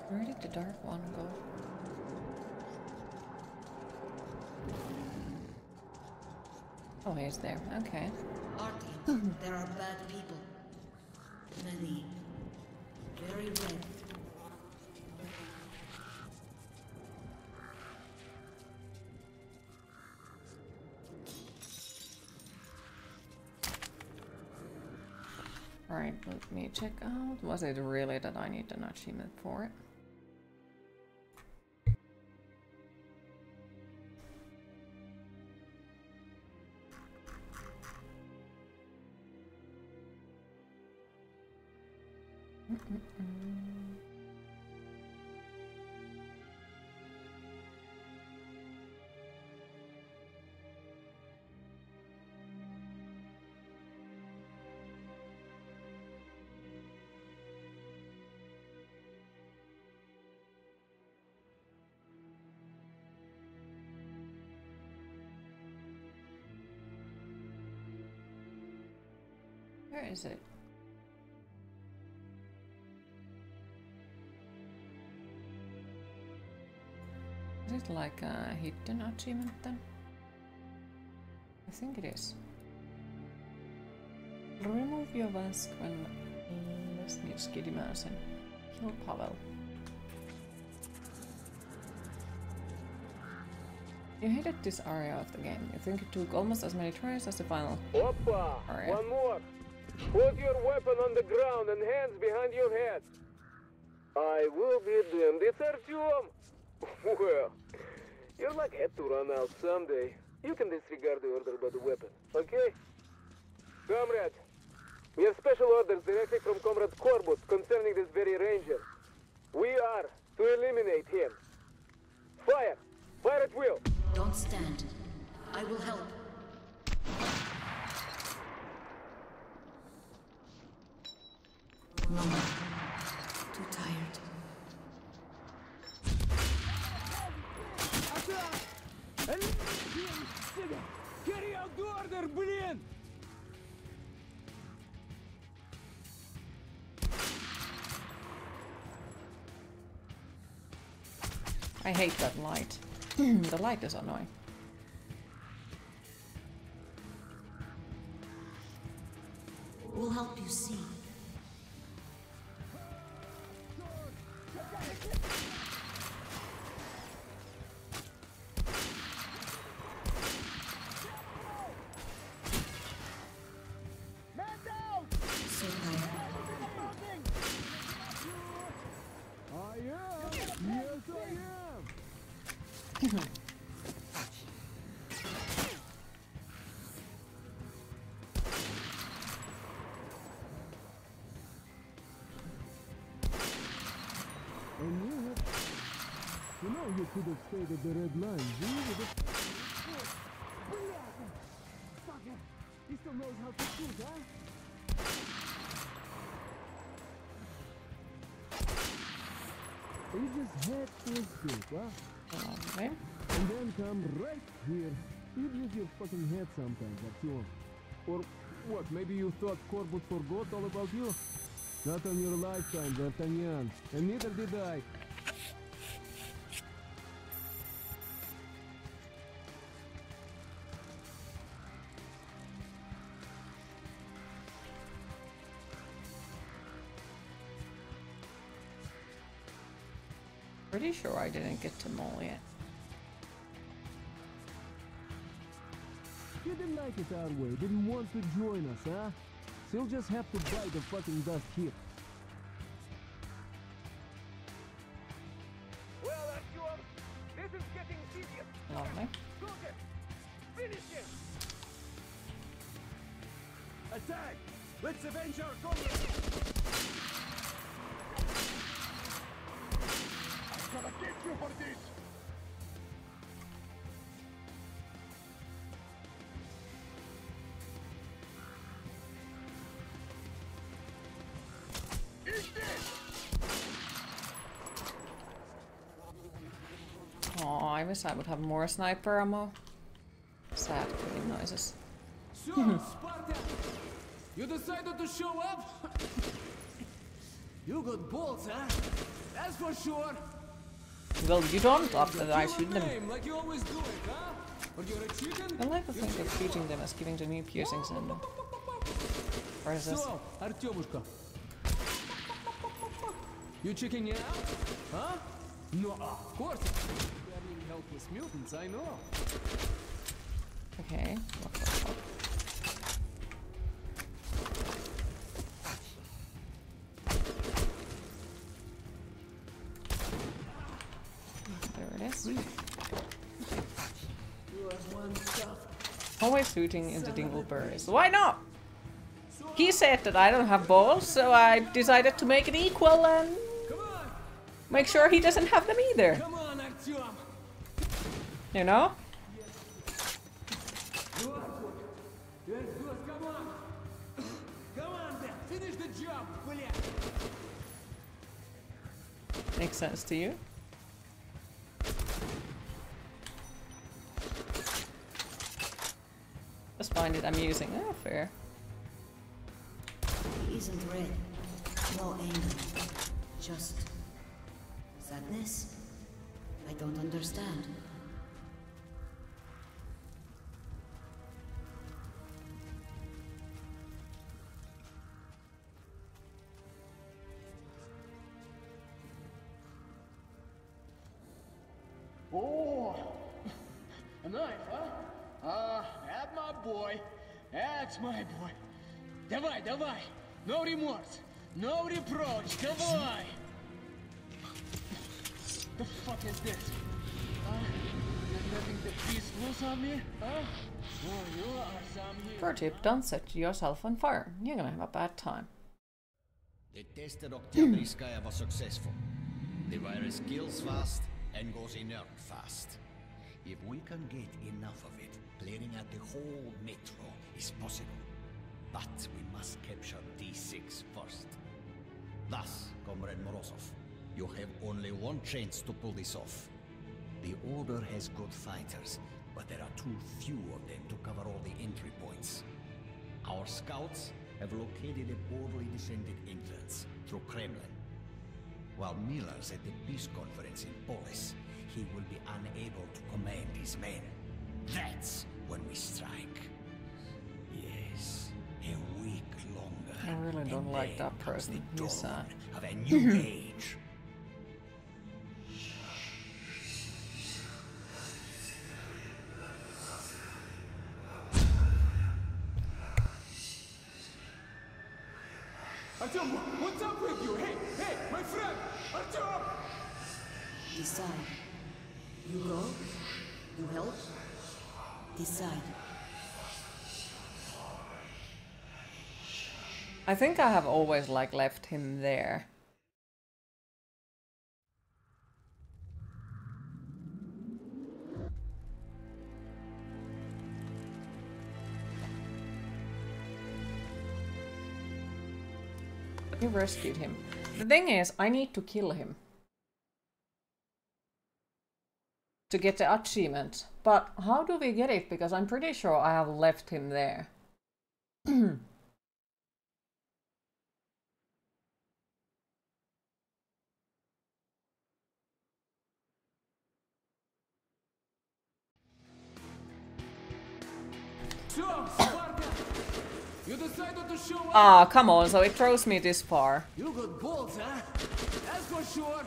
Where did the dark one go? Oh, he's there. Okay. Artie, there are bad people. Alright, let me check out. Was it really that I need an achievement for it? Is it? Is it like a hidden achievement then? I think it is. Remove your mask when Lesnitsky demands him. Kill Pavel. You hated this area of the game. You think it took almost as many tries as the final Oppa! area. One more. Put your weapon on the ground and hands behind your head. I will be damned. It's Artyom. *laughs* Well, your luck had to run out someday. You can disregard the order about the weapon, okay? Comrade, we have special orders directly from Comrade Korbut concerning this very ranger. We are to eliminate him. Fire! Fire at will! Don't stand. I will help. No more. Too tired. Carry out the order, блин! I hate that light. *clears throat* the light is annoying. We'll help you see. You could have stayed at the red line. You would have... Fucker! He still knows how to shoot, huh? You just had to escape, huh? Okay. And then come right here. You'd use your fucking head sometimes, Artyom. Or what, maybe you thought Korbut forgot all about you? Not on your lifetime, D'Artagnan. And neither did I. Pretty sure I didn't get to Mole yet. You didn't like it our way, didn't want to join us, huh? So you'll just have to bite the fucking dust here. Well, Artyom, this is getting serious. Lovely. Soldier, finish him! Attack! Let's avenge our comrade! Oh, I would have more sniper ammo. Sad clicking noises. So, *laughs* Spartan, you decided to show up? *laughs* you got balls, huh? That's for sure. Well, you don't after I shoot them. like you always do it, huh? Or you're a chicken? I like to think of shooting them as giving the new piercings in them. *laughs* Where is this? So, Artyomushka. You checking it out? Huh? No, of course. Mutants, I know. Okay. What the fuck? There it is. Always shooting into dingleberries. Why not? He said that I don't have balls, so I decided to make it equal and make sure he doesn't have them either. You know? Makes sense to you? Just find it amusing. Oh, fair. He isn't red. No anger. Just sadness. I don't understand. Tonight, huh? Ah, that my boy. That's my boy. Давай, давай. No remorse. No reproach. Давай. The fuck is this? Huh? Letting the beast loose on me? Huh? Oh, you are some hero. Pro tip, don't set yourself on fire. You're gonna have a bad time. The test at Oktyabrskaya was successful. The virus kills fast and goes inert fast. If we can get enough of it, clearing out the whole metro is possible. But we must capture D6 first. Thus, Comrade Morozov, you have only one chance to pull this off. The Order has good fighters, but there are too few of them to cover all the entry points. Our scouts have located a boldly defended entrance through Kremlin. While Miller's at the peace conference in Polis, he will be unable to command his men. That's when we strike. Yes, a week longer. I really don't like that person. He's uh, of a new *clears throat* age. I think I have always like left him there. You rescued him. The thing is, I need to kill him. To get the achievement. But how do we get it? Because I'm pretty sure I have left him there. *clears throat* decided to show up? Ah, come on, so it throws me this far. You got balls, huh? That's for sure.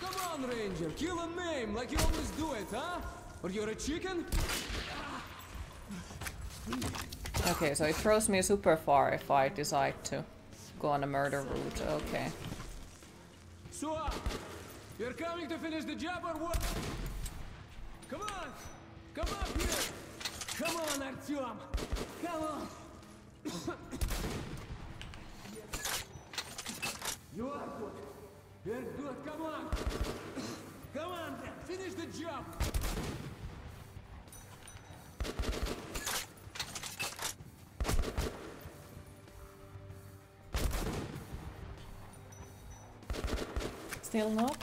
Come on, Ranger, kill and maim like you always do it, huh? Or you're a chicken? Okay, so it throws me super far if I decide to go on a murder route. Okay. So, you're coming to finish the job or what? Come on! Come up here! Come on, Artyom! Come on! You are good. You're good. Come on! Come on! Finish the job! Still not?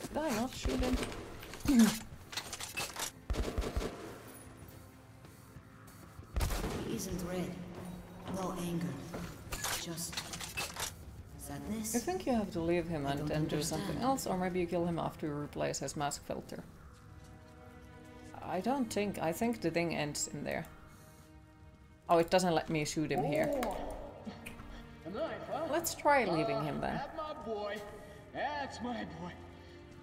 Did I not shoot *clears throat* him? I think you have to leave him I and don't then do something understand. else, or maybe you kill him after you replace his mask filter. I don't think. I think the thing ends in there. Oh, it doesn't let me shoot him here. A knife, huh? Let's try leaving him then. That's my boy. That's my boy.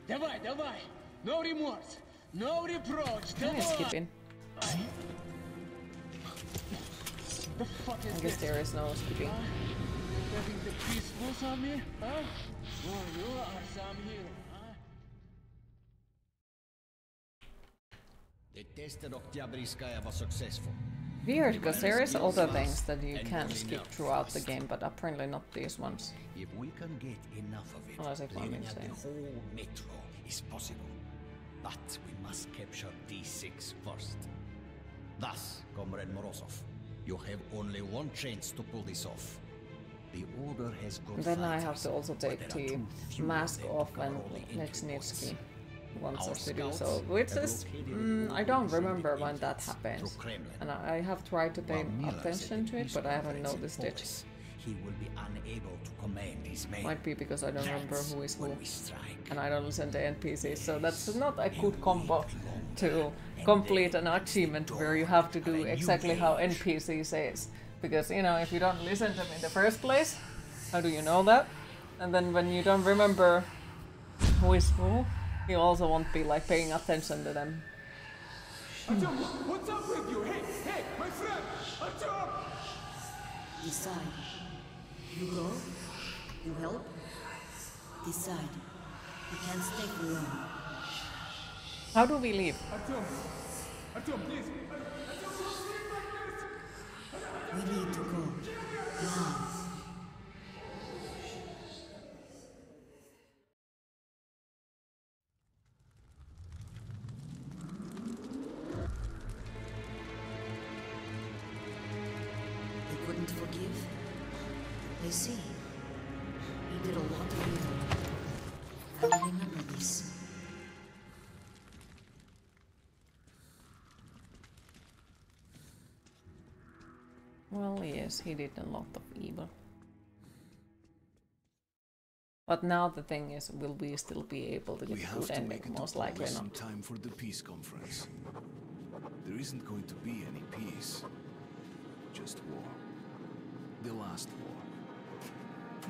Давай, давай. No remorse. No reproach. Can I Давай. skip in? The fuck is I guess this? there is no skipping. You're letting the beast loose on me? Huh? Oh, you are some hero, huh? The test at Oktyabrskaya was successful. Weird, because there is other things that you can skip throughout the game, but apparently not these ones. If we can get enough of it, Unless clearing the whole metro is possible. But we must capture D6 first. Thus, Comrade Morozov, you have only one chance to pull this off. Then I have to also take the too few of mask off when all the entry Lesnitsky points. wants us to do so. Which is, mm, I don't remember when that happens. And I, have tried to pay While Miller's at attention to it, but I haven't noticed it. He will be unable to command his men. Might be because I don't remember who is who. when we strike. And I don't listen to NPCs, so that's not a good combo to complete an achievement where you have to do exactly how NPC says. Because, you know, if you don't listen to them in the first place, how do you know that? And then when you don't remember who is who, You also won't be like paying attention to them. Artyom, what's up with you? Hey, hey, my friend! Artyom! Decide. You go? You help? Decide. You can't stay for long. How do we leave? Artyom! Artyom, please! We need to go. Now. Yes, he did a lot of evil. But now the thing is, will we still be able to We get a have good to ending? make it Most likely not. some time for the peace conference. There isn't going to be any peace. Just war. The last war.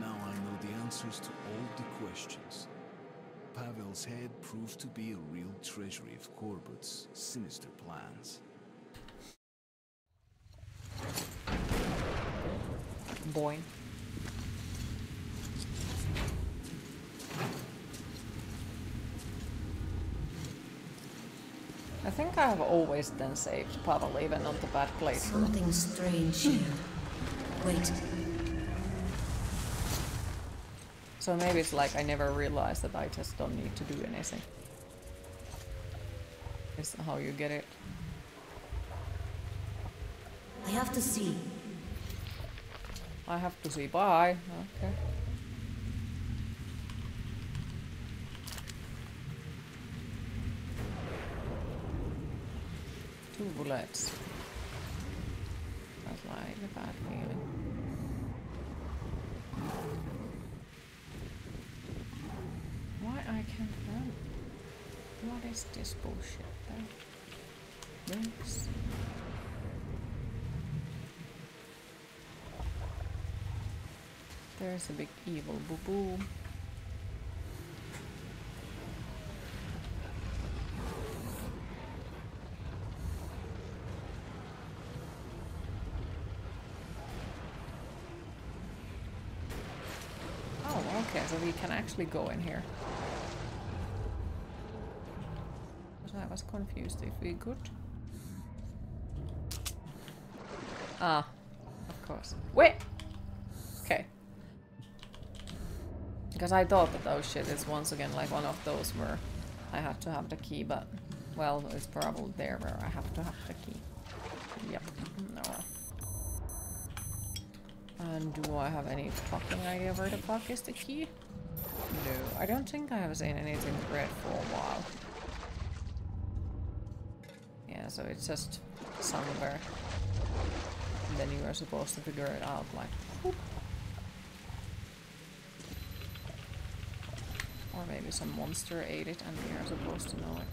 Now I know the answers to all the questions. Pavel's head proved to be a real treasury of Korbut's sinister plans. Boing. I think I have always then saved Pavel even on the bad place. Something strange here. Wait. So maybe it's like I never realized that I just don't need to do anything. Is how you get it. I have to see. I have to see bye. Okay. Two bullets. That's like a bad feeling. Why I can't run? What is this bullshit though? Yes. There's a big evil boo boo. Oh, okay, so we can actually go in here. I was confused if we could. Ah, of course. Wait! Because I thought that, oh shit, it's once again like one of those where I have to have the key, but, well, it's probably there where I have to have the key. Yep. No. And do I have any fucking idea where the fuck is the key? No, I don't think I have seen anything red for a while. Yeah, so it's just somewhere. And then you are supposed to figure it out, like, whoop. Or maybe some monster ate it and we are supposed to know it.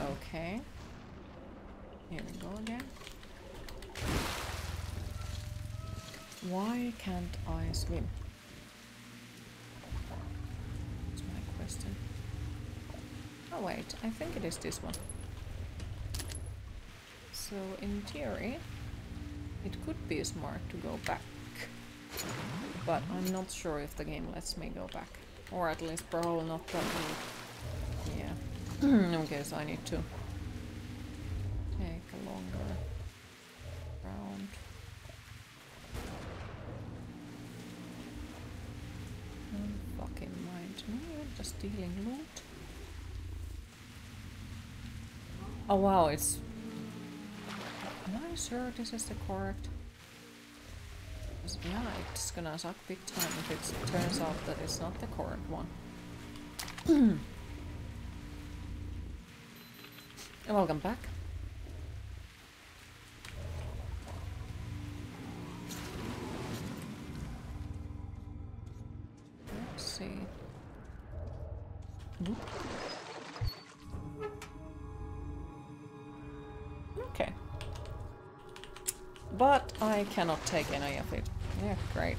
Okay. Here we go again. Why can't I swim? That's my question. Oh wait, I think it is this one. So in theory, it could be smart to go back. But I'm not sure if the game lets me go back. Or at least probably not that way. Yeah. *clears throat* okay, so I need to take a longer round. Don't fucking mind me, you're just stealing loot. Oh wow, it's... Am I sure this is the correct? Yeah, it's gonna suck big time if it turns out that it's not the correct one. *clears throat* And welcome back. Let's see. Okay. But I cannot take any of it. Yeah, great.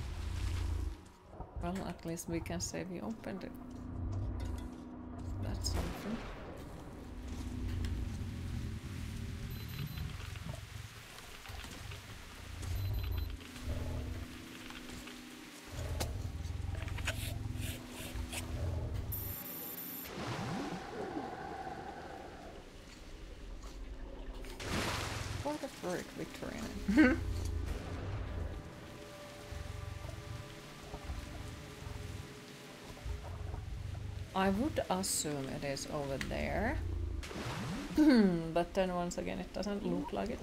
Well, at least we can say we opened it. I would assume it is over there. but then once again, it doesn't look like it.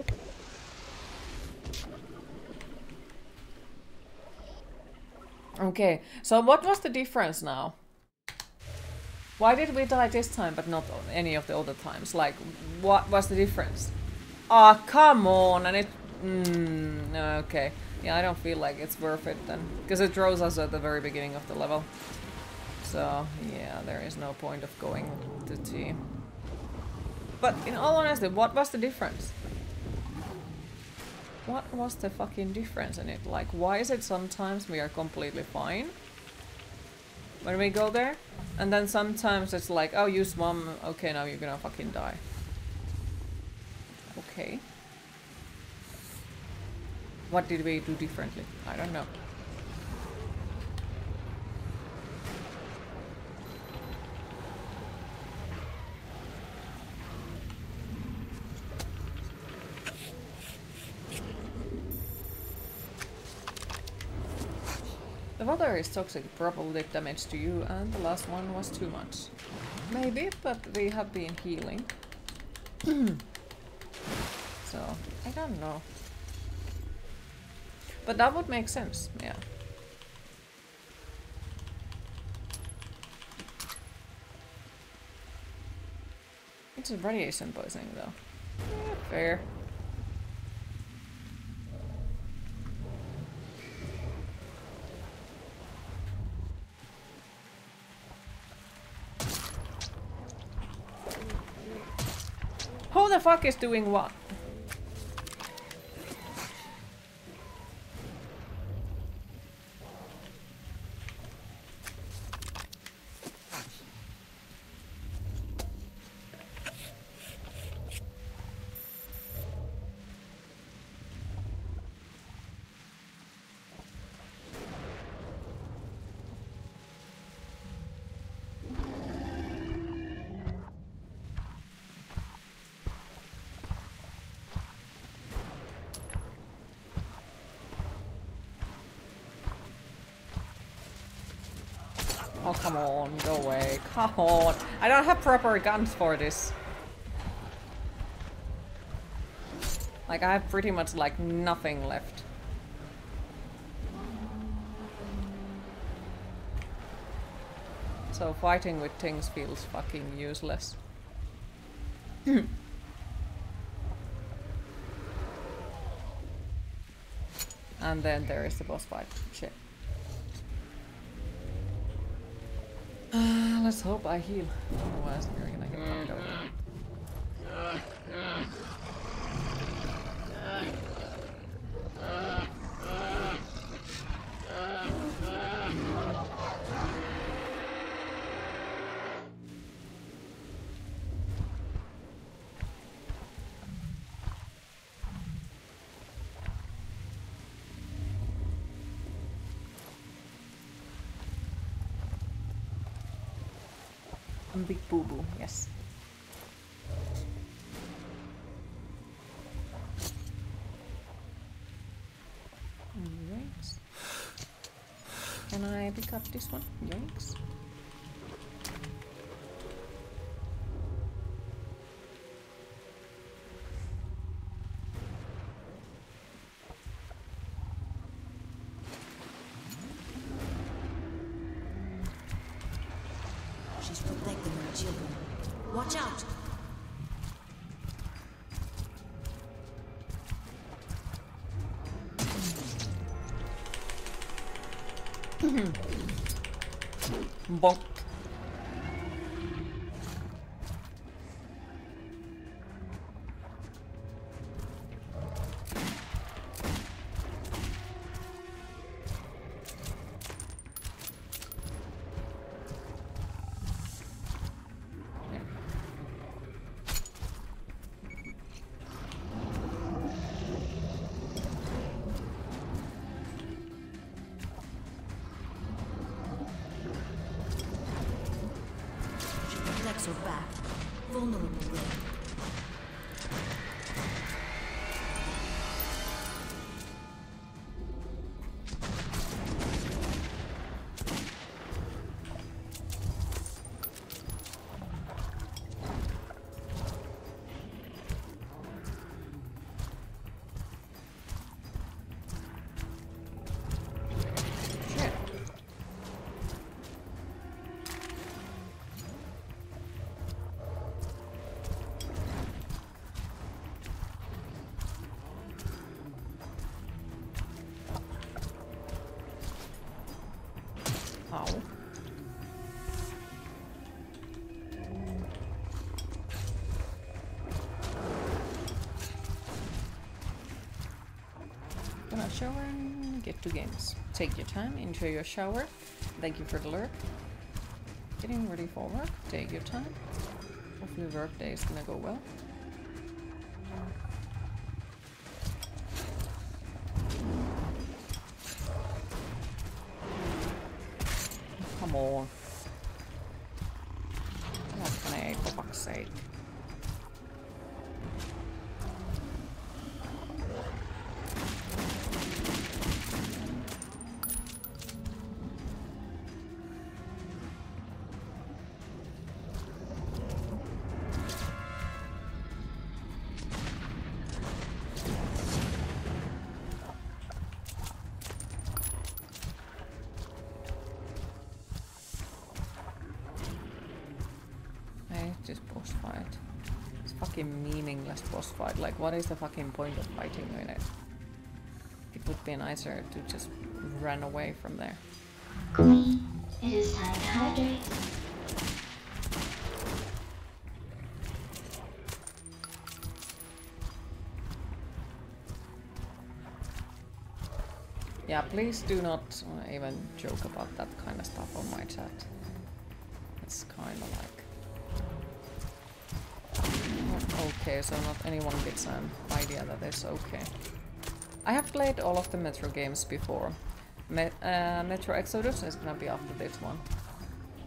Okay, so what was the difference now? Why did we die this time but not any of the other times? Like, what was the difference? Ah, oh, come on, and it... Mm, okay. Yeah, I don't feel like it's worth it then. Because it throws us at the very beginning of the level. So, yeah, there is no point of going to T. But, in all honesty, what was the difference? What was the fucking difference in it? Like, why is it sometimes we are completely fine? When we go there? And then sometimes it's like, oh, you swam, okay, now you're gonna fucking die. Okay. What did we do differently? I don't know. Is toxic, probably did damage to you, and the last one was too much. Maybe, but we have been healing. *clears throat* so, I don't know. But that would make sense, yeah. It's a radiation poisoning though. Yeah, fair. Fuck is doing what? Oh, go away. Come on. I don't have proper guns for this. Like, I have pretty much, like, nothing left. So fighting with things feels fucking useless. *laughs* and then there is the boss fight. Shit. Let's hope I heal. Otherwise, we're gonna get fucked mm-hmm. over. Big boo boo, yes. Yikes. Can I pick up this one? Yikes. Shower and get to games. Take your time, enjoy your shower. Thank you for the lurk. Getting ready for work, take your time. Hopefully work day is gonna go well. Fucking meaningless boss fight. Like, what is the fucking point of fighting in it? It would be nicer to just run away from there. It is time to hydrate. Yeah, please do not even joke about that kind of stuff on my chat. Okay, so not anyone gets an idea that it's okay. I have played all of the Metro games before. Me uh, Metro Exodus is gonna be after this one.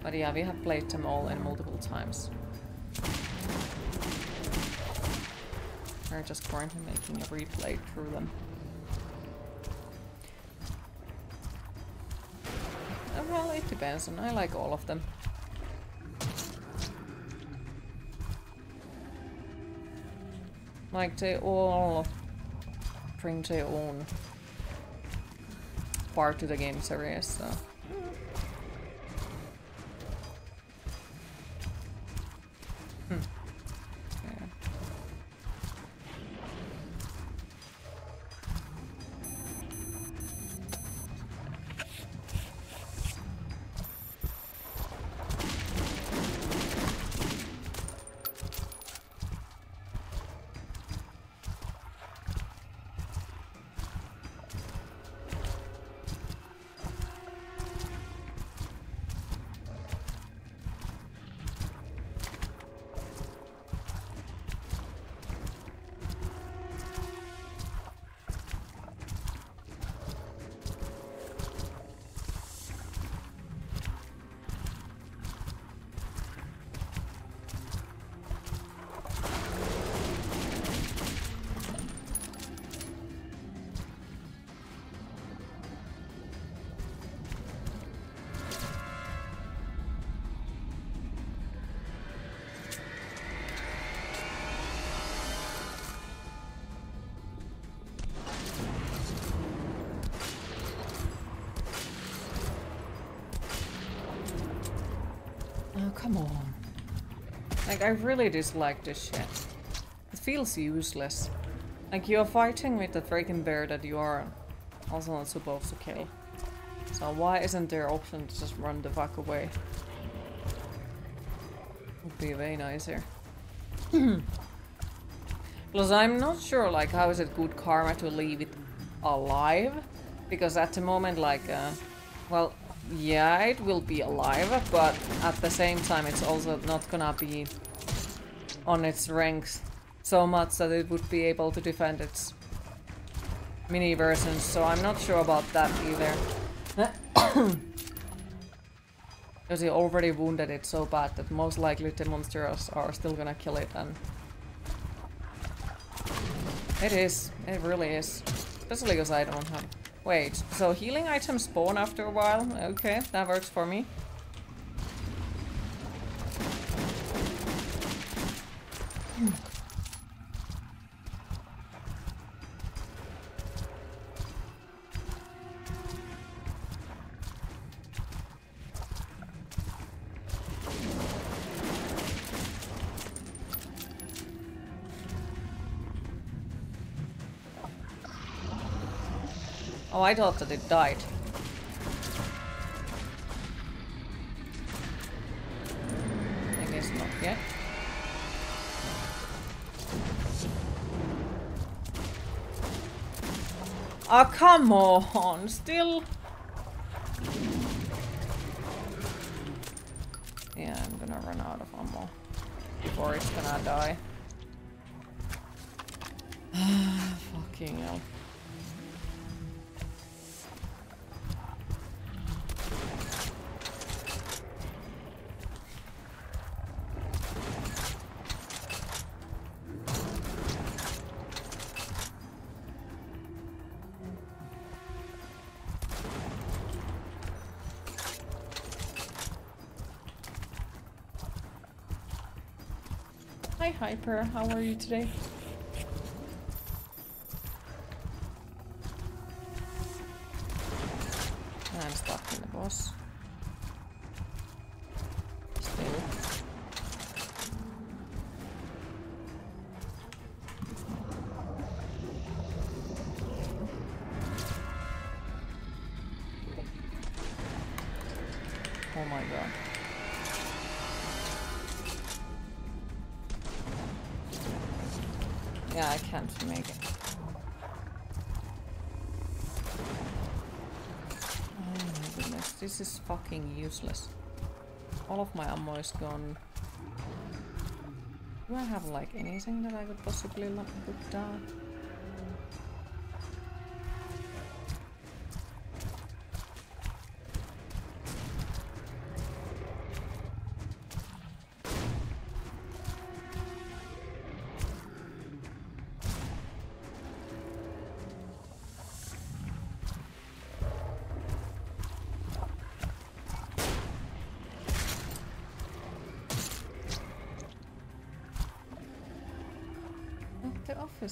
But yeah, we have played them all in multiple times. We're just currently making a replay through them. Uh, Well, it depends, and I like all of them. Like they all bring their own part to the game series, so. Like, I really dislike this shit. It feels useless. Like, you're fighting with the freaking bear that you are also not supposed to kill. So why isn't there option to just run the fuck away? Would be way nicer. *clears throat* Plus, I'm not sure, like, how is it good karma to leave it alive? Because at the moment, like, uh, well, yeah, it will be alive, but at the same time, it's also not gonna be on its ranks so much that it would be able to defend its mini versions, so I'm not sure about that either. *coughs* Because he already wounded it so bad that most likely the monsters are still gonna kill it and... It is. It really is. Especially because I don't have... Wait, so healing items spawn after a while? Okay, that works for me. I thought that it died. I guess not yet. Oh, come on! Still? Hyper, how are you today? Yeah, make it. Oh my goodness, this is fucking useless. All of my ammo is gone. Do I have like anything that I could possibly put down?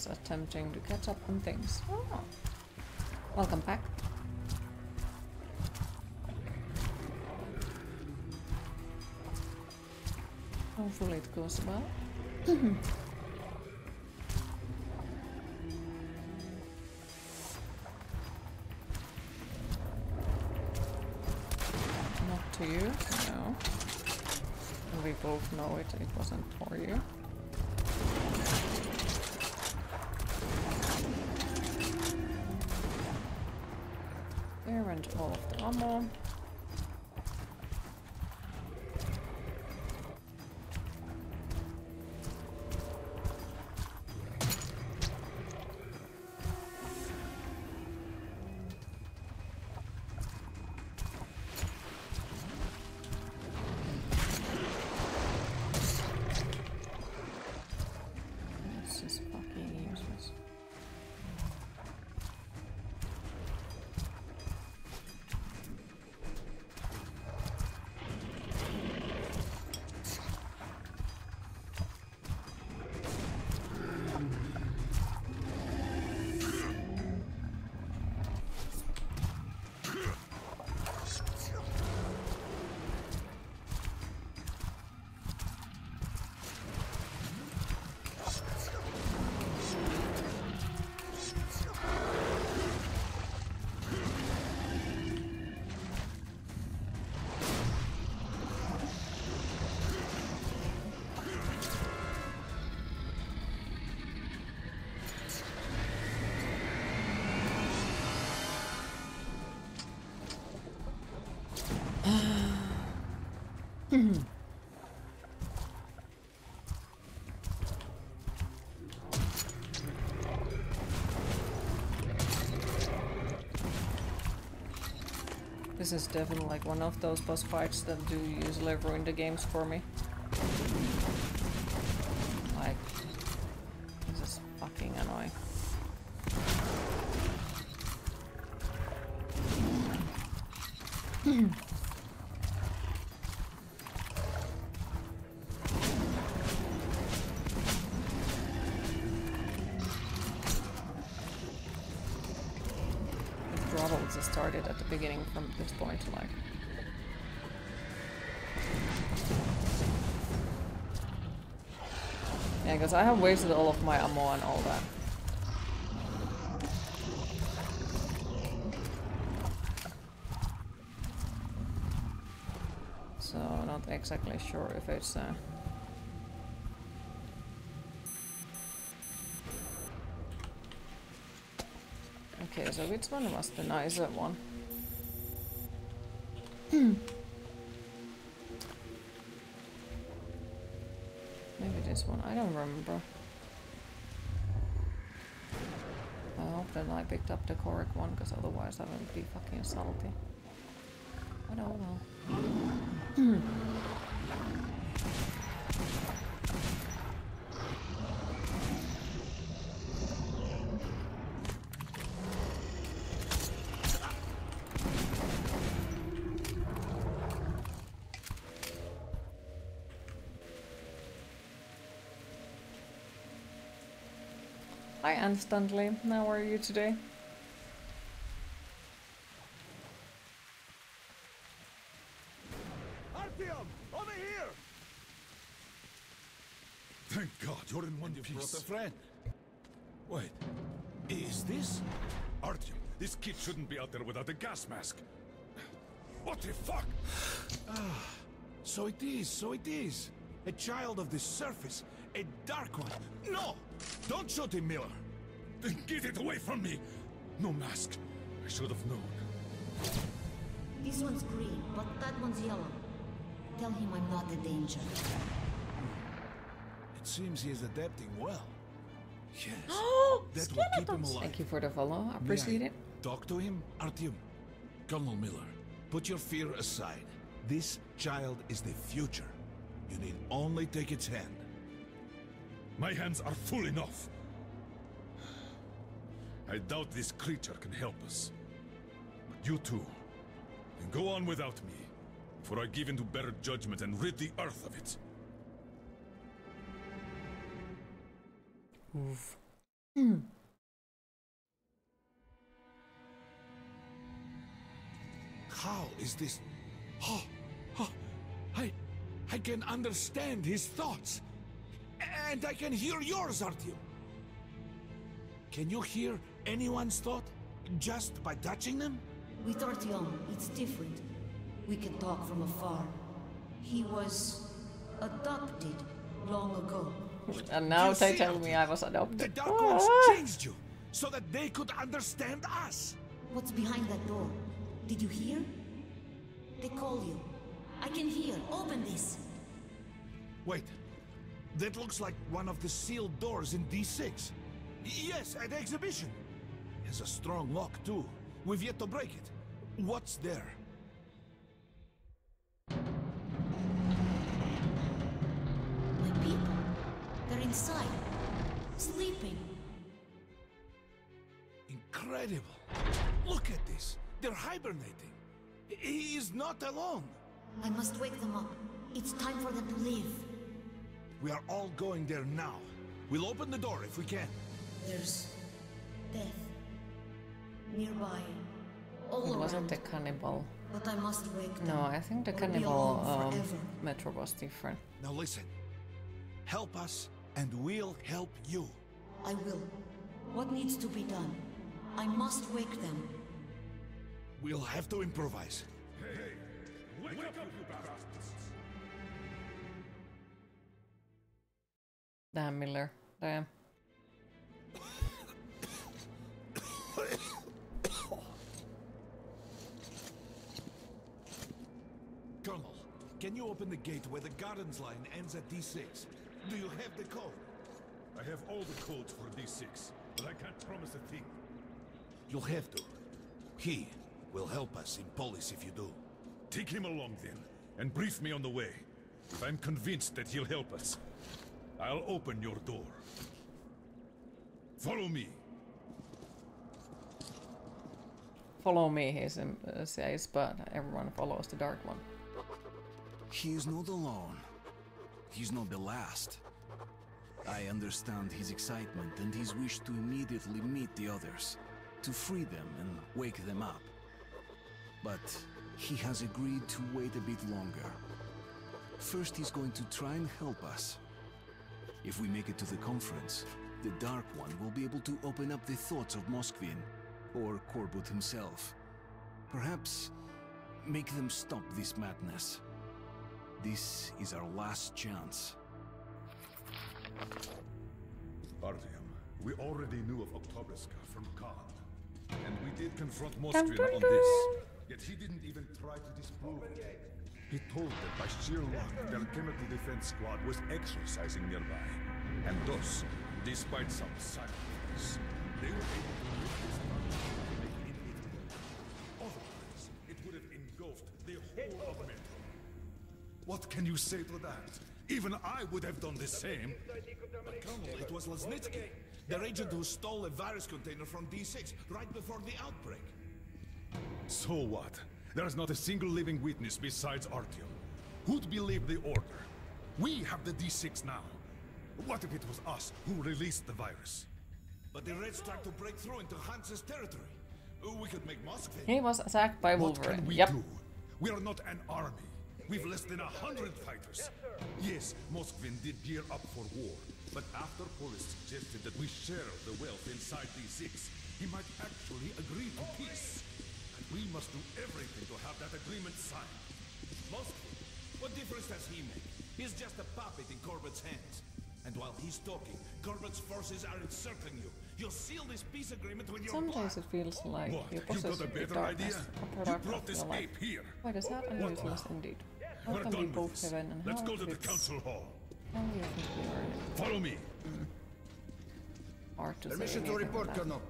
At attempting to catch up on things. Oh. Welcome back. Hopefully it goes well. *laughs* Not to you, no. We both know it, it wasn't for you. All of this is definitely like one of those boss fights that do usually ruin the games for me. Beginning from this point, like. Yeah, because I have wasted all of my ammo and all that. So, not exactly sure if it's... Uh... Okay, so which one was the nicer one? Up the correct one, because otherwise I will be fucking salty. But oh well. Hi instantly. How are you today? Artyom, over here! Thank God you're in one piece. brought a friend. Wait, is this Artyom? This kid shouldn't be out there without a gas mask. What the fuck? Ah, *sighs* so it is, so it is. A child of the surface, a dark one. No! Don't shoot him, Miller! Then get it away from me! No mask. I should have known. This one's green, but that one's yellow. Tell him I'm not a danger. It seems he is adapting well. Yes. Oh, *gasps* that will keep him alive. Thank you for the follow. I May appreciate I it. Talk to him, Artyom. Colonel Miller, put your fear aside. This child is the future. You need only take its hand. My hands are full enough. I doubt this creature can help us. But you two, then go on without me, for I give into better judgment and rid the earth of it. Oof. How is this? Oh, oh, I, I can understand his thoughts. And I can hear yours, Artyom. Can you hear anyone's thought just by touching them? With Artyom, it's different. We can talk from afar. He was adopted long ago. And now they tell me I was adopted. The Dark Ones Ah! changed you so that they could understand us. What's behind that door? Did you hear? They call you. I can hear. Open this. Wait, that looks like one of the sealed doors in D6. Yes, at the exhibition. Has a strong lock too. We've yet to break it. What's there? Inside. Sleeping. Incredible. Look at this. They're hibernating. He is not alone. I must wake them up. It's time for them to live. We are all going there now. We'll open the door if we can. There's death nearby. All It wasn't the cannibal. But I must wake them. No, I think the or cannibal alone um, metro was different. Now listen. Help us, and we'll help you. I will. What needs to be done? I must wake them. We'll have to improvise. Hey, wake, up, you bastards! Damn, Miller. Damn. Colonel, can you open the gate where the gardens line ends at D6? Do you have the code? I have all the codes for D6, but I can't promise a thing. You'll have to. He will help us in Polis if you do. Take him along then, and brief me on the way. If I'm convinced that he'll help us, I'll open your door. Follow me. Follow me, he sim- uh, says, but everyone follows the dark one. He is not alone. He's not the last. I understand his excitement and his wish to immediately meet the others, to free them and wake them up. But he has agreed to wait a bit longer. First, he's going to try and help us. If we make it to the conference, the Dark One will be able to open up the thoughts of Moskvin, or Korbut himself. Perhaps make them stop this madness. This is our last chance. Artyom, we already knew of Oktyabrskaya from Khan. And we did confront Moskvin on this. Yet he didn't even try to disprove it. He told that by sheer luck, their chemical defense squad was exercising nearby. And thus, despite some sacrifice, they were able to What can you say to that? Even I would have done the same. But Colonel, it was Lesnitsky, the agent who stole a virus container from D6 right before the outbreak. So what? There's not a single living witness besides Artyom. Who'd believe the order? We have the D6 now. What if it was us who released the virus? But the Reds tried to break through into Hansa's territory. We could make Moskvin. He was attacked by Wolverine. What Wolverine. can we yep. do? We are not an army. We've less than a hundred fighters. Yes, Moskvin did gear up for war, but after Polis suggested that we share the wealth inside D6, he might actually agree to peace. And we must do everything to have that agreement signed. Moskvin? What difference does he make? He's just a puppet in Korbut's hands. And while he's talking, Korbut's forces are encircling you. You'll seal this peace agreement with your blood. Sometimes it feels like What? you're You got a with better darkness, idea? a You product brought of this your life. ape here. Why does that What useless indeed? How We're can we done with both this. heaven and Let's go to the council hall. How do think we are Follow me. Hard to Permission say to report. Colonel.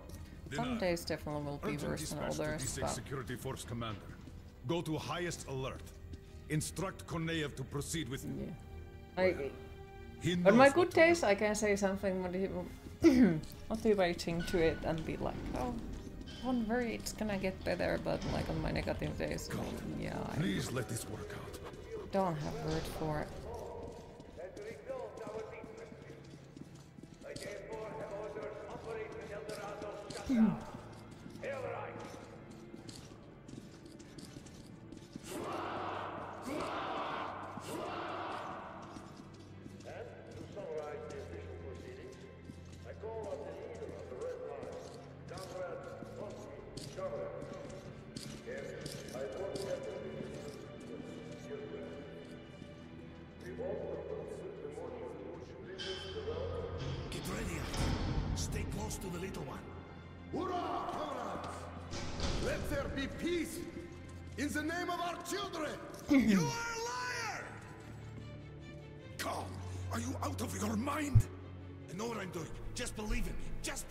Some Denied. days definitely will be Urgent worse than dispatch to others, D6 but Security Force Commander. Go to highest alert. Instruct Korneev to proceed with... I, He on my good days I can say something motiv- *clears throat* motivating to it and be like, oh, don't worry, it's gonna get better, but like on my negative days, like, yeah, I Please let this work out. Don't have word for it. To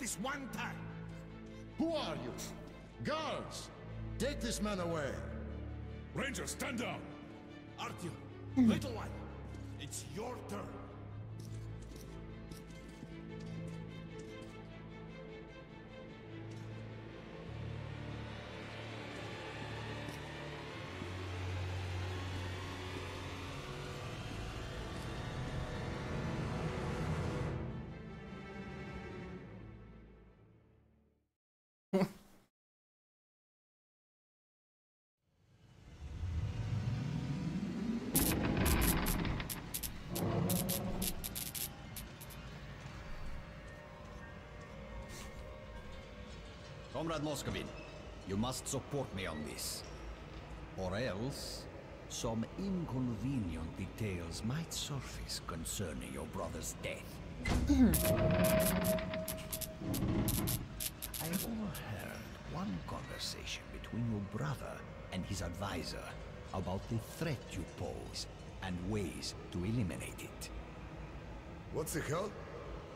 this one time. Who are you? Guards! Take this man away. Ranger, stand down! Artyom, mm. little one, it's your turn. Comrade Moskvin, you must support me on this. Or else, some inconvenient details might surface concerning your brother's death. *clears throat* I overheard one conversation between your brother and his advisor about the threat you pose and ways to eliminate it. What the hell?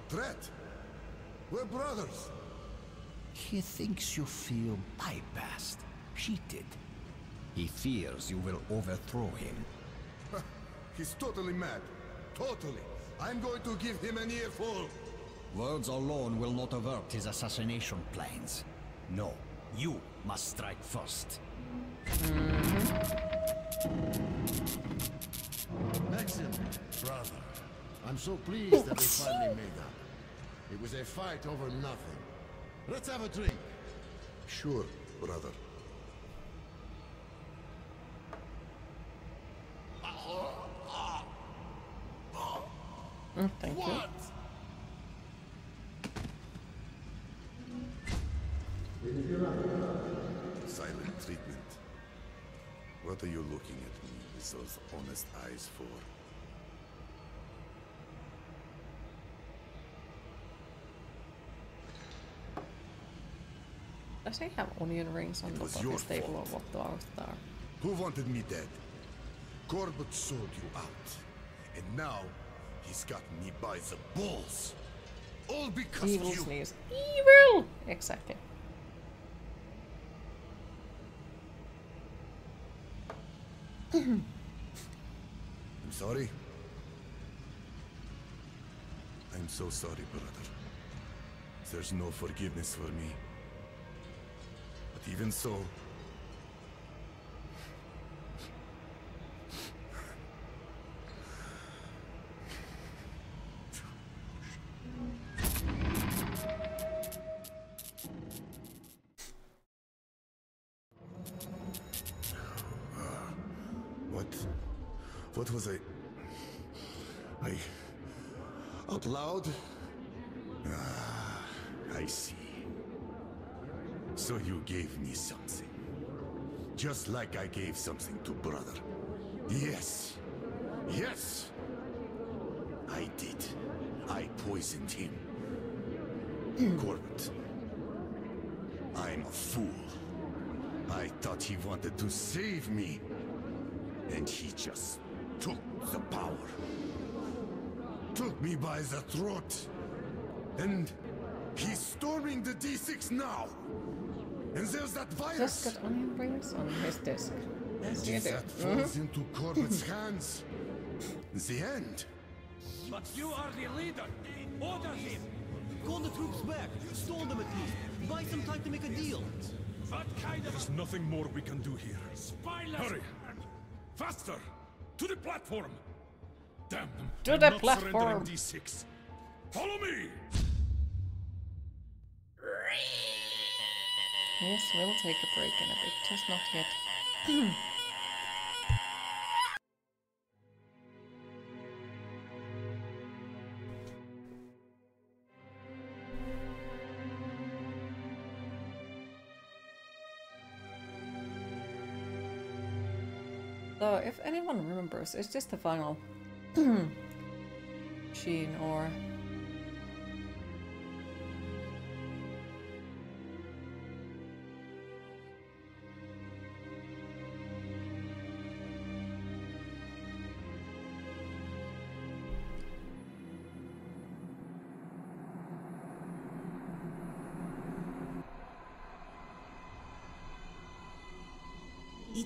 Threat? We're brothers. He thinks you feel bypassed cheated. He fears you will overthrow him. He's totally mad. Totally. I'm going to give him an earful. Words alone will not avert his assassination plans. No, you must strike first. Maxim, brother, I'm so pleased that we finally made up. It was a fight over nothing. Let's have a drink. Sure, brother. Does he have onion rings on It the was top of his table or what those are? Who wanted me dead? Korbut sold you out. And now, he's got me by the balls. All because Evil of you. sneeze. Evil! Exactly. *clears throat* I'm sorry. I'm so sorry, brother. There's no forgiveness for me. But even so... What? What was I? I. Out loud? Ah, I see. So you gave me something. Just like I gave something to brother. Yes. Yes! I did. I poisoned him. Korbut. I'm a fool. I thought he wanted to save me. And he just took the power. Took me by the throat. And he's storming the D6 now. And there's that virus. Just got onion rings on oh, his desk. And Yes, you do. that falls into Korbut's hands, the end. But you are the leader. Order him. Call the troops back. Stall them at least. Buy some time to make a deal. What kind of... There's nothing more we can do here. Spineless... Hurry! Faster! To the platform! Damn them! To I'm the platform. surrendering D6. Follow me! Yes, we'll take a break in a bit, just not yet. so, if anyone remembers, it's just the final *clears throat* Sheen or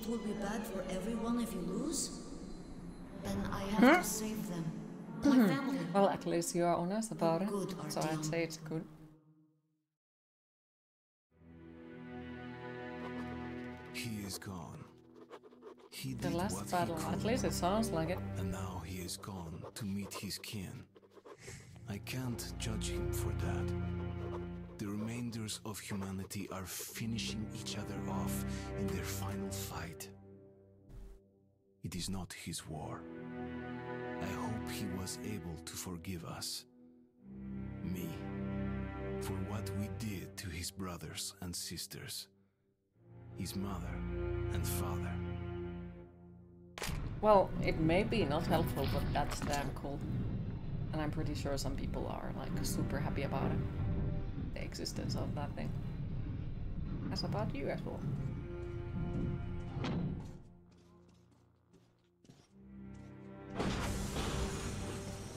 It will be bad for everyone if you lose. Then I have Hmm? to save them. My family. Well, at least you are honest about it. good, So I'd say it's good. He is gone. He The did last what battle, he at least it sounds like it. and now he is gone to meet his kin. I can't judge him for that. Of humanity are finishing each other off in their final fight. It is not his war. I hope he was able to forgive us. Me. For what we did to his brothers and sisters. His mother and father. Well, it may be not helpful, but that's damn cool. And I'm pretty sure some people are like super happy about it. The existence of that thing. As about you as well.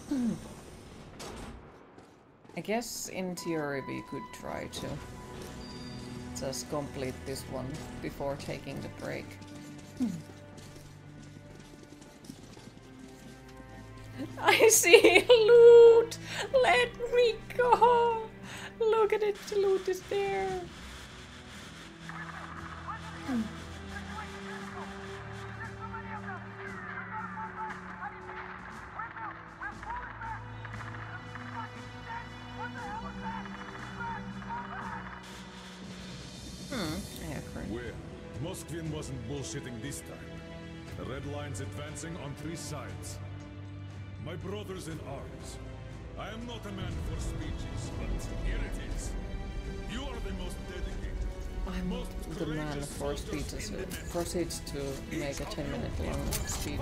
Hmm. I guess in theory we could try to just complete this one before taking the break. Hmm. *laughs* I see loot! Let me go! Look at it, the loot is there. Hmm, I agree. Moskvin wasn't bullshitting this time. The red line's advancing on three sides. My brothers in arms, I am not a man for speeches, but here it is. You are the most dedicated. I'm not the man for speeches. uh, Proceed to make a 10 minute long speech.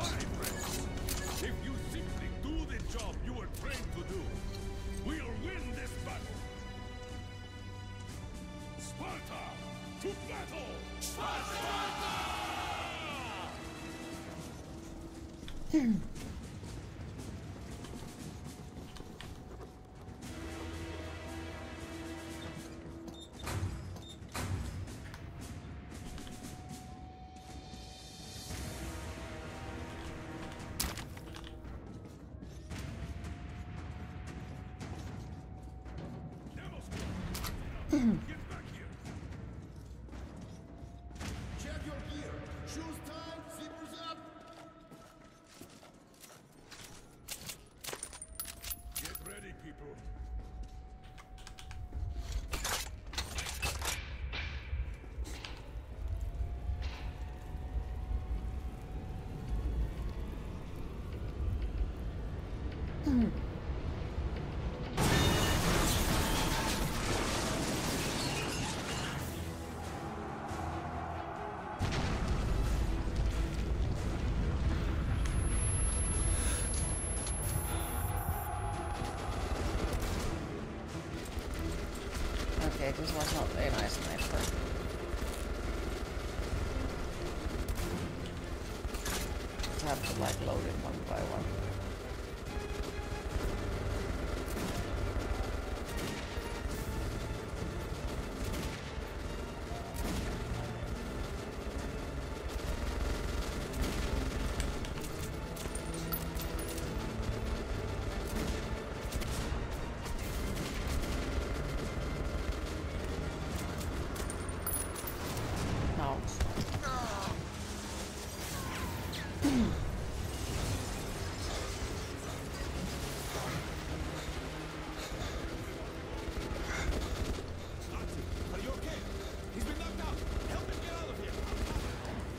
Okay, this was not a nice sniper. Just have to like load it one by one.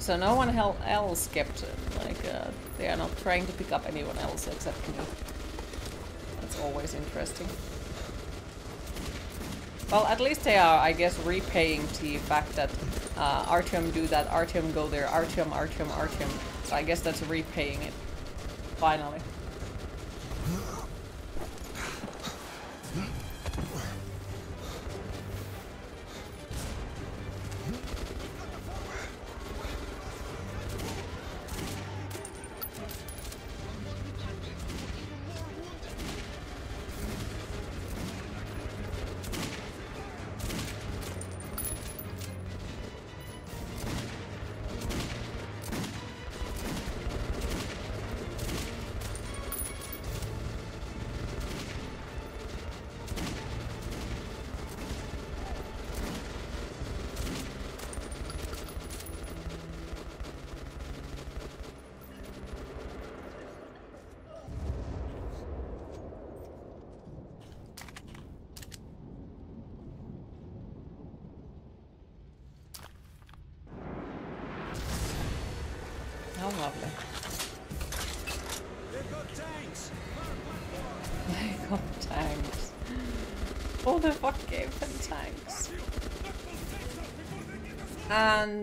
So no one else kept it. Like, uh, they are not trying to pick up anyone else except me. That's always interesting. Well, at least they are, I guess, repaying the fact that uh, Artyom do that, Artyom go there, Artyom, Artyom, Artyom. So I guess that's repaying it. Finally.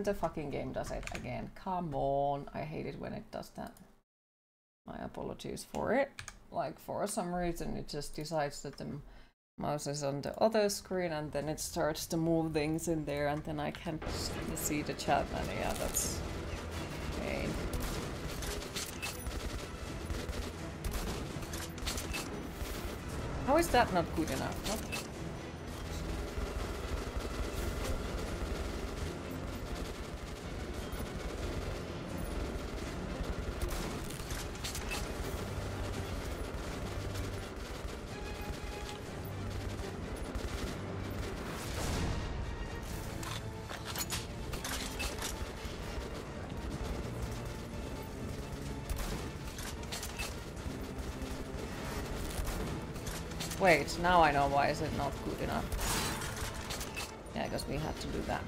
The fucking game does it again. Come on. I hate it when it does that. My apologies for it. Like, for some reason, it just decides that the mouse is on the other screen and then it starts to move things in there and then I can't see the chat. And yeah, that's. How is that not good enough? Now I know why is it not good enough. Yeah, because we had to do that.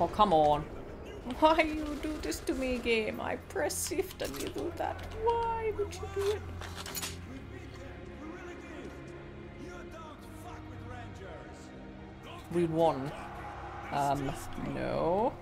Oh, come on. Why you do this to me, game? I press shift and you do that. Why would you do it? We won. Um, no.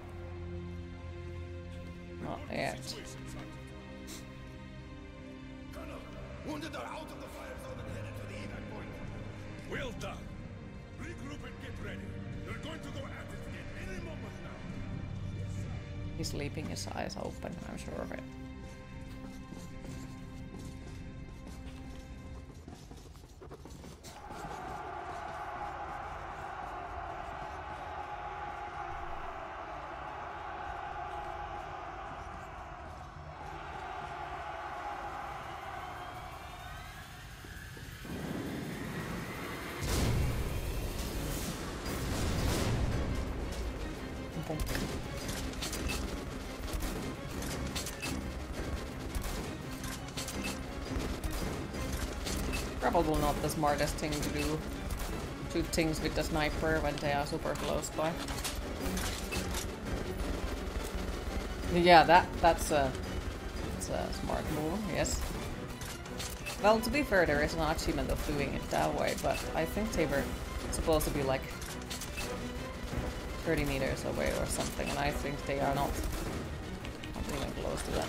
Probably not the smartest thing to do. Shoot things with the sniper when they are super close by. Yeah, that that's a, that's a smart move, yes. Well, to be fair, there is an achievement of doing it that way, but I think they were supposed to be like 30 meters away or something, and I think they are not, not even close to that.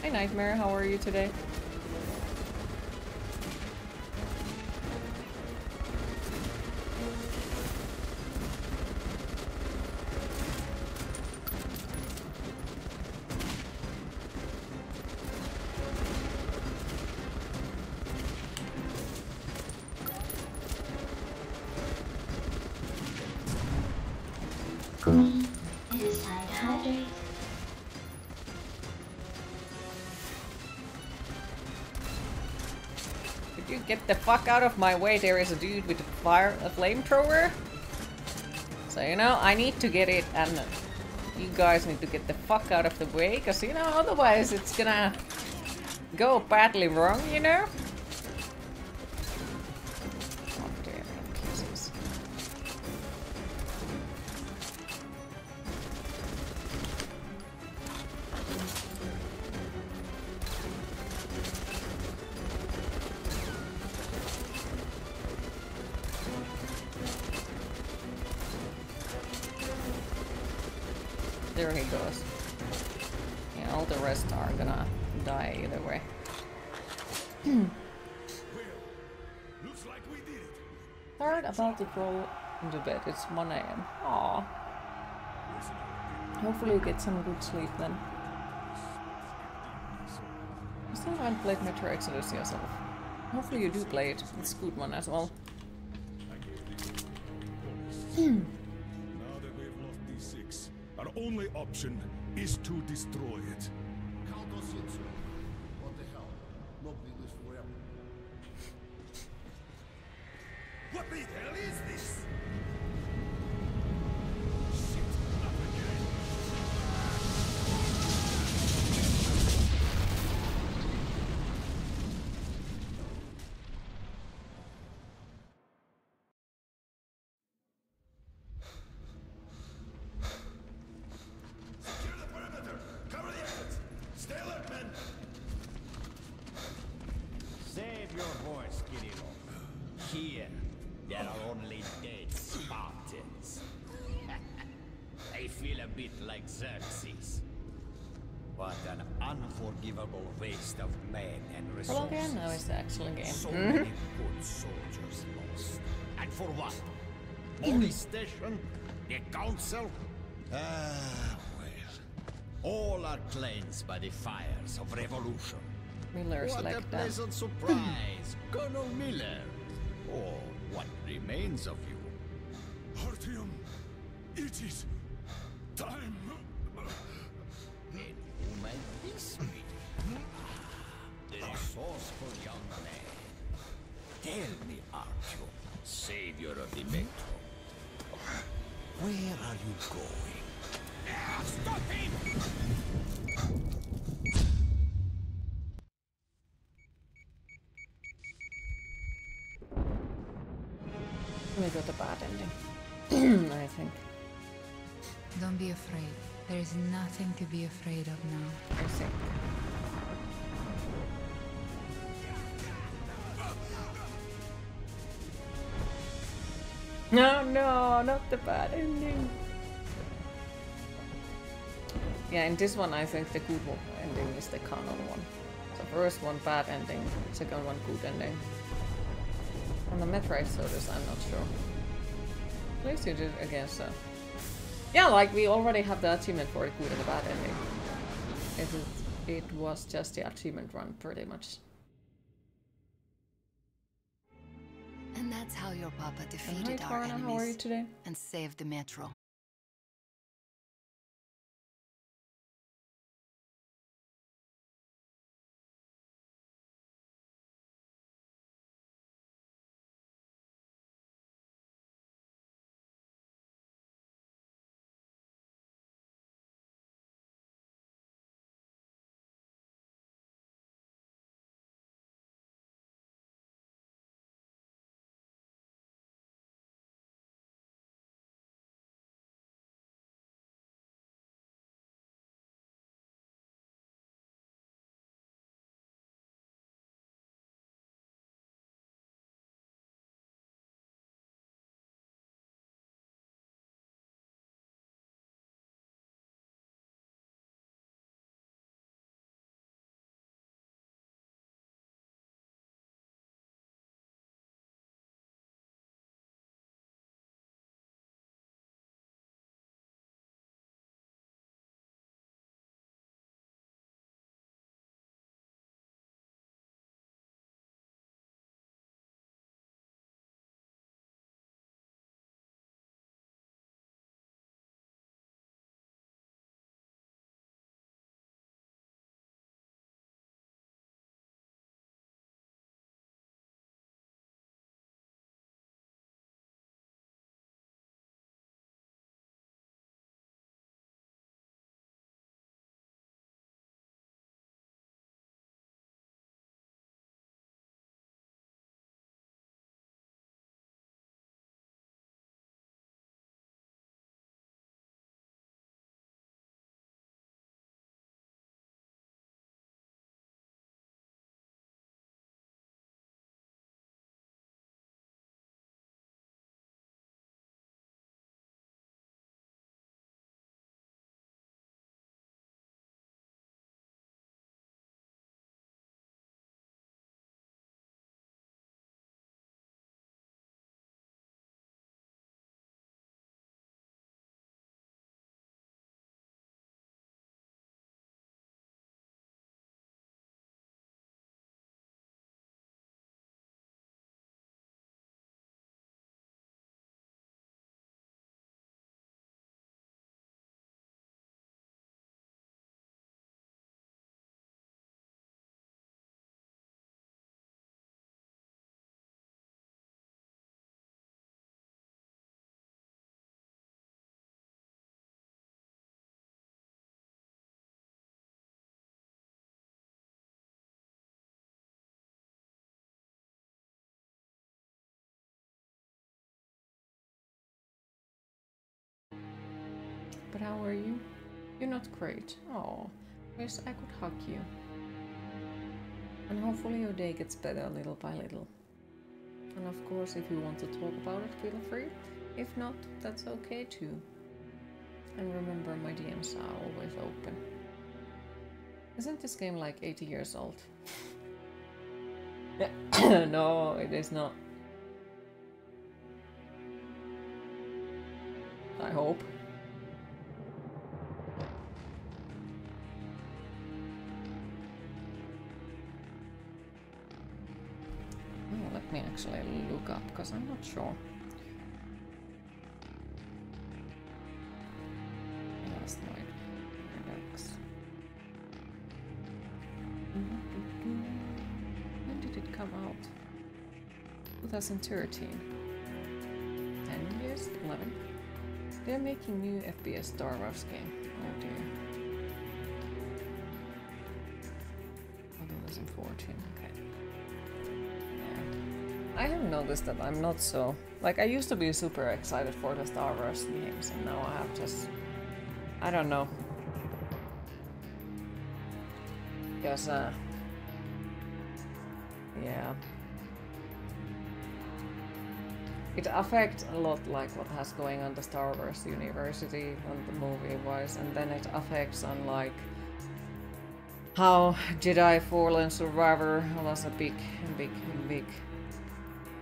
Hey Nightmare, how are you today? Fuck out of my way? There is a dude with a fire, a flamethrower. So you know, I need to get it, and you guys need to get the fuck out of the way, cause you know, otherwise it's gonna go badly wrong, you know. It's 1 a.m. Aw. Hopefully you get some good sleep then. You still haven't played Metro Exodus yourself. Hopefully you do play it. It's a good one as well. Hmm. Now that we've lost D6, our only option is to destroy it. Unforgivable waste of men and Prologue resources. again? No, it's the excellent game. So Mhm. many good soldiers lost. And for what? Police station? The council? Ah, well. All are cleansed by the fires of revolution. Miller's what a like that. pleasant *laughs* surprise, Colonel Miller. Or what remains of you. Artyom, it is We got a bad ending. I think. Don't be afraid. There is nothing to be afraid of now. I think. No, no, not the bad ending. Yeah, in this one, I think the good one ending is the canon one. So first one bad ending, second one good ending. On the Metro Exodus, I'm not sure. At least you did again, so. Yeah, like we already have the achievement for the good and the bad ending. It, is, it was just the achievement run, pretty much. And that's how your papa defeated Hi, our Karna, enemies how are you today? and saved the metro. But how are you? You're not great. Oh, wish I could hug you. And hopefully your day gets better little by little. And of course, if you want to talk about it, feel free. If not, that's okay too. And remember, my DMs are always open. Isn't this game like 80 years old? *coughs* no, it is not. I hope. Actually look up because I'm not sure. Last night, Relax. When did it come out? 2013. 10 years? 11? They're making new FPS Star Wars game. Oh dear. Oh, 2014, okay. I have noticed that I'm not so... Like, I used to be super excited for the Star Wars games, and now I have just... I don't know. Because, uh... Yeah. It affects a lot like what has going on the Star Wars University and the movie wise, and then it affects on like how Jedi Fallen Survivor was a big, big, big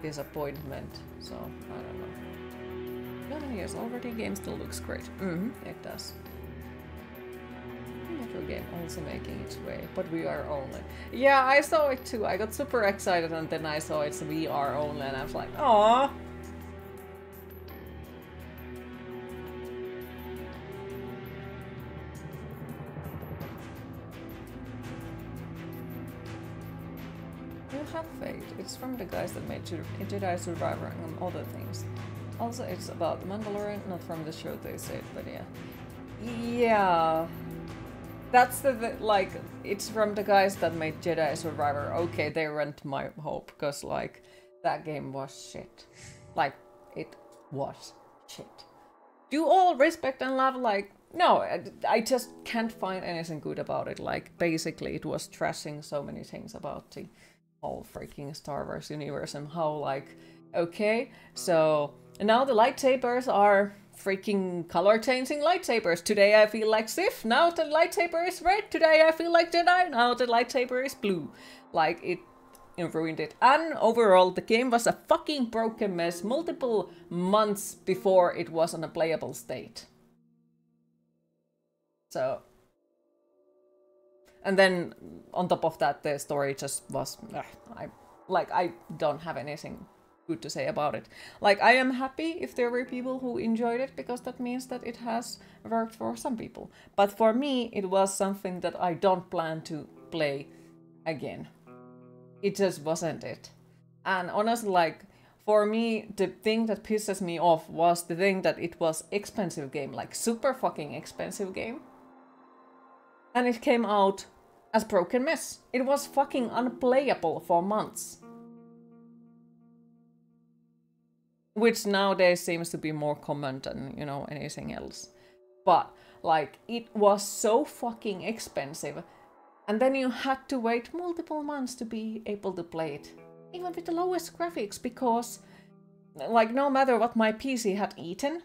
disappointment. So I don't know. 11 years already, game still looks great. Mm-hmm, it does. Metro game also making its way, but VR only. Yeah, I saw it too. I got super excited and then I saw it's VR only and I was like, "Aww." It's from the guys that made Jedi Survivor and other things. Also, it's about the Mandalorian, not from the show they said, but yeah. Yeah. That's the, th- like, it's from the guys that made Jedi Survivor. Okay, they rent my hope, because, like, that game was shit. Like, it was shit. Do all respect and love, like, no, I, I just can't find anything good about it. Like, basically, it was trashing so many things about the whole freaking Star Wars universe and how, like, okay, so and now the lightsabers are freaking color changing lightsabers. Today I feel like Sith, now the lightsaber is red. Today I feel like Jedi, now the lightsaber is blue. Like, it it ruined it. And overall, the game was a fucking broken mess multiple months before it was on a playable state. So. And then on top of that, the story just was. ugh, I like I don't have anything good to say about it. Like I am happy if there were people who enjoyed it because that means that it has worked for some people. But for me, it was something that I don't plan to play again it just wasn't it. And honestly, like for me, the thing that pisses me off was the thing that it was expensive game, like super fucking expensive game. And it came out as broken mess. It was fucking unplayable for months. Which nowadays seems to be more common than, you know, anything else. But like it was so fucking expensive and then you had to wait multiple months to be able to play it. Even with the lowest graphics, because, like, no matter what my PC had eaten,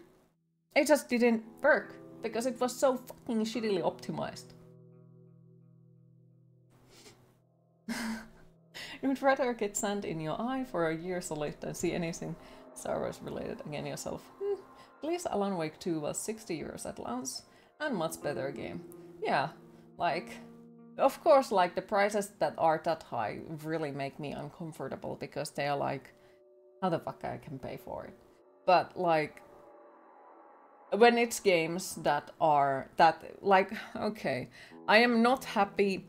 it just didn't work. Because it was so fucking shittily optimized. *laughs* You'd rather get sand in your eye for a year so late than see anything Star Wars related again yourself. Hmm. At least Alan Wake 2 was 60 euros at launch, and much better game. Yeah, like, of course, like the prices that are that high really make me uncomfortable because they are like, how the fuck I can pay for it? But like, when it's games that are that like, okay, I am not happy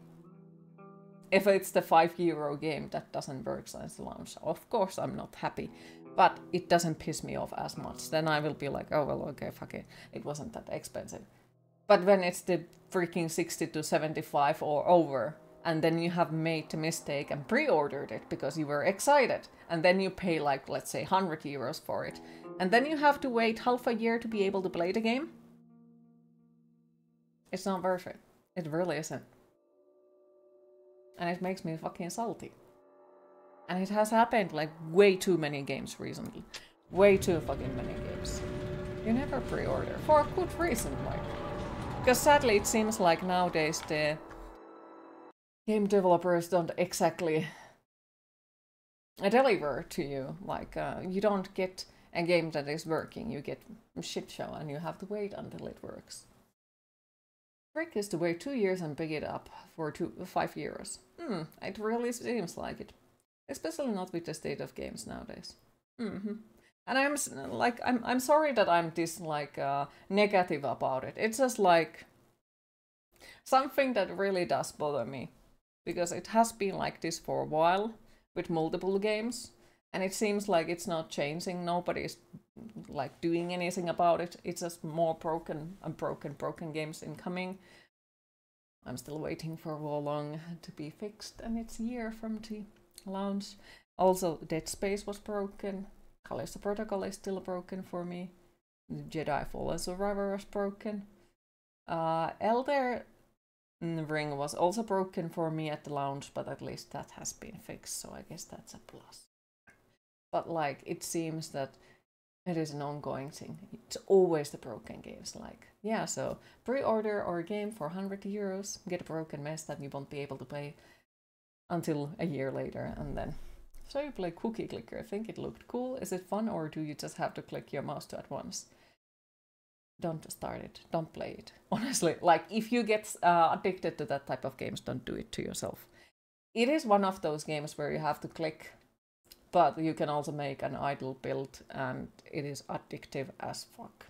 if it's the five euro game that doesn't work since launch. Of course, I'm not happy, but it doesn't piss me off as much. Then I will be like, oh well, okay, fuck it, it wasn't that expensive. But when it's the freaking 60 to 75 or over, and then you have made the mistake and pre-ordered it because you were excited, and then you pay like let's say 100 euros for it, and then you have to wait half a year to be able to play the game. It's not worth it. It really isn't. And it makes me fucking salty. And it has happened like way too many games recently. Way too fucking many games. You never pre-order for a good reason, like. Because sadly, it seems like nowadays the game developers don't exactly deliver to you. Like, uh, you don't get a game that is working, you get shit show and you have to wait until it works. Trick is to wait two years and pick it up for two, five euros. Hmm, it really seems like it. Especially not with the state of games nowadays. Mm-hmm. And I'm like, I'm, I'm sorry that I'm this like uh, negative about it. It's just like something that really does bother me because it has been like this for a while. with multiple games, and it seems like it's not changing. Nobody's like doing anything about it. It's just more broken and broken, broken games incoming. I'm still waiting for Wo Long to be fixed, and it's a year from the launch. Also, Dead Space was broken. Callisto Protocol is still broken for me. Jedi Fallen Survivor was broken. Uh, Elden Ring was also broken for me at the launch, but at least that has been fixed, so I guess that's a plus. But like, it seems that it is an ongoing thing. It's always the broken games. Like, yeah, so pre-order our game for 100 euros, get a broken mess that you won't be able to play until a year later, and then so you play Cookie Clicker. I think it looked cool. Is it fun, or do you just have to click your mouse to at once? Don't start it. Don't play it. *laughs* Honestly, like if you get uh, addicted to that type of games, don't do it to yourself. It is one of those games where you have to click but you can also make an idle build and it is addictive as fuck.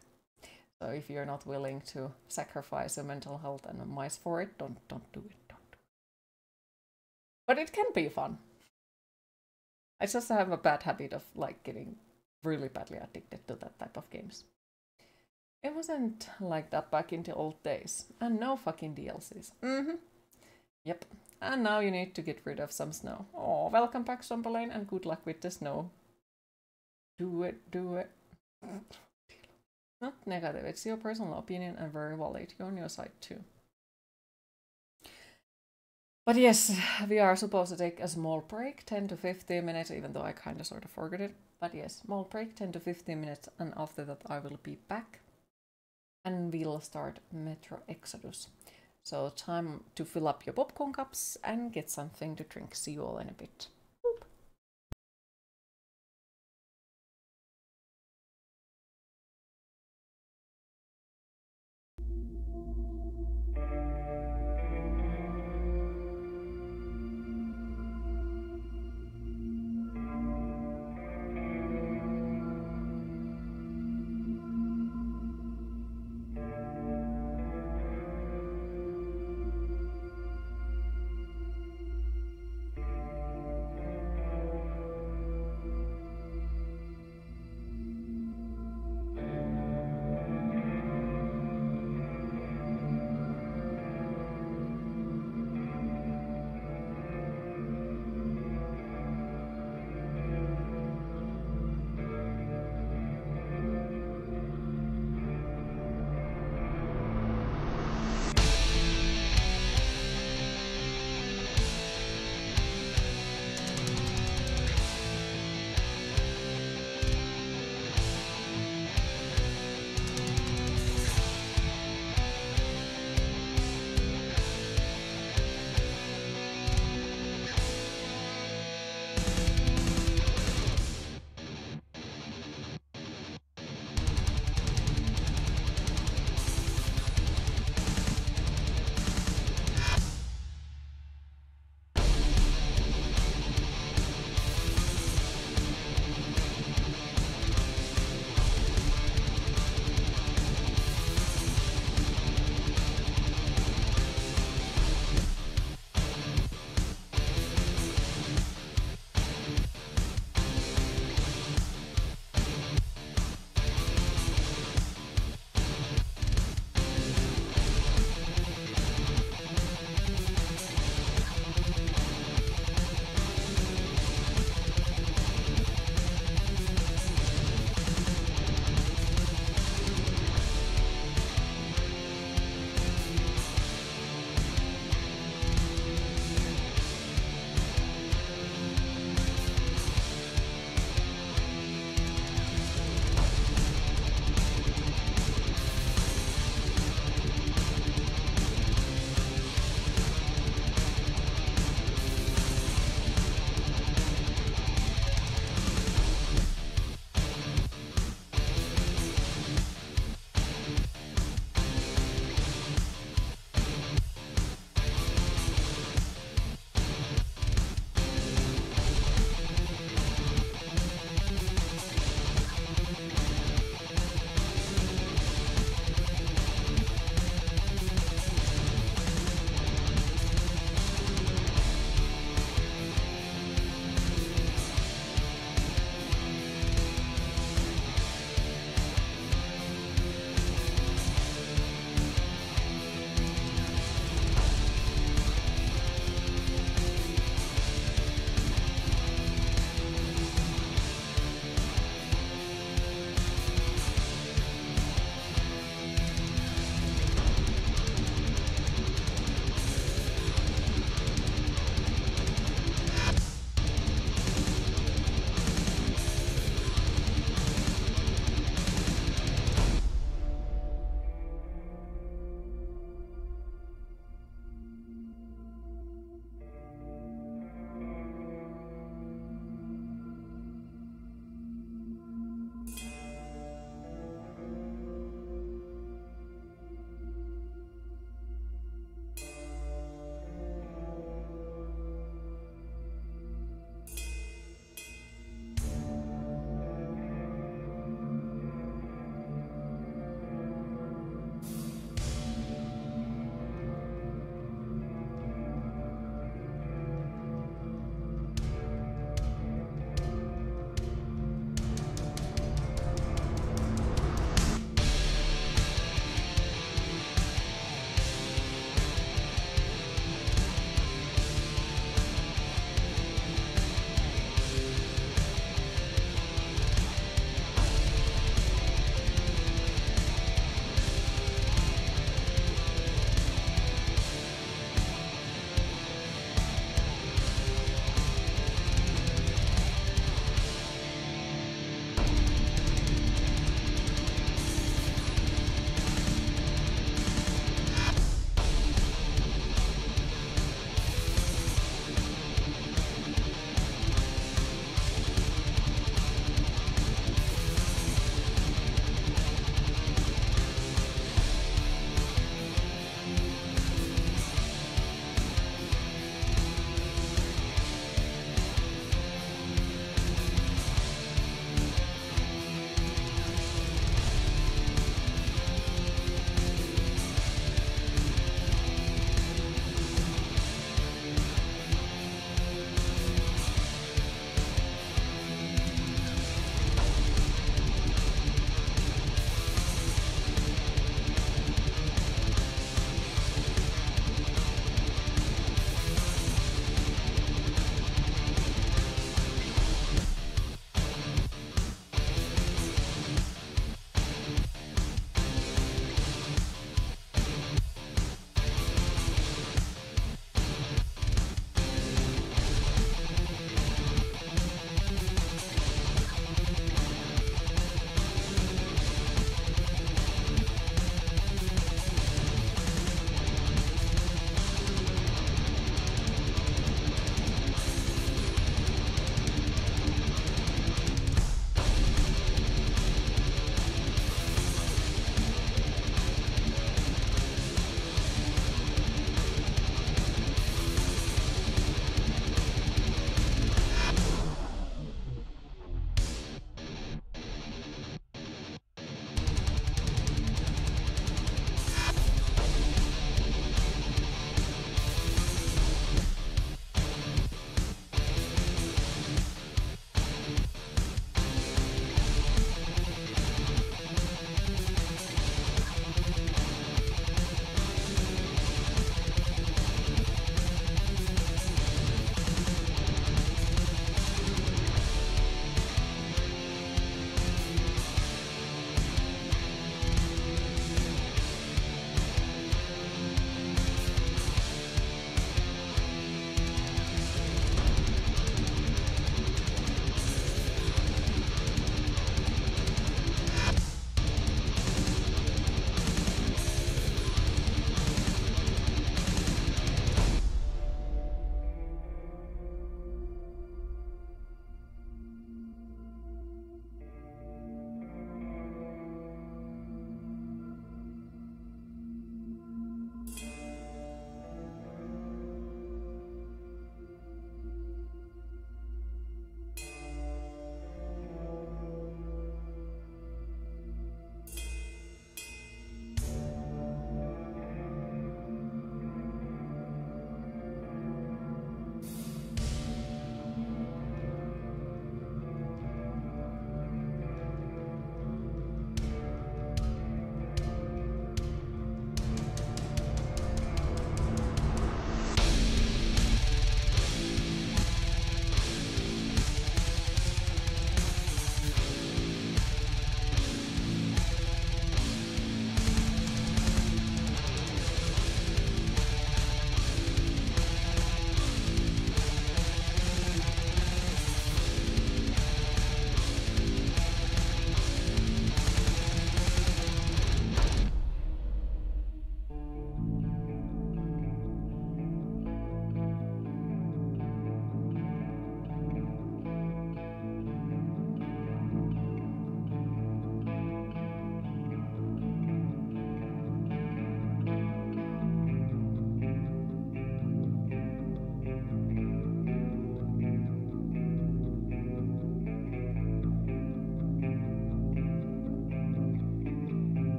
So if you're not willing to sacrifice your mental health and mice for it, don't don't do it. Don't. But it can be fun. I just have a bad habit of like getting really badly addicted to that type of games. It wasn't like that back in the old days. And no fucking DLCs. Mm-hmm. Yep. And now you need to get rid of some snow. Oh, welcome back, Somberlane, and good luck with the snow. Do it, do it. Not negative, it's your personal opinion and very valid. You're on your side too. But yes, we are supposed to take a small break, 10 to 15 minutes, even though I kind of sort of forgot it. But yes, small break, 10 to 15 minutes, and after that I will be back. And we'll start Metro Exodus. So time to fill up your popcorn cups and get something to drink. See you all in a bit.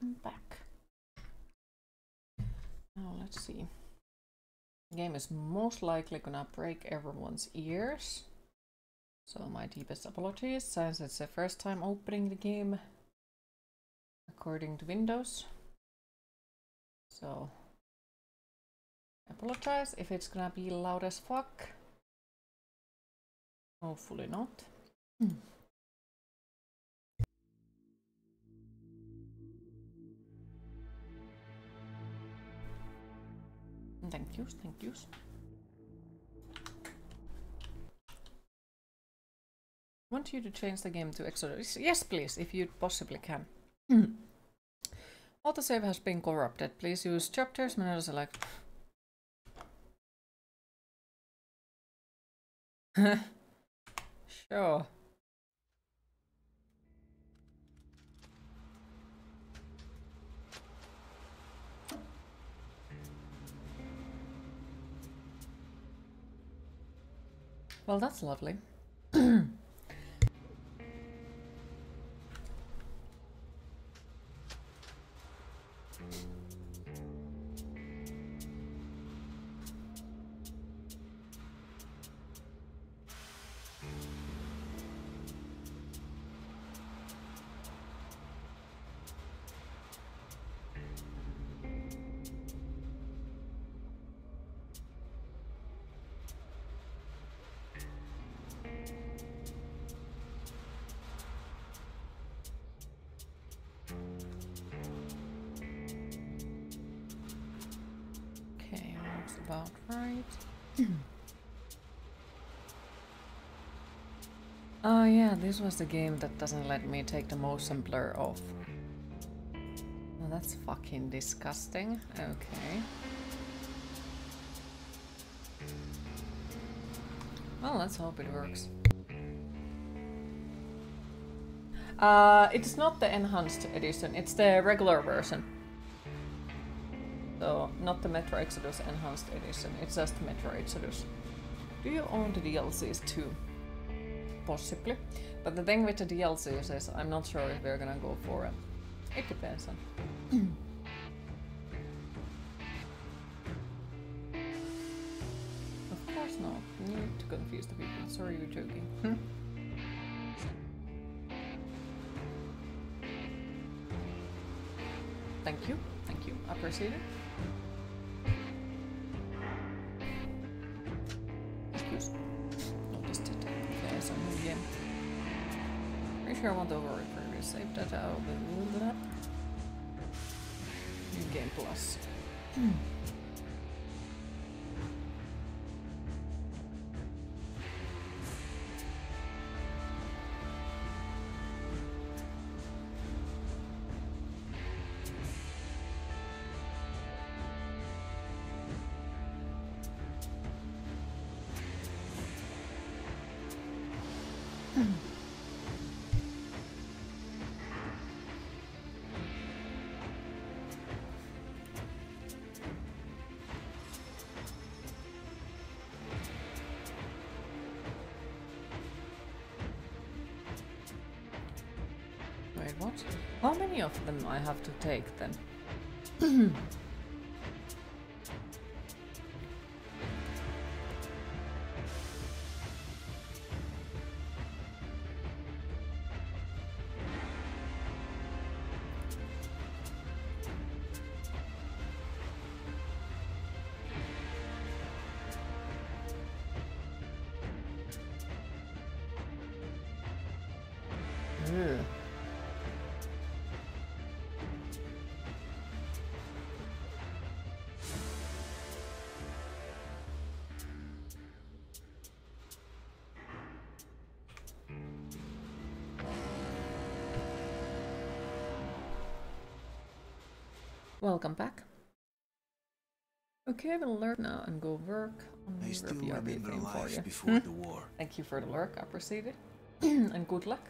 And back. Now let's see. The game is most likely gonna break everyone's ears. So my deepest apologies since it's the first time opening the game according to Windows. So I apologize if it's gonna be loud as fuck. Hopefully not. Hmm. Thank yous, thank yous. Want you to change the game to Exodus? Yes, please, if you possibly can. Mm. Autosave has been corrupted. Please use chapters menu *laughs* select. sure. Well, that's lovely. *clears throat* this was the game that doesn't let me take the motion blur off. Well, that's fucking disgusting. Okay. Well, let's hope it works. Uh, it's not the enhanced edition, it's the regular version. So, not the Metro Exodus Enhanced Edition, it's just Metro Exodus. Do you own the DLCs too? Possibly. But the thing with the DLC is, I'm not sure if we're gonna go for it. It depends on. of course not. You need to confuse the people. Sorry, you're joking. Hmm? Thank you. Thank you. I appreciate it. To override previous save data. New game plus. Hmm. What? How many of them I have to take then? *clears throat* Welcome back. Okay, we'll learn now and go work on I still remember life you. before the hmm? war. Thank you for the lurk, I appreciate it. *clears throat* and good luck.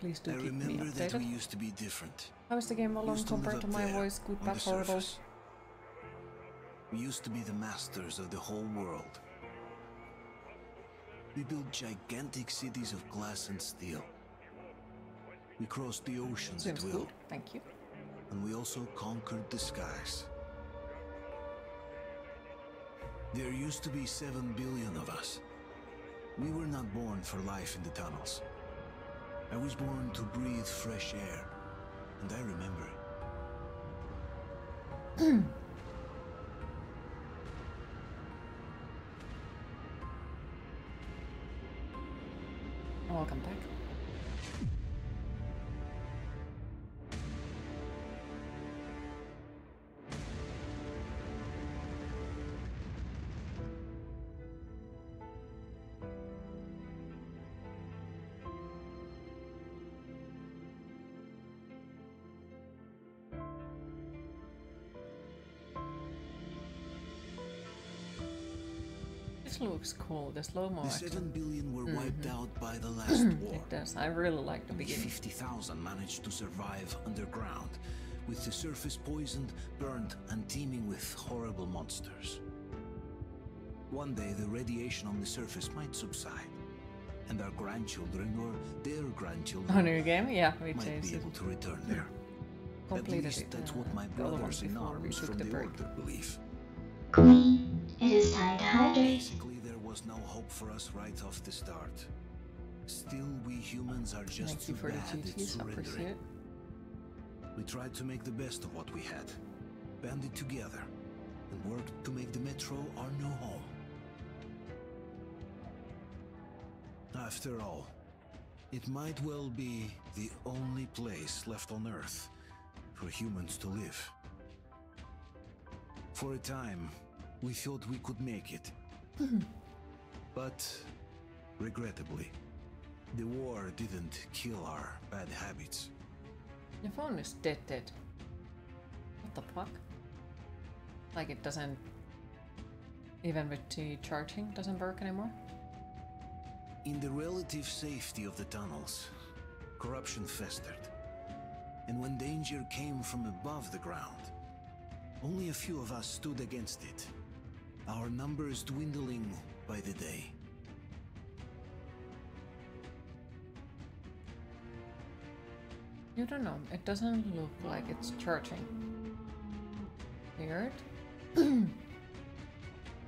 Please do I keep me remember that we used to be different. How is the game along Used to compared to my there, voice? Good, bad, horrible? We used to be the masters of the whole world. We built gigantic cities of glass and steel. We crossed the oceans Seems at will. good. Thank you. And we also conquered the skies. There used to be seven billion of us. We were not born for life in the tunnels. I was born to breathe fresh air, and I remember *clears throat* This looks cool, the slow mo. The seven billion were wiped Mhm. out by the last *clears throat* war. It does. I really like the beginning. 50,000 managed to survive underground, with the surface poisoned, burned, and teeming with horrible monsters. One day, the radiation on the surface might subside, and our grandchildren or their grandchildren Oh, new game? Yeah, we might be able to return there. At least it, that's uh, what my the other one brothers in arms from the the. Order believe. Queen, it is time to hydrate. For us right off the start. Still, we humans are just too bad at surrendering. We tried to make the best of what we had, banded together, and worked to make the Metro our new home. After all, it might well be the only place left on Earth for humans to live. For a time, we thought we could make it. *laughs* But, regrettably, the war didn't kill our bad habits. Your phone is dead dead. What the fuck? Like it doesn't even with the charging doesn't work anymore? In the relative safety of the tunnels, corruption festered. And when danger came from above the ground, only a few of us stood against it, our numbers dwindling by the day. You don't know. It doesn't look like it's charging. Weird. *clears throat*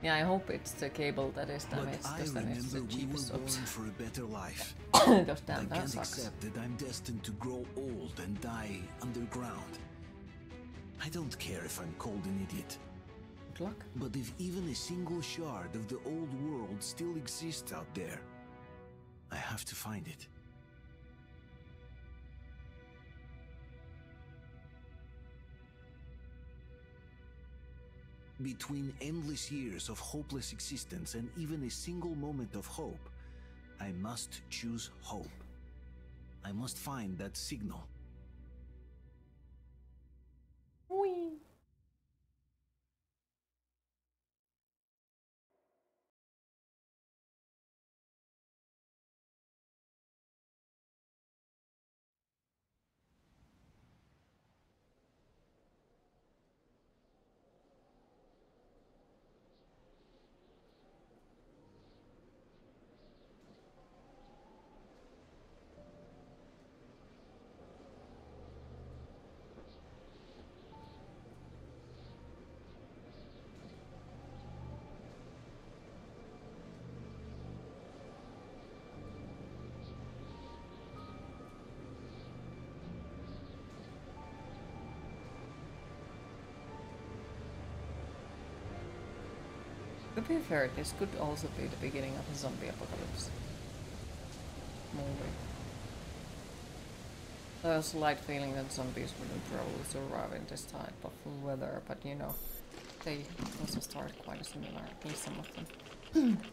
yeah, I hope it's the cable that is damaged I because then it's the we were cheapest born option. for a better life. *coughs* Damn, I that can't sucks. accept that I'm destined to grow old and die underground. I don't care if I'm called an idiot. Luck. But if even a single shard of the old world still exists out there, I have to find it. Between endless years of hopeless existence and even a single moment of hope, I must choose hope. I must find that signal. Be fair, this could also be the beginning of a zombie apocalypse. There's a slight feeling that zombies wouldn't probably survive in this type of weather, but you know, they also start quite similar, at least some of them. *coughs*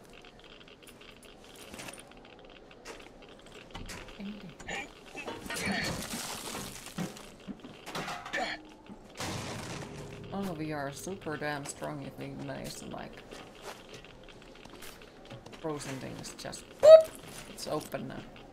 Of you *coughs* oh, are super damn strong if we manage to like frozen things just boop! It's open now.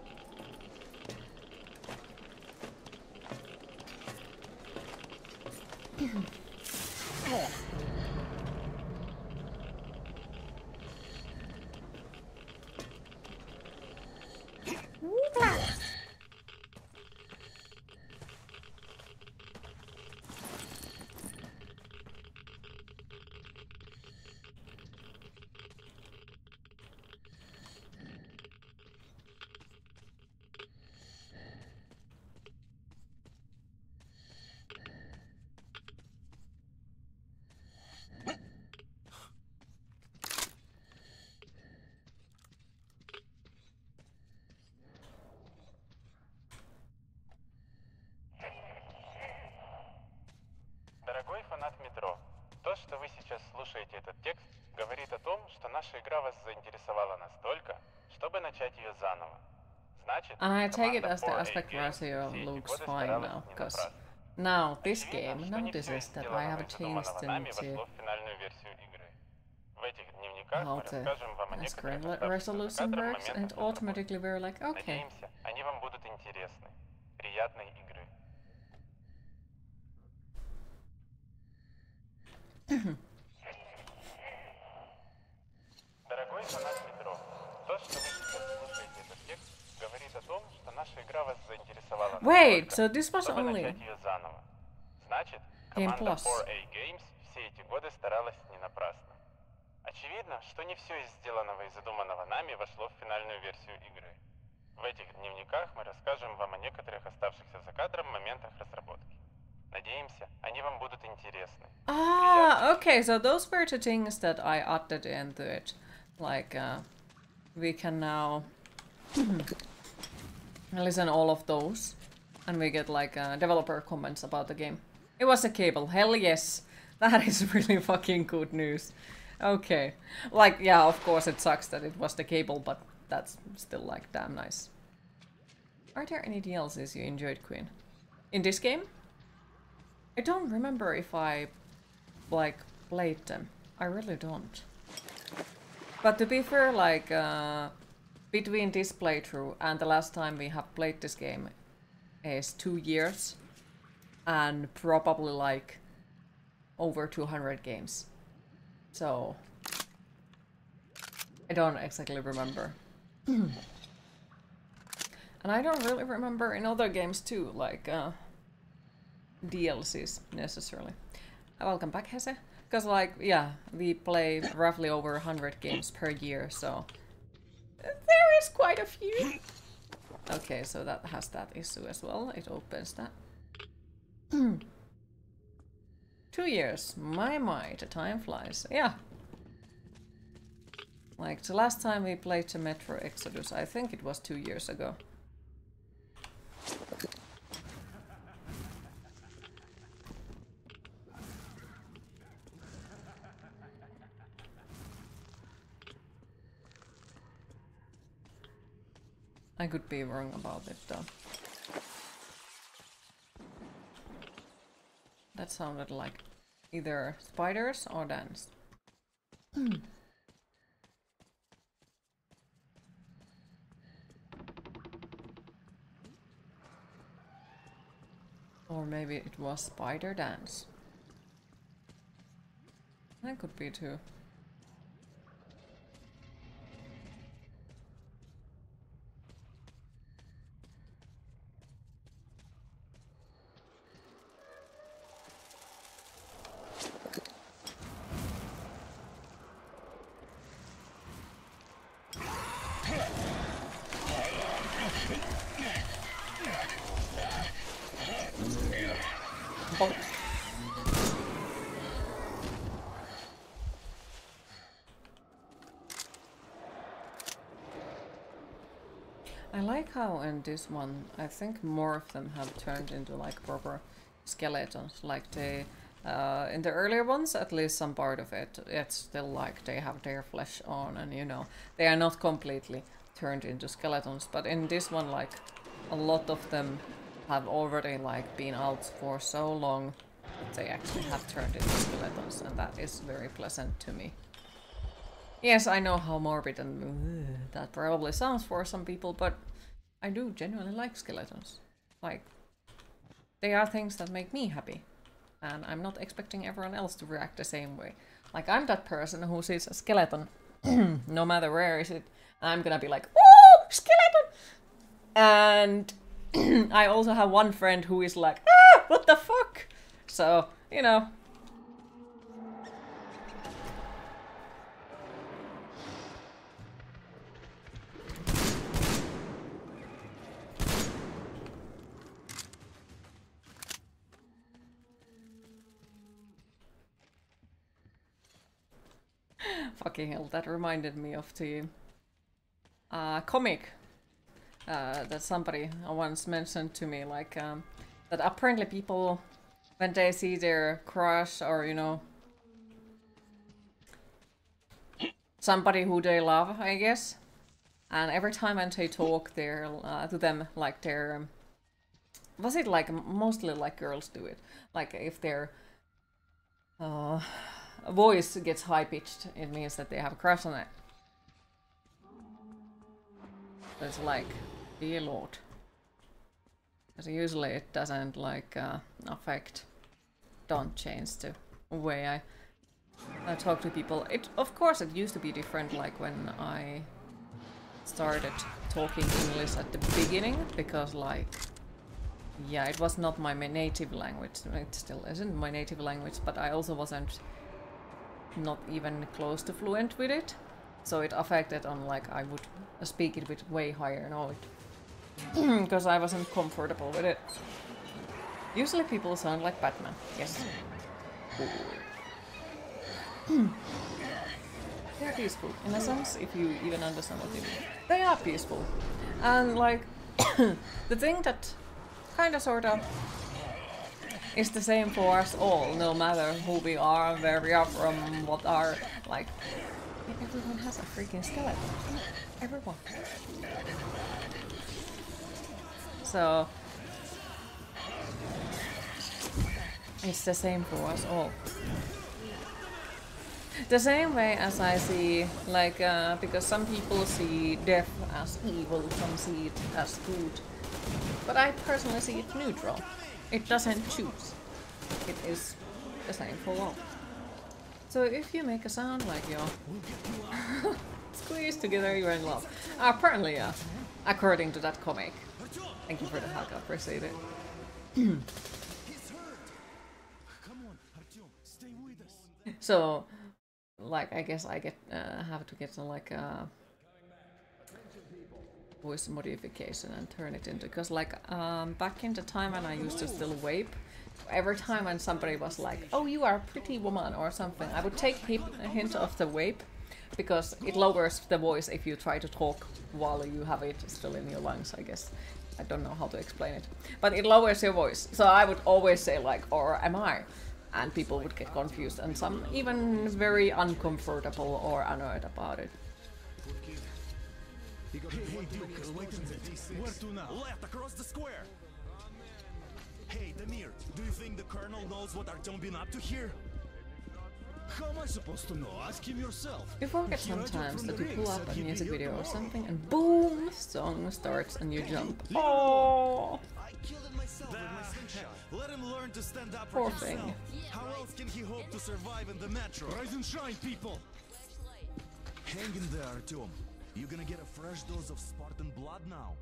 наша игра вас заинтересовала настолько, чтобы начать ее заново. Значит, And I take it команда as the 4A aspect Games ratio все эти looks годы fine старалась now, не because напрасно. now this Очевидно, game что не все notices из that I сделанного have и задуманного changed нами into вошло в финальную версию игры. В этих дневниках how мы the расскажем вам о uh, некоторых screen оставшихся за resolution кадром works, and моментах automatically we're like, okay. so this was чтобы only начать ее заново. Значит, Game команда Plus. 4A Games все эти годы старалась не напрасно. Очевидно, что не все из сделанного и задуманного нами вошло в финальную версию игры. В этих дневниках мы расскажем вам о некоторых оставшихся за кадром моментах разработки. Надеемся, они вам будут интересны. Ah, okay, so those were the things that I added into it. Like, uh, we can now listen all of those, and we get like uh, developer comments about the game. It was a cable, hell yes! *laughs* That is really fucking good news. Okay, like, yeah, of course it sucks that it was the cable, but that's still like damn nice. Are there any DLCs you enjoyed, Queen? In this game? I don't remember if I like played them. I really don't. But to be fair, like uh, between this playthrough and the last time we have played this game is two years and probably like over 200 games. So I don't exactly remember. *clears throat* and I don't really remember in other games too, like uh, DLCs necessarily. Uh, Welcome back, Hesse. Because, like, yeah, we play roughly over 100 games per year, so there is quite a few. Okay, so that has that issue as well. It opens that. *clears throat* Two years. My, my, the time flies. Yeah. Like, the last time we played the Metro Exodus, I think it was two years ago. I could be wrong about it though. That sounded like either spiders or dance. Hmm. or maybe it was spider dance. That could be too. I like how in this one, I think more of them have turned into like proper skeletons. Like they, uh, in the earlier ones, at least some part of it, it's still like they have their flesh on, and you know they are not completely turned into skeletons. But in this one, like a lot of them have already like been out for so long that they actually have turned into skeletons, and that is very pleasant to me. Yes, I know how morbid and uh, that probably sounds for some people, but I do genuinely like skeletons. Like, they are things that make me happy. And I'm not expecting everyone else to react the same way. Like, I'm that person who sees a skeleton, *clears throat* no matter where is it, I'm gonna be like, oh, skeleton! And *clears throat* I also have one friend who is like, ah, what the fuck? So, you know, Hell, that reminded me of the uh, comic uh, that somebody once mentioned to me, like um, that apparently people, when they see their crush or you know somebody who they love, I guess. And every time when they talk uh, to them, like they're um, was it like mostly like girls do it, like if their uh, voice gets high pitched, it means that they have a crush on it. It's like, dear lord. Because usually it doesn't like uh, affect, don't change the way I, I talk to people. It of course it used to be different like when I started talking English at the beginning because like yeah it was not my native language it still isn't my native language but I also wasn't not even close to fluent with it. So it affected on like I would speak it with way higher note. *clears throat* Because I wasn't comfortable with it. Usually people sound like Batman. Yes. *clears throat* They're peaceful, in a sense, if you even understand what they mean. They are peaceful. And, like, *coughs* the thing that kind of sort of is the same for us all, no matter who we are, where we are from, what are, like, everyone has a freaking skeleton. Everyone. So, it's the same for us all. The same way as I see, like, uh, because some people see death as evil, some see it as good. But I personally see it neutral. It doesn't choose. It is the same for all. So if you make a sound like you're *laughs* squeezed together, you're in love. apparently, yeah. According to that comic. Thank you for the hug, I appreciate it. *clears throat* so, like I guess I get uh, have to get some, like a voice modification and turn it into because like um, back in the time when I used to still vape, every time when somebody was like, "Oh, you are a pretty woman" or something, I would take a hint of the vape because it lowers the voice if you try to talk while you have it still in your lungs. I guess I don't know how to explain it, but it lowers your voice. So I would always say like, "Or am I?" and people would get confused and some even very uncomfortable or annoyed about it. Hey, hey, Duke, wait a minute. Where to now? Left, across the square. Hey, Damir, do you think the Colonel knows what Artyom been up to here? How am I supposed to know? Ask him yourself. You forget sometimes that you pull up a music video or something and boom, song starts and you jump. Oh, Let him learn to stand up Poor for thing. himself. How else can he hope to survive in the metro? Rise and shine, people! Hang in there, Artyom. You're gonna get a fresh dose of Spartan blood now.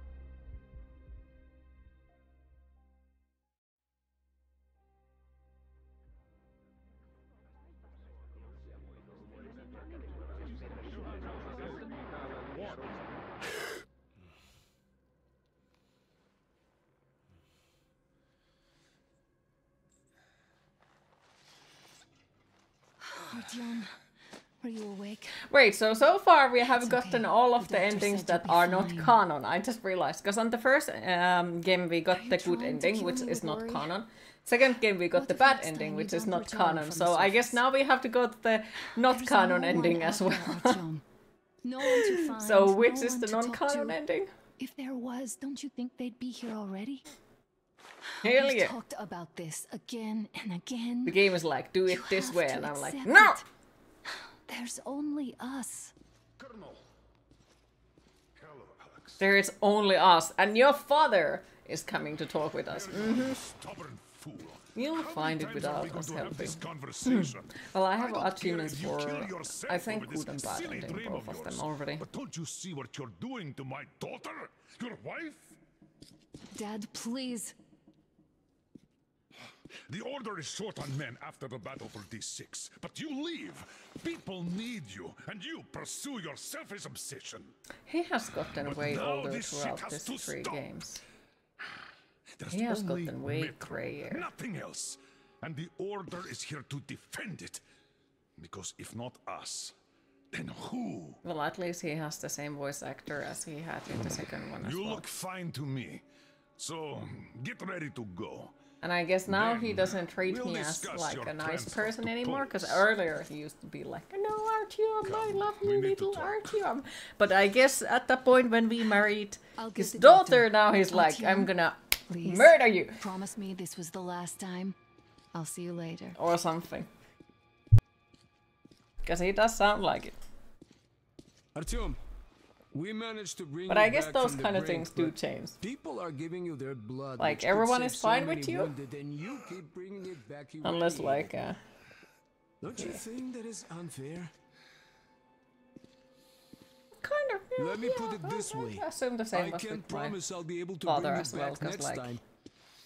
*sighs* Artyom, are you awake? Wait, so so far we have gotten all of the endings that are not canon. I just realized because on the first um, game we got the good ending, which is not canon. Second game we got the bad ending, which is not canon. So I guess now we have to go to the not There's canon no ending as well. No one to *laughs* find. So no which is the non-canon ending? If there was, don't you think they'd be here already? Hell yeah. talked about this again and again. The game is like, do it You this way, and I'm like, accept no. It. There's only us. There is only us, and your father is coming to talk with us. Mhm. Stubborn fool. You'll find it times are we without us to have helping. this? Well, I I have don't care achievements if you for, I think, over this good and bad silly ending, dream both of of them yours. already. But don't you see what you're doing to my daughter? Your wife? Dad, please. The Order is short on men after the battle for D6. But you leave. People need you, and you pursue your selfish obsession. He has gotten But way older this throughout has these three stop. games. *sighs* There's He has gotten way Metro, grayer. Nothing else. And the Order is here to defend it. Because if not us, then who? Well, at least he has the same voice actor as he had in the second one as You well. look fine to me. So, get ready to go. And I guess now he doesn't treat we'll me as like a nice person anymore. Because earlier he used to be like, "No, Artyom, I love you, we need to little talk." Artyom." But I guess at the point when we married *laughs* I'll his daughter, now he's like, "I'm gonna Please. murder you" Promise me this was the last time. I'll see you later. or something. Because he does sound like it. Artyom, we managed to bring But I guess those kind of things do change. People are giving you their blood. Like, everyone is so fine with you? wounded, you keep bringing it back Unless like, uh, Don't you yeah. think that is unfair? kind of. Yeah, Let me yeah, put it this I- I way. assume the same I was can with my promise I'll be able to father bring as well, back because like time.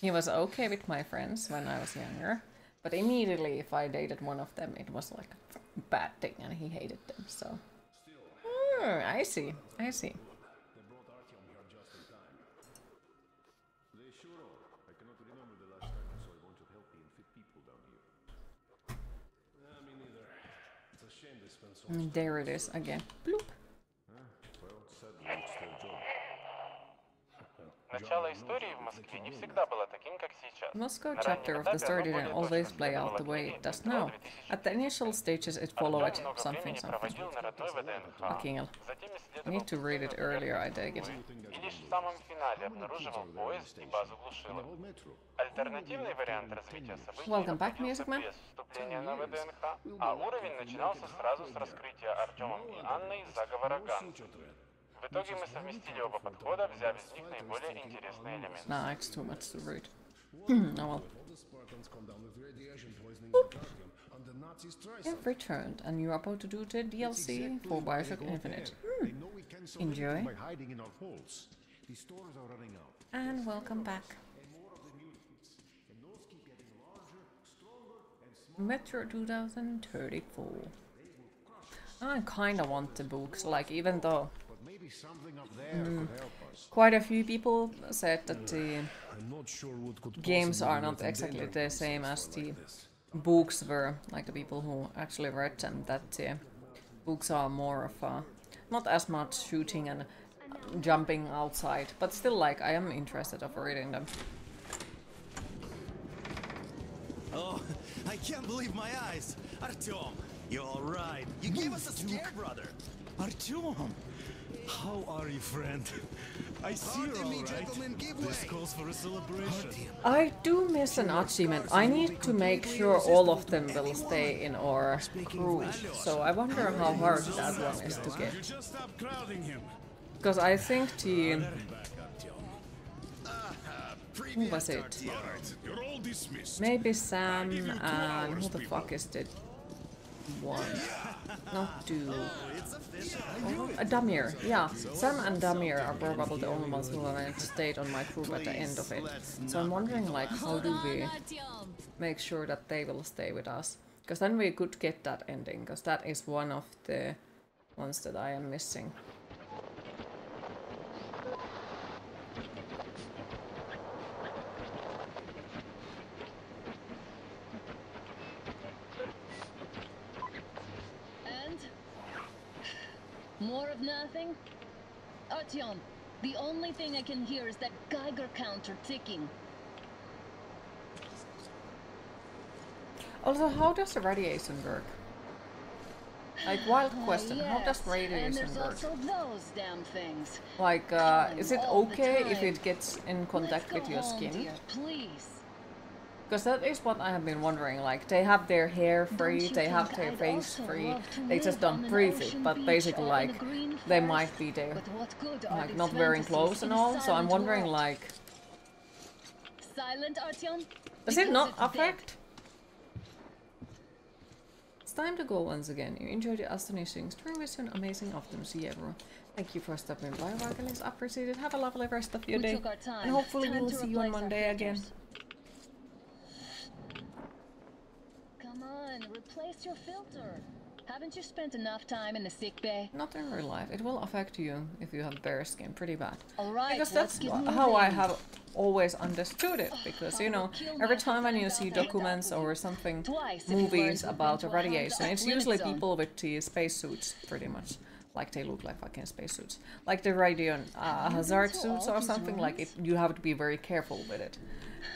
he was okay with my friends when I was younger, but immediately if I dated one of them, it was like a bad thing, and he hated them. So, Hmm, I see, I see. There it is again. Bloop. Начало истории в Москве не всегда было таким, как сейчас. Moscow На chapter раннем of the этапе story оно didn't более always точно play out the следовало way книге it does «Метро now. 2000». At the initial stages, it Артём followed много something времени something. проводил на родной ВДНХ. Fucking hell. Затем I исследовал need to read it earlier, I take it. и лишь в самом финале обнаруживал поезд и базу глушилок. Альтернативный вариант развития событий Welcome back, находился Music Man. без вступления на ВДНХ, а уровень начинался сразу с раскрытия Артемом и Анной заговора Ганс. В итоге мы совместили оба подхода, взяв из них наиболее интересные элементы. Nah, it's too much to read. oh *clears throat* well. You've returned and you're about to do the DLC for Bioshock Infinite. Hmm. Enjoy. By hiding in our holes. The stores are running out. And welcome back. Metro 2034. I kinda want the books, like even though but maybe something up there mm, could help us. quite a few people said that the I'm not sure what could games are not exactly the same as the like books were, like the people who actually read them, that the books are more of a, not as much shooting and jumping outside, but still like I am interested of reading them. Oh, I can't believe my eyes. Artyom, you're all right. You gave us a scare, brother. Artyom, how are you, friend? I see you're all right. This calls for a celebration. I do miss an achievement. I need to make sure all of them will stay in our crew, so I wonder how hard that one is to get. You just stop crowding him. Because I think the... Who was it? Alright, you're all dismissed. Maybe Sam and who the fuck is the one? Not two. Oh, uh, Damir, yeah. Sam and Damir are probably the only ones who haven't stayed on my group at the end of it. So I'm wondering, like, how do we make sure that they will stay with us? Because then we could get that ending, because that is one of the ones that I am missing. And? More of nothing? Artyom, the only thing I can hear is that Geiger counter ticking. Also, how does the radiation work? Like, wild Ah, *sighs* question, how does radiation work? those damn things. Like, uh, is it okay if it gets in contact with your skin? dear, please. Because that is what I have been wondering. Like, they have their hair free, they have their I'd face free, they just don't breathe it, but basically, like, they might be there. What good are Like, not wearing clothes and all, so I'm wondering, world? like, Silent, Artyom? does it not affect? It's time to go once again. You enjoyed the astonishing stream mission. Amazing often see you everyone. Thank you for stopping by, Vargalis. Appreciate it. Have a lovely rest of your We day. took our time. And hopefully we'll see you on Monday again. Replace your filter. Haven't you spent enough time in the sick bay? Not in real life. It will affect you if you have bare skin pretty bad. All right, because that's how I have always understood it. Because you know, every time when you see documents or something, Twice movies about within the 400 radiation, it's usually people with the spacesuits, pretty much, Like they look like fucking spacesuits. Like the Radion uh, hazard suits or something, like it, you have to be very careful with it.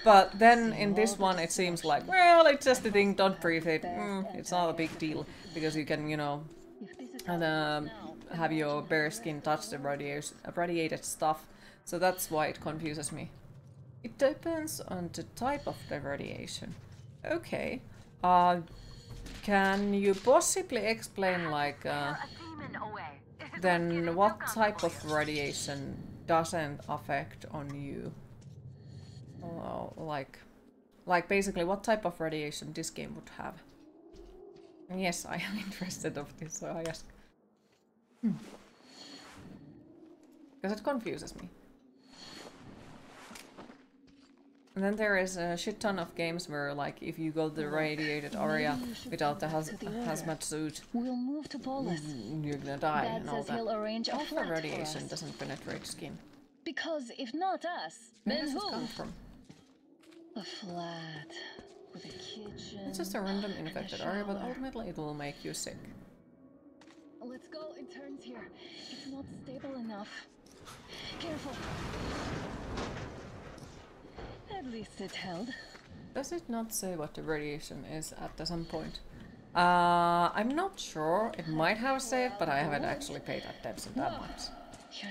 But then in this one it seems like, well, it's just a thing, don't breathe it. Mm, it's not a big deal. Because you can, you know, and, um, have your bare skin touch the radiation, radiated stuff. So that's why it confuses me. It depends on the type of the radiation. Okay. Uh, can you possibly explain, like, uh, then what type of radiation doesn't affect on you? Like, like basically, what type of radiation this game would have? And yes, I am *laughs* interested of this, so I ask. Because it confuses me. And then there is a shit ton of games where, like, if you go the radiated area Maybe you should without the haz the hazmat suit, We'll move to Polis. mm, you're gonna die Dad and all that. he'll arrange a Alpha flat for radiation doesn't penetrate skin. Because if not us, Where then who? come from? A flat with a kitchen. It's just a random infected area, but ultimately it will make you sick. Let's go. It turns here. It's not stable enough. Careful. At least it held. Does it not say what the radiation is at some point? Uh, I'm not sure. It might have said, but I haven't actually paid attention that much. Hear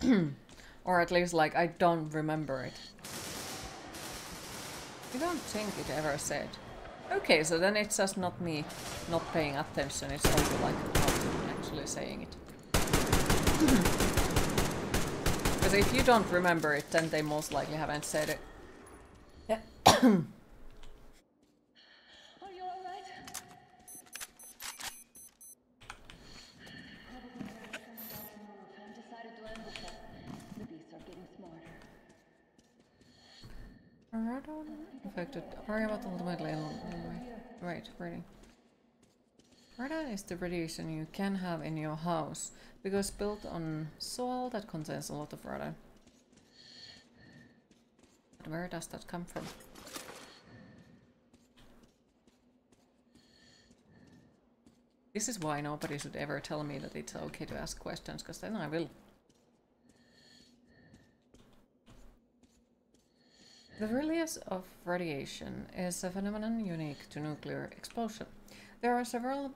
that? *clears throat* or at least, like, I don't remember it. I don't think it ever said. Okay, so then it's just not me not paying attention, it's also like not actually saying it. *laughs* Because if you don't remember it, then they most likely haven't said it. Yeah. *coughs* Are you alright? I've decided to end the test. The beasts are getting smarter. Radon affected area, but ultimately Right, reading. Radon is the radiation you can have in your house because built on soil that contains a lot of radon. But where does that come from? This is why nobody should ever tell me that it's okay to ask questions, because then I will. The release of radiation is a phenomenon unique to nuclear explosion. There are several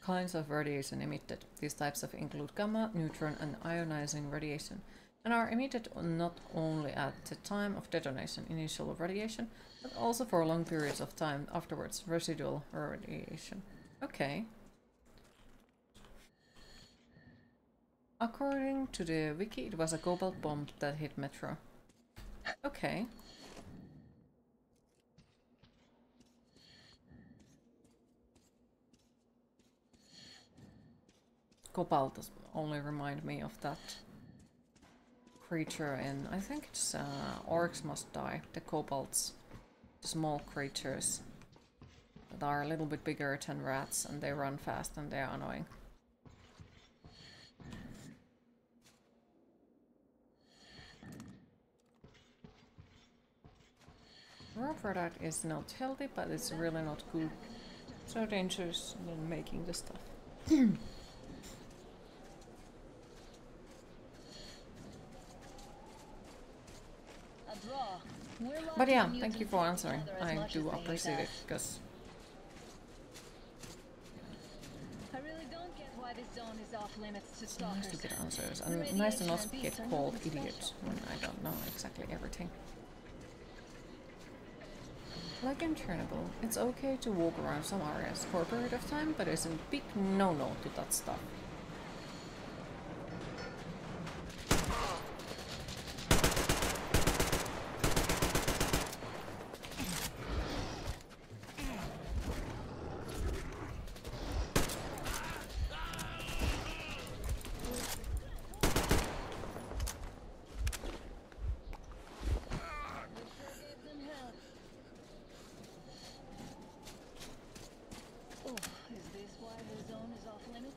kinds of radiation emitted. These types of include gamma, neutron, and ionizing radiation, and are emitted not only at the time of detonation, initial radiation, but also for long periods of time afterwards, residual radiation. Okay. According to the wiki, it was a cobalt bomb that hit Metro. Okay. Cobalt only remind me of that creature in, I think it's uh, Orcs Must Die, the Kobolds. Small creatures that are a little bit bigger than rats and they run fast and they are annoying. Raw product is not healthy, but it's really not good. So dangerous in making the stuff. *clears throat* A draw. We're lucky But yeah, thank you for answering. I do as they hate appreciate it, because I really don't get why this zone is off limits to nice to get answers, and nice to not get called idiots when I don't know exactly everything. Like in Chernobyl, it's okay to walk around some areas for a period of time, but it's a big no-no to that stuff. Oh, is this why the zone is off limits?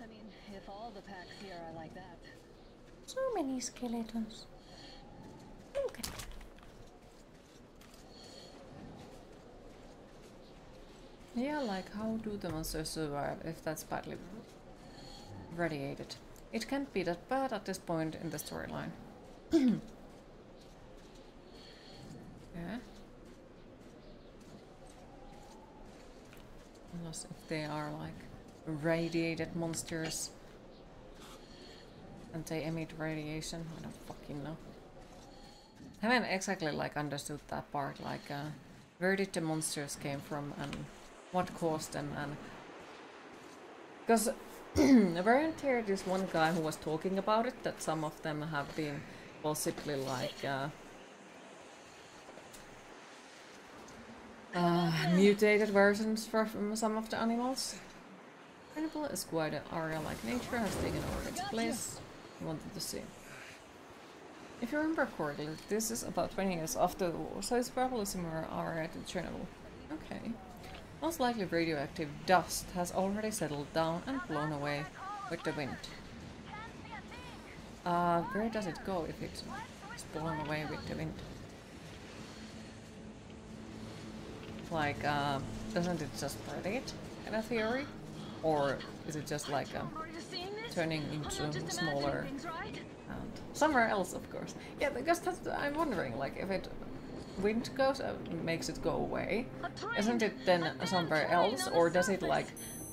I mean, if all the packs here are like that. So many skeletons. That. Yeah, like how do the monsters survive if that's badly radiated. It can't be that bad at this point in the storyline. *coughs* yeah. Unless if they are like radiated monsters and they emit radiation, I don't fucking know. I haven't exactly like understood that part, like uh, where did the monsters came from and what caused them and because weren't *clears throat* there this one guy who was talking about it that some of them have been possibly like uh, uh, mutated versions from some of the animals. Incredible is quite an area like nature has taken over its place. Wanted to see. If you remember correctly, this is about 20 years after the war, so it's probably a similar area to Chernobyl. Okay. Most likely radioactive dust has already settled down and blown away with the wind. Uh, where does it go if it's blown away with the wind? Like, uh, doesn't it just spread it in a theory? Or is it just like uh, turning into smaller and somewhere else, of course. Yeah, because that's, I'm wondering, like, if it wind goes, uh, makes it go away, isn't it then somewhere else, or does it like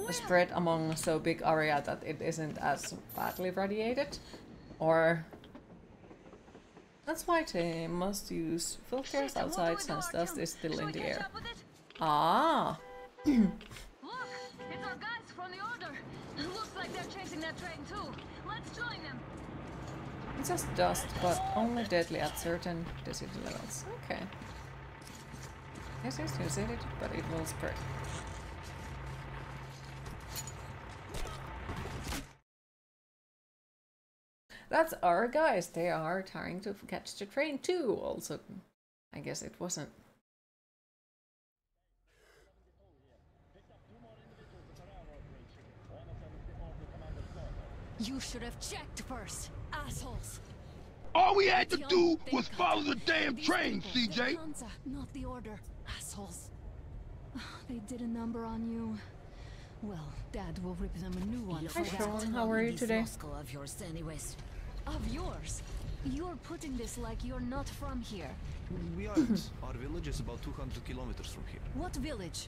spread among so big area that it isn't as badly radiated, or that's why they must use filters outside since dust is still in the air. Ah. *clears throat* *clears throat* It's just dust, but only deadly at certain density levels. Okay. Yes, yes, you said it, but it will spread. That's our guys. They are trying to catch the train too. Also, I guess it wasn't. You should have checked first, assholes. All we had to do was follow the damn train. CJ. Not the order, assholes. *sighs* They did a number on you. Well, Dad will rip them a new one Hi, Sean. How are you today? Moscow of yours, anyways. Of yours? You're putting this like you're not from here. We aren't. *coughs* Our village is about 200 kilometers from here. What village?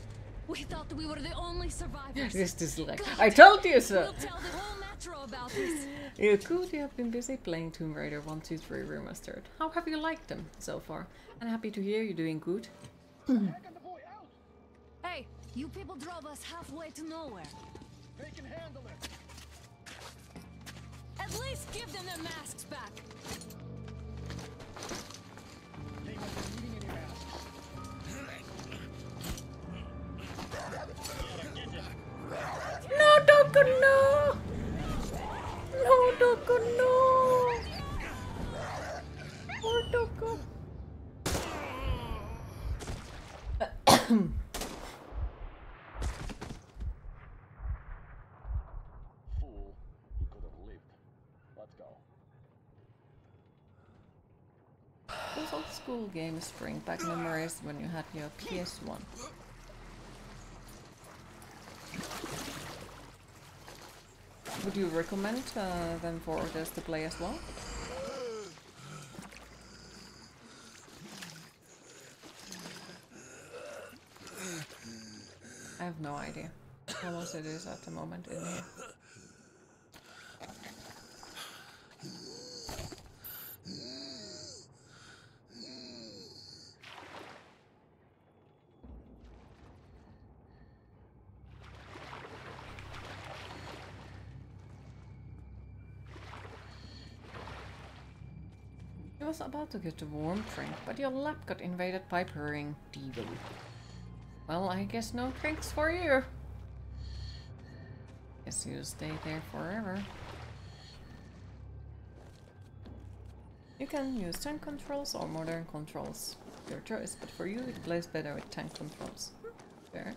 We thought we were the only survivors. This is like, God, I told you so! We'll tell the whole metro about this. *laughs* You could you have been busy playing Tomb Raider 1, 2, 3 Remastered. How have you liked them so far? And happy to hear you're doing good. *clears throat* Hey, you people drove us halfway to nowhere. They can handle it. At least give them their masks back. They must be needing any masks. No, Doko, no! No, Doko, no! Oh, Poor. Fool. Let's go. Those old school games bring back memories when you had your PS1. Would you recommend uh, them for others to play as well? I have no idea how much it is at the moment in here. About to get the warm drink, but your lap got invaded by purring devil. Well, I guess no drinks for you. Guess you'll stay there forever. You can use tank controls or modern controls. Your choice, but for you it plays better with tank controls. Hmm, fair.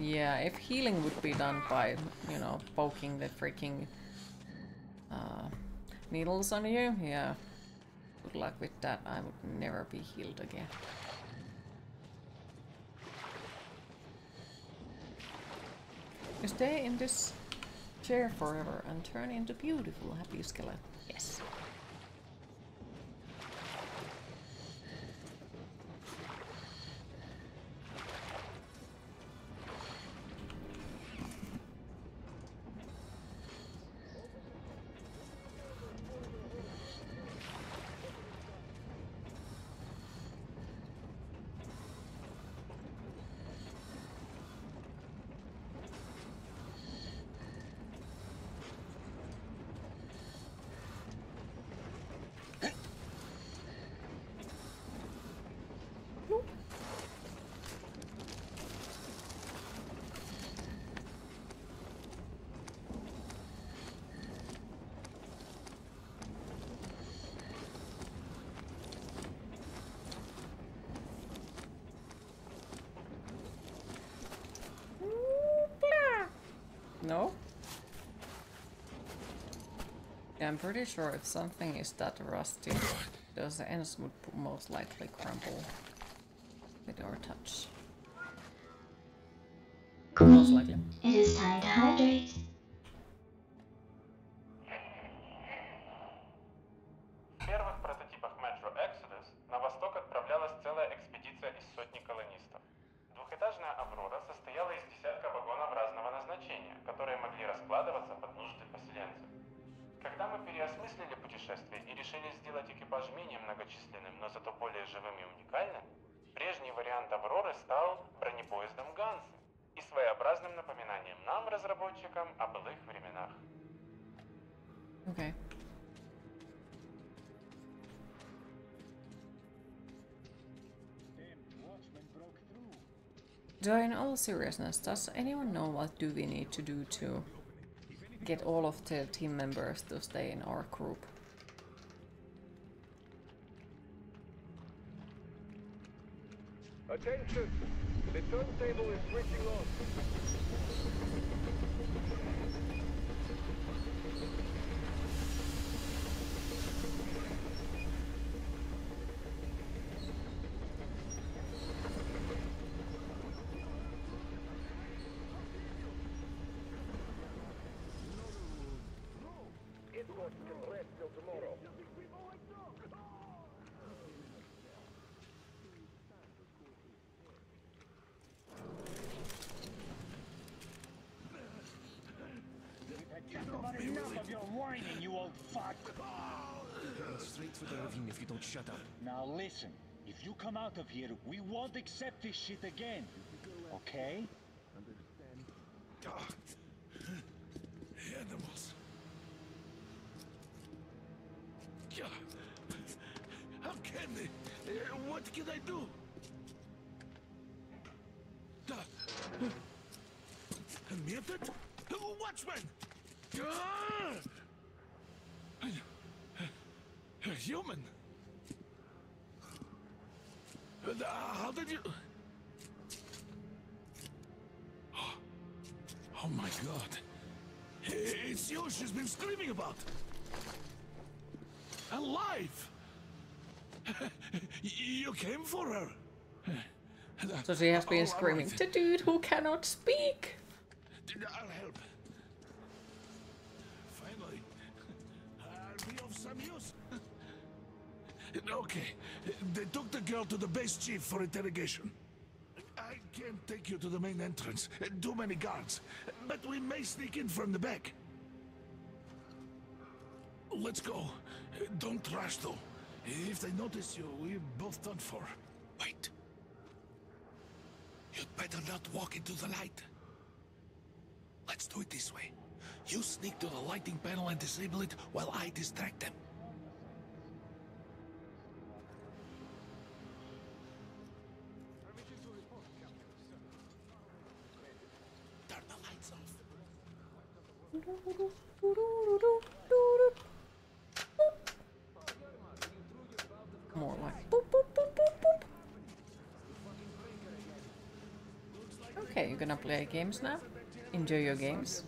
Yeah, if healing would be done by, you know, poking the freaking uh, needles on you, yeah. Good luck with that. I would never be healed again. You stay in this chair forever and turn into beautiful, happy skeleton. Yes. No? Yeah, I'm pretty sure if something is that rusty, those ends would most likely crumble with our touch. So in all seriousness, does anyone know what do we need to do to get all of the team members to stay in our group? Attention! The turntable is switching on. Escorts can rest till tomorrow. Just about enough of your whining, you old fuck! Straight for the ravine if you don't shut up. Now listen, if you come out of here, we won't accept this shit again. Okay? Understand? Animals. Yeah. How can they? Uh, what can I do? Uh, Muted? Watchman! Ah! A human? Uh, How did you... *gasps* Oh my god. It's you she's been screaming about. Alive! *laughs* you came for her. So she has been Oh, screaming, right. the dude who cannot speak! Okay, they took the girl to the base chief for interrogation. I can't take you to the main entrance. Too many guards. But we may sneak in from the back. Let's go. Don't rush, though. If they notice you, we're both done for. Wait. You'd better not walk into the light. Let's do it this way. You sneak to the lighting panel and disable it while I distract them. More like boop, boop, boop, boop, boop. Okay, you're gonna play games now? Enjoy your games.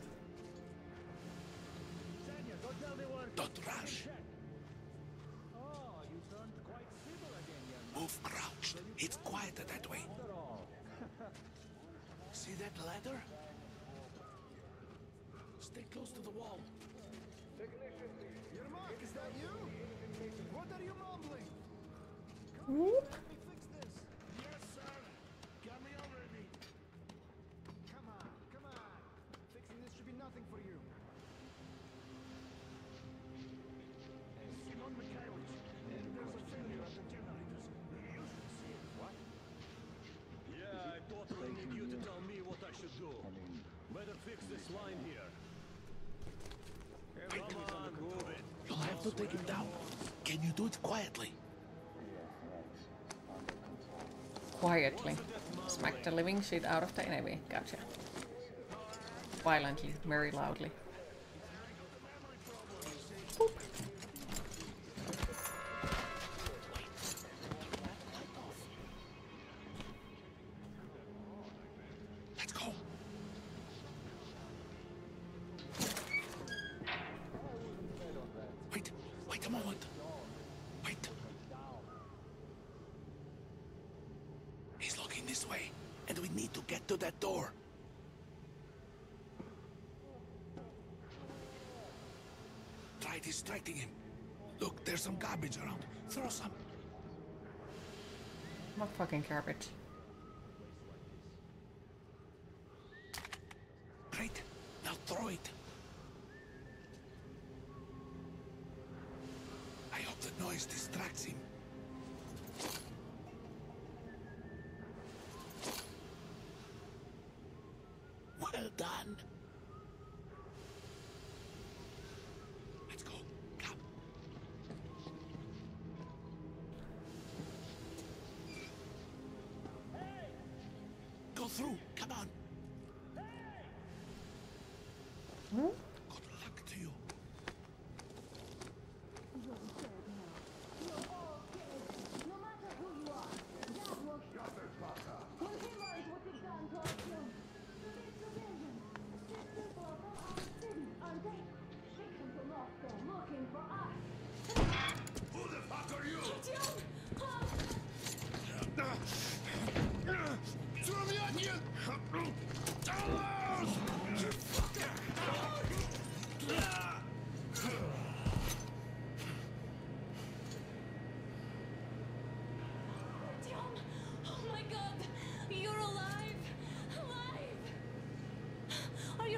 The living shit out of the enemy. Gotcha. Violently, very loudly. Boop. Let's go. Wait, wait a moment. Wait. He's looking this way, and we need to get to that door. Try distracting him. Look, there's some garbage around. Throw some. What fucking garbage?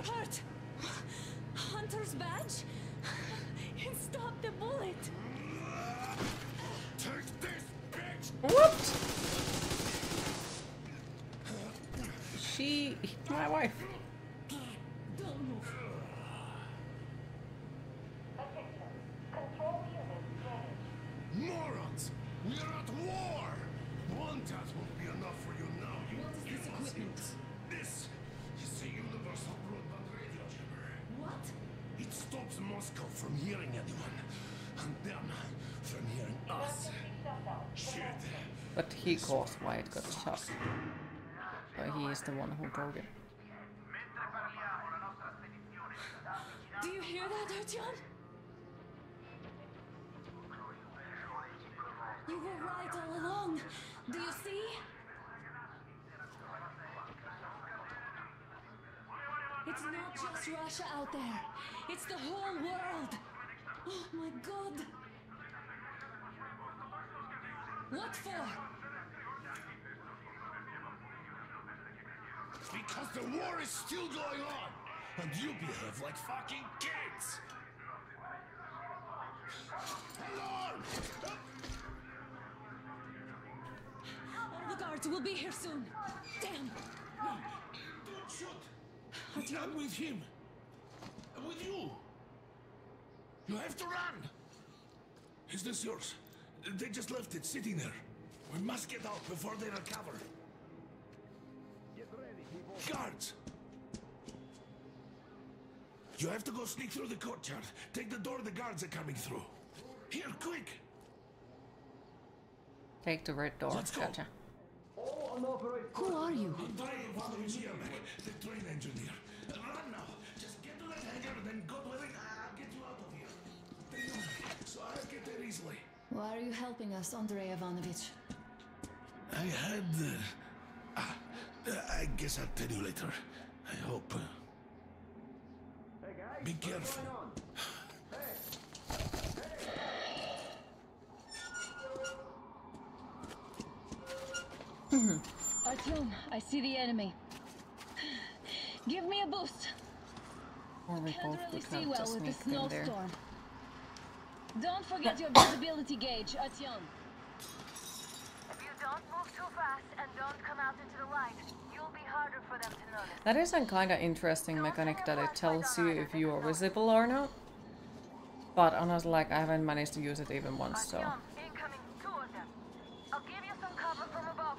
Hurt? Hunter's badge? It stopped the bullet! Take this, bitch! What? She my wife. Moscow from hearing anyone, and them from hearing us. Shit. But he caused why it got shot. So he is the one who broke it. Do you hear that, Artyom? You were right all along. Do you see? It's not just Russia out there. It's the whole world. Oh my god. What for? Because the war is still going on, and you behave like fucking kids. Alarm! All the guards will be here soon. Damn. Don't shoot! I'm with him. I'm with you. You have to run. Is this yours? They just left it sitting there. We must get out before they recover. Get ready, people. Guards! You have to go sneak through the courtyard. Take the door the guards are coming through. Here, quick! Take the red door. Let's Gotcha. Who are you? Andrei Ivanovich Yermak, the train engineer. Are you helping us, Andrei Ivanovich? I had. Uh, ah, uh, I guess I'll tell you later. I hope. Uh, be careful. *sighs* Artyom, I see the enemy. Give me a boost. Or we Can't both really could see have well with the sneak there. snowstorm. Don't forget your *coughs* visibility gauge, Artyom. If you don't move too fast and don't come out into the light, you'll be harder for them to notice. That is a kind of interesting mechanic that it tells you if you are visible or not. But honestly, like I haven't managed to use it even once, so. Artyom, incoming, two of them. I'll give you some cover from above.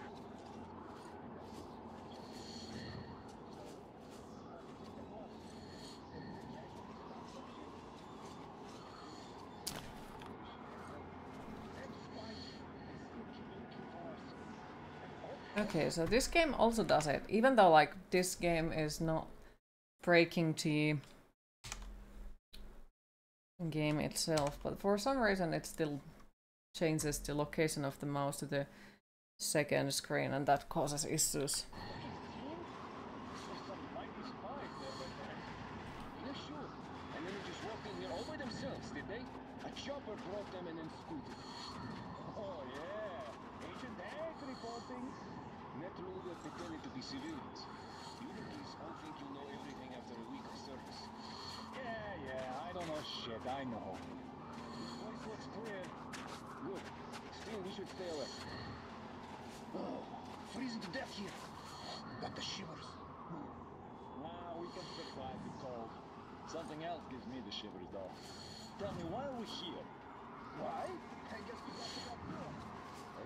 Okay, so this game also does it. Even though like this game is not breaking the game itself, but for some reason it still changes the location of the mouse to the second screen and that causes issues. Yeah, sure. And then they just walked in here all by themselves, did they? A chopper brought them and then scooted. Oh, yeah. Agent Hank reporting. Naturally, they're pretending to be civilians. You all think you know everything after a week of service. Yeah, yeah, I don't know shit, I know. This place looks clear. Good. Still, we should stay away. Oh, freezing to death here. Got the shivers. Nah, we can survive the cold. Something else gives me the shivers, though. Tell me, why are we here? Why? I guess we got to that.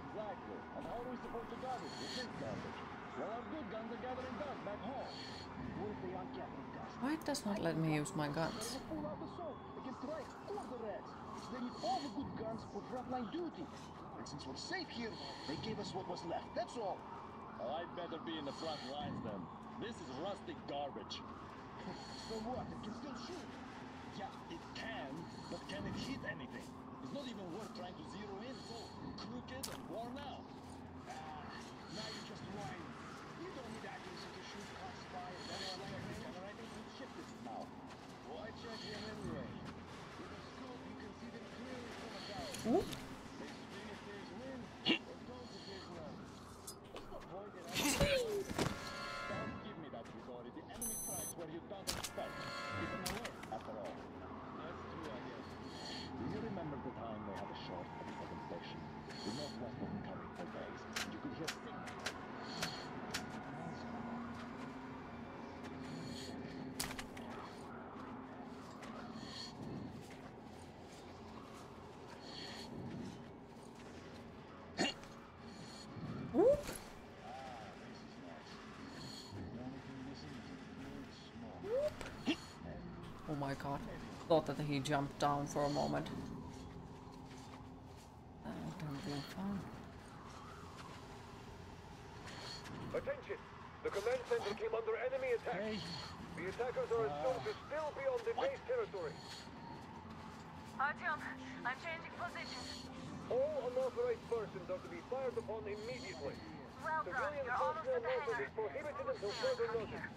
Exactly. And how are we supposed to guard it with this garbage? Well, our good guns are gathering dust back home. What if they aren't gathering dust? Why it does not let me use my guns? They will pull out the sword against Reich or the Reds. They need all the good guns for frontline duty. And since we're safe here, they gave us what was left. That's all. Well, I'd better be in the front lines then. This is rustic garbage. *laughs* so what? It can still shoot. Yeah, it can, but can it hit anything? It's not even worth trying to zero in. so crooked and worn out. Ah, now you're just whining. You don't need accuracy to shoot crossfire. Then you're like regenerating some shit this now. Why check him anyway? With a scope, you can see them clearly from a doubt. Oop. They swing if there's wind, or don't if there's none. What's the point in having Don't give me that Grigori. The enemy strikes where you don't expect. It's an alert, after all. That's true, I guess. Do you remember the time they had a shot at the second station? The Northwest wasn't coming for days. You could hear signals. Oop. Oh my god. Thought that he jumped down for a moment. That would have fun. Attention! The command center came under enemy attack. The attackers are assumed to still be on the base territory. Artyom, I'm changing position. All unauthorized persons are to be fired upon immediately. Well done. Civilian You're almost personnel at the movement hangar. is prohibited until further notice.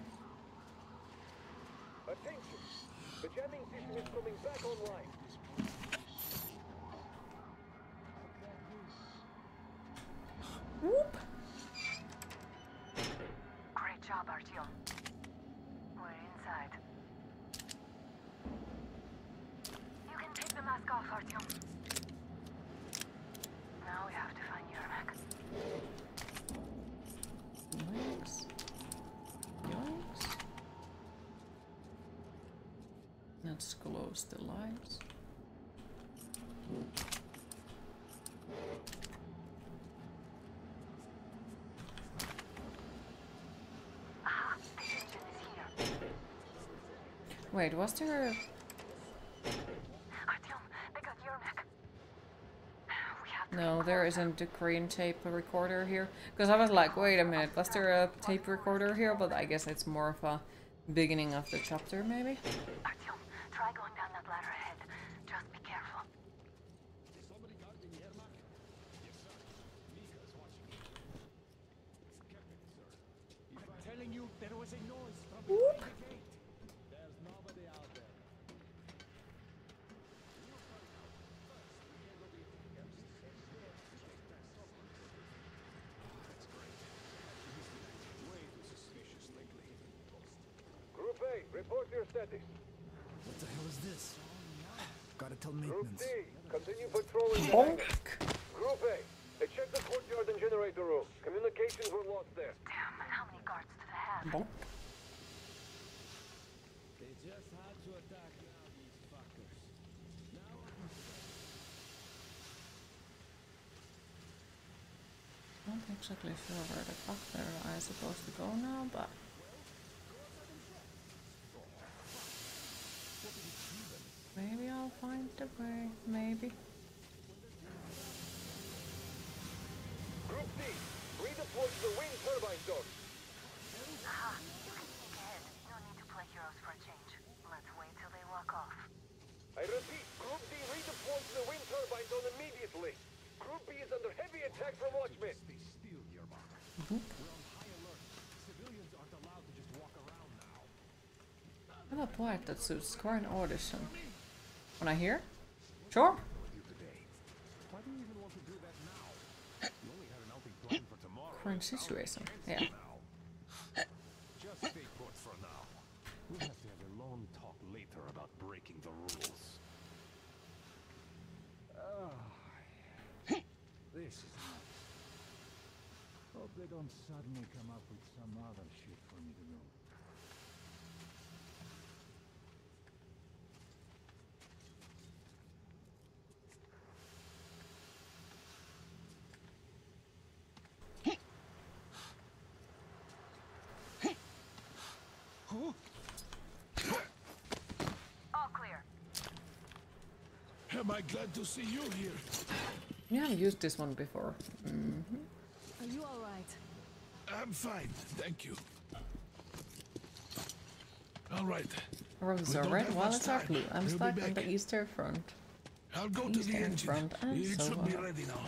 Attention! The jamming system is coming back online. Whoop. Great job, Artyom. We're inside. You can take the mask off, Artyom. Now we have to find Yermak. Yoinks. Yoinks. Let's close the lights. Wait, was there a... Artyom, they got Yermak. We have to No, there isn't a green tape recorder here. Because I was like, wait a minute, was there a tape recorder here? But I guess it's more of a beginning of the chapter, maybe? Artyom, try going down that ladder ahead. Just be careful. I'm telling you, there was a noise from behind the gate. There's nobody out there. Group A, report your status. What the hell is this? Gotta tell Group maintenance. D, continue patrolling the Bonk. Group A, they checked the courtyard and generator room. Communications were lost there. Damn, how many guards do they have? Bonk. They just had to attack now, these fuckers. Now Not exactly sure where the fuck there I'm uh, supposed to go now, but... Maybe I'll find the way, maybe. The wind turbine zone. Aha, you can sneak ahead. No need to play heroes for a change. Let's wait till they walk off. I repeat, Group D redeploy to the wind turbine zone immediately. Group B is under heavy attack from Watchmen. stay still, Yermak. Mhm. We're on high alert. Civilians aren't allowed to just walk around now. I have a part that suits score an audition. When I hear? Sure. Why do you even want to do that now? You only had an outing planned for situation. Yeah. Just stay put for now. We'll have to have a long talk later about breaking the rules. Ah, this is nice. Hope they don't suddenly come up with some other shit for me to. All clear. Am I glad to see you here? You haven't used this one before. hmm Are you alright? I'm fine, thank you. All right. Roses are red, have violets much are blue. I'm We'll stuck on the eastern front. I'll go to the engine. front and It so should be on. ready now.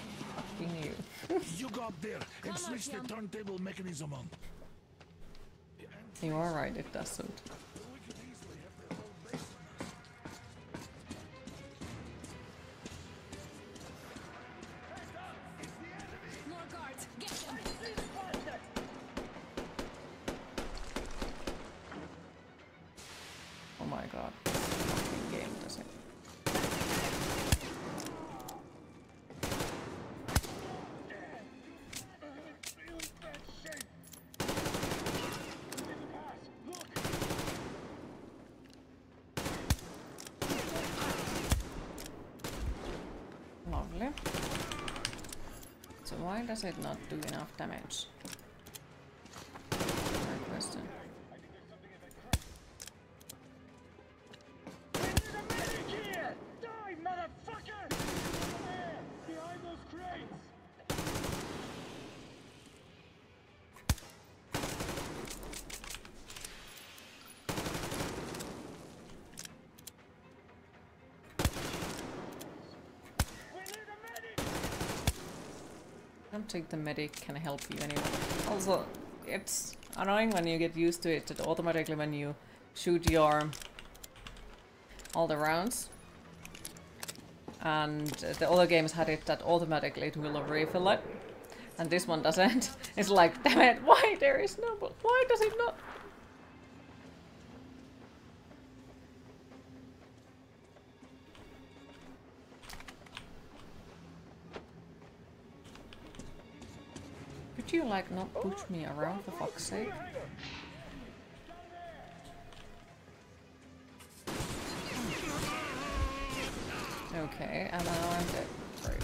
Fucking you. You go up there and switch the turntable mechanism on. You are right, it doesn't. Does it not do enough damage? Think the medic can help you anymore. Also, it's annoying when you get used to it that automatically when you shoot your all the rounds and the other games had it that automatically it will refill it and this one doesn't. *laughs* It's like, damn it, why there is no, why does it not? Like not push me around for fuck's sake? Okay, and now I'm dead. Great.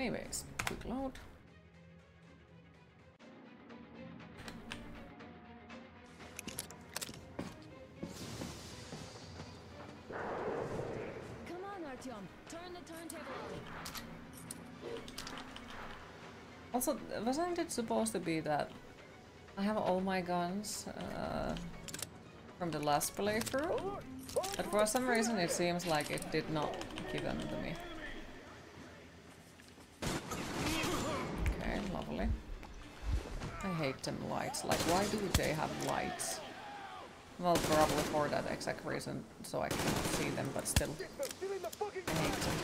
Anyways, quick load. Wasn't it supposed to be that I have all my guns uh, from the last playthrough? But for some reason it seems like it did not give them to me. Okay, lovely. I hate them lights. Like, why do they have lights? Well, probably for that exact reason, so I cannot see them, but still. I hate them.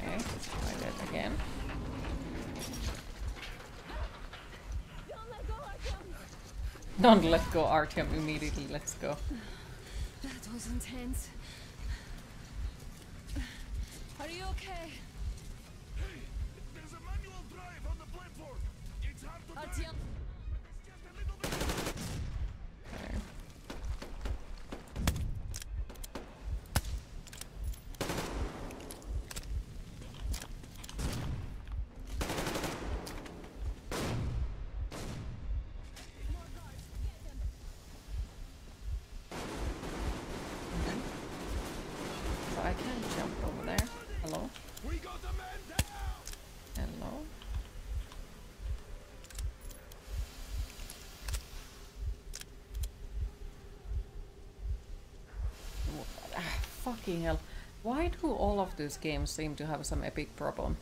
Okay, let's try that again. Don't let go, Artyom, immediately, let's go. That was intense. Are you okay? Fucking hell. Why do all of these games seem to have some epic problem?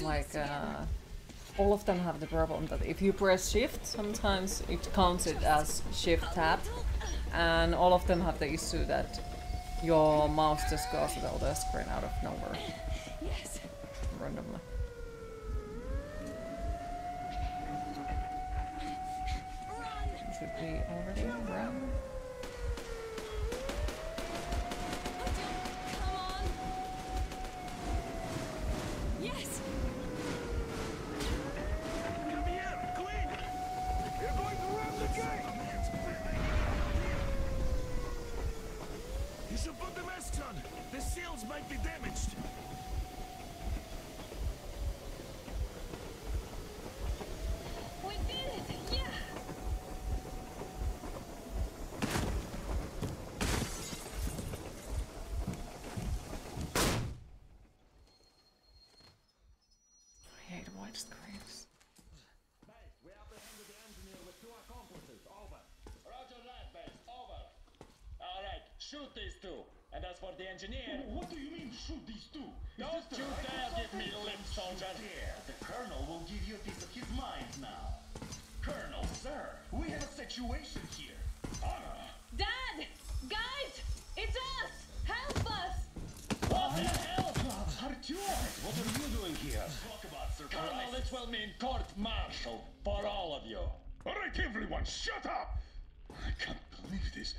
Like, uh, all of them have the problem that if you press shift, sometimes it counts it as shift tab, and all of them have the issue that your mouse just goes to the other screen out of nowhere Yes. randomly. Should we already run? Yes. Come here, Queen. You're going to ram the gate. You should put the masks on. The seals might be damaged. We did it! Yeah! I hate white screens. Roger that, base. Over. All right, shoot these two. And as for the engineer... What do you mean, shoot these two? Don't you dare give me lip. Here, the Colonel will give you a piece of his mind now. Colonel, sir, we have a situation here. Honor. Dad! Guys! It's us! Help us! What the hell? Artyom, what are you doing here? Talk about surprise. Colonel, this will mean court-martial for all of you. All right, everyone, shut up! I can't believe this.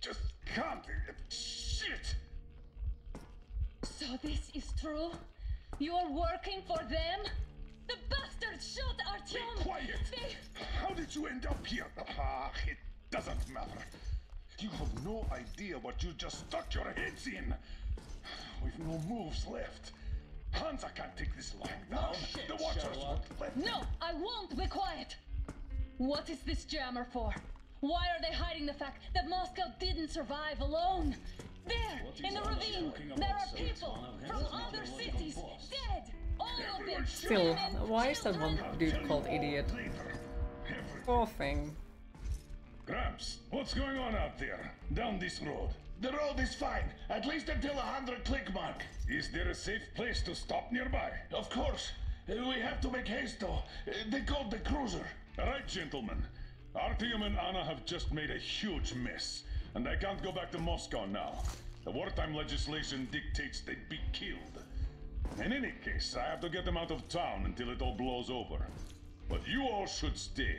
Just can't. Shit! So this is true? You are working for them? The bastards shot Artyom! Quiet! They... How did you end up here? Ah, it doesn't matter. You have no idea what you just stuck your heads in. We've no moves left. Hansa can't take this lying down. the Watchers won't let No, I won't be quiet! What is this jammer for? Why are they hiding the fact that Moscow didn't survive alone? There, in the ravine, there are people from other cities, dead! All of them! Still, why is that one dude called idiot? Poor thing. Gramps, what's going on out there? Down this road? The road is fine, at least until a hundred click mark. Is there a safe place to stop nearby? Of course. Uh, We have to make haste though. Uh, They called the cruiser. All right, gentlemen. Artyom and Anna have just made a huge mess, and I can't go back to Moscow now. The wartime legislation dictates they'd be killed. In any case, I have to get them out of town until it all blows over. But you all should stay.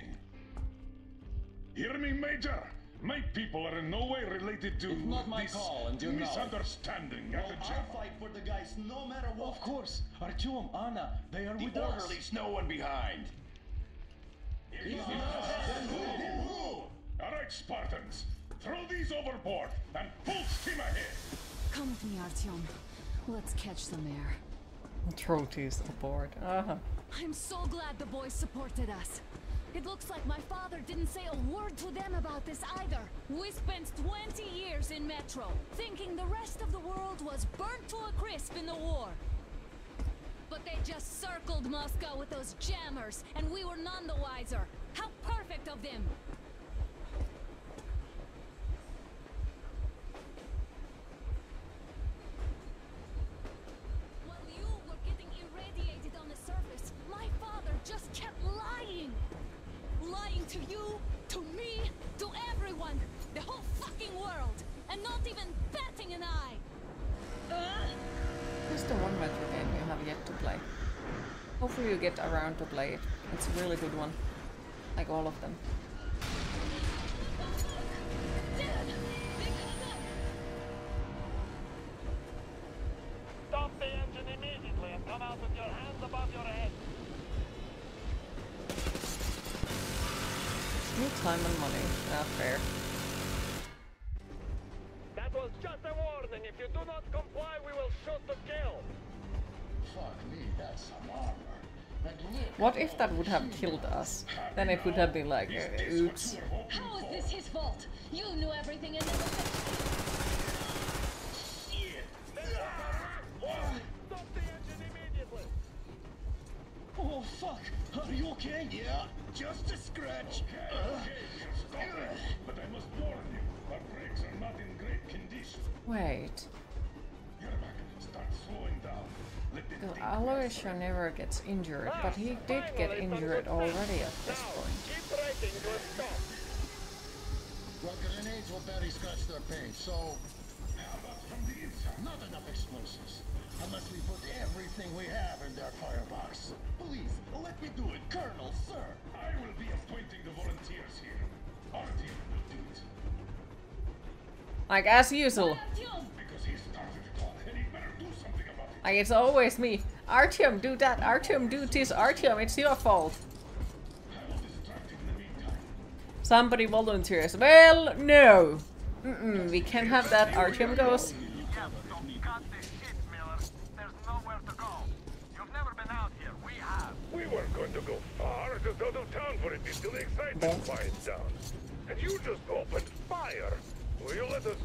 Hear me, Major? My people are in no way related to It's not my this call, and you know misunderstanding at Well, the I'll fight for the guys no matter what. Of course, Artyom, Anna, they are The with us. orderlies, no one behind. Then who? All right, Spartans. Throw these overboard and full steam ahead. Come with me, Artyom. Let's catch some air. Throw these aboard. Uh-huh. I'm so glad the boys supported us. It looks like my father didn't say a word to them about this either. We spent 20 years in Metro, thinking the rest of the world was burnt to a crisp in the war. But they just circled Moscow with those jammers, and we were none the wiser. How perfect of them! Hopefully you get around to play it. It's a really good one. Like all of them. Stop the engine immediately and come out with your hands above your head. Need time and money. Not fair. That was just a warning. If you do not comply, we will shoot to kill. Fuck me, that's some armor. And look What if that would have killed us? Then it would have been like, uh, oops. How is this his fault? You knew everything and never Oh fuck! Are you okay? Yeah, just a scratch. Uh, Stop it. But I must warn you, our brakes are not in great condition. Wait. Yermak, start slowing down. Let Because Alyosha never gets injured, but he did get injured already at this point. Keep braking to. Well, grenades will barely scratch their paint, so... How about from the inside? Not enough explosives. Unless we put everything we have in their firebox. please, let me do it, Colonel, sir. I will be appointing the volunteers here. Artyom will do it. Like as usual. Like it's always me. Artyom, do that. Artyom, do this. Artyom, it's your fault. Somebody volunteers. Well, no. Mm-mm, we can't have that. Artyom goes. We weren't going to go far, just out of town for it until the excitement quiets down. And you just opened fire. Will you let us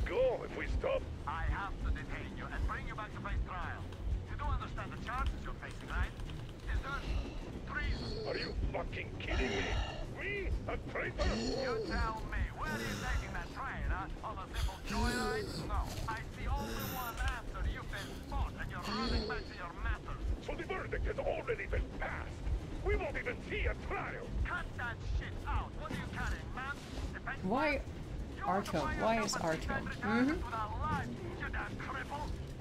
So the verdict has already been passed. We won't even a trial. Cut that shit out. What are you carrying, man? Why Artyom? Why is Artyom? Mm-hmm.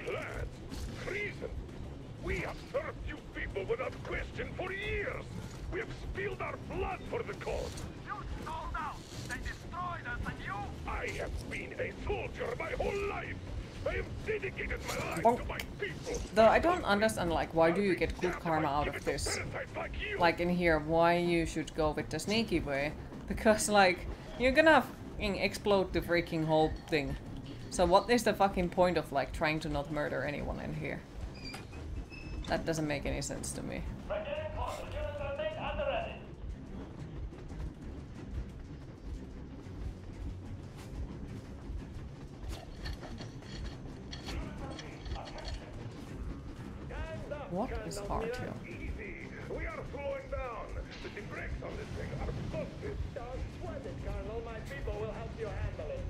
Plan? Treason? We have served you people without question for years. We have spilled our blood for the cause. You sold out. They destroyed us and you... I have been a soldier my whole life. I have dedicated my life Bonk. to my people. Though I don't understand like why do you get good karma out of this? Like in here, why you should go with the sneaky way? *laughs* Because like you're gonna explode the freaking whole thing. So what is the fucking point of like trying to not murder anyone in here? That doesn't make any sense to me. What is Artyom? Easy. We are slowing down. The brakes on this thing are busted. Don't sweat it, Colonel. My people will help you handle it.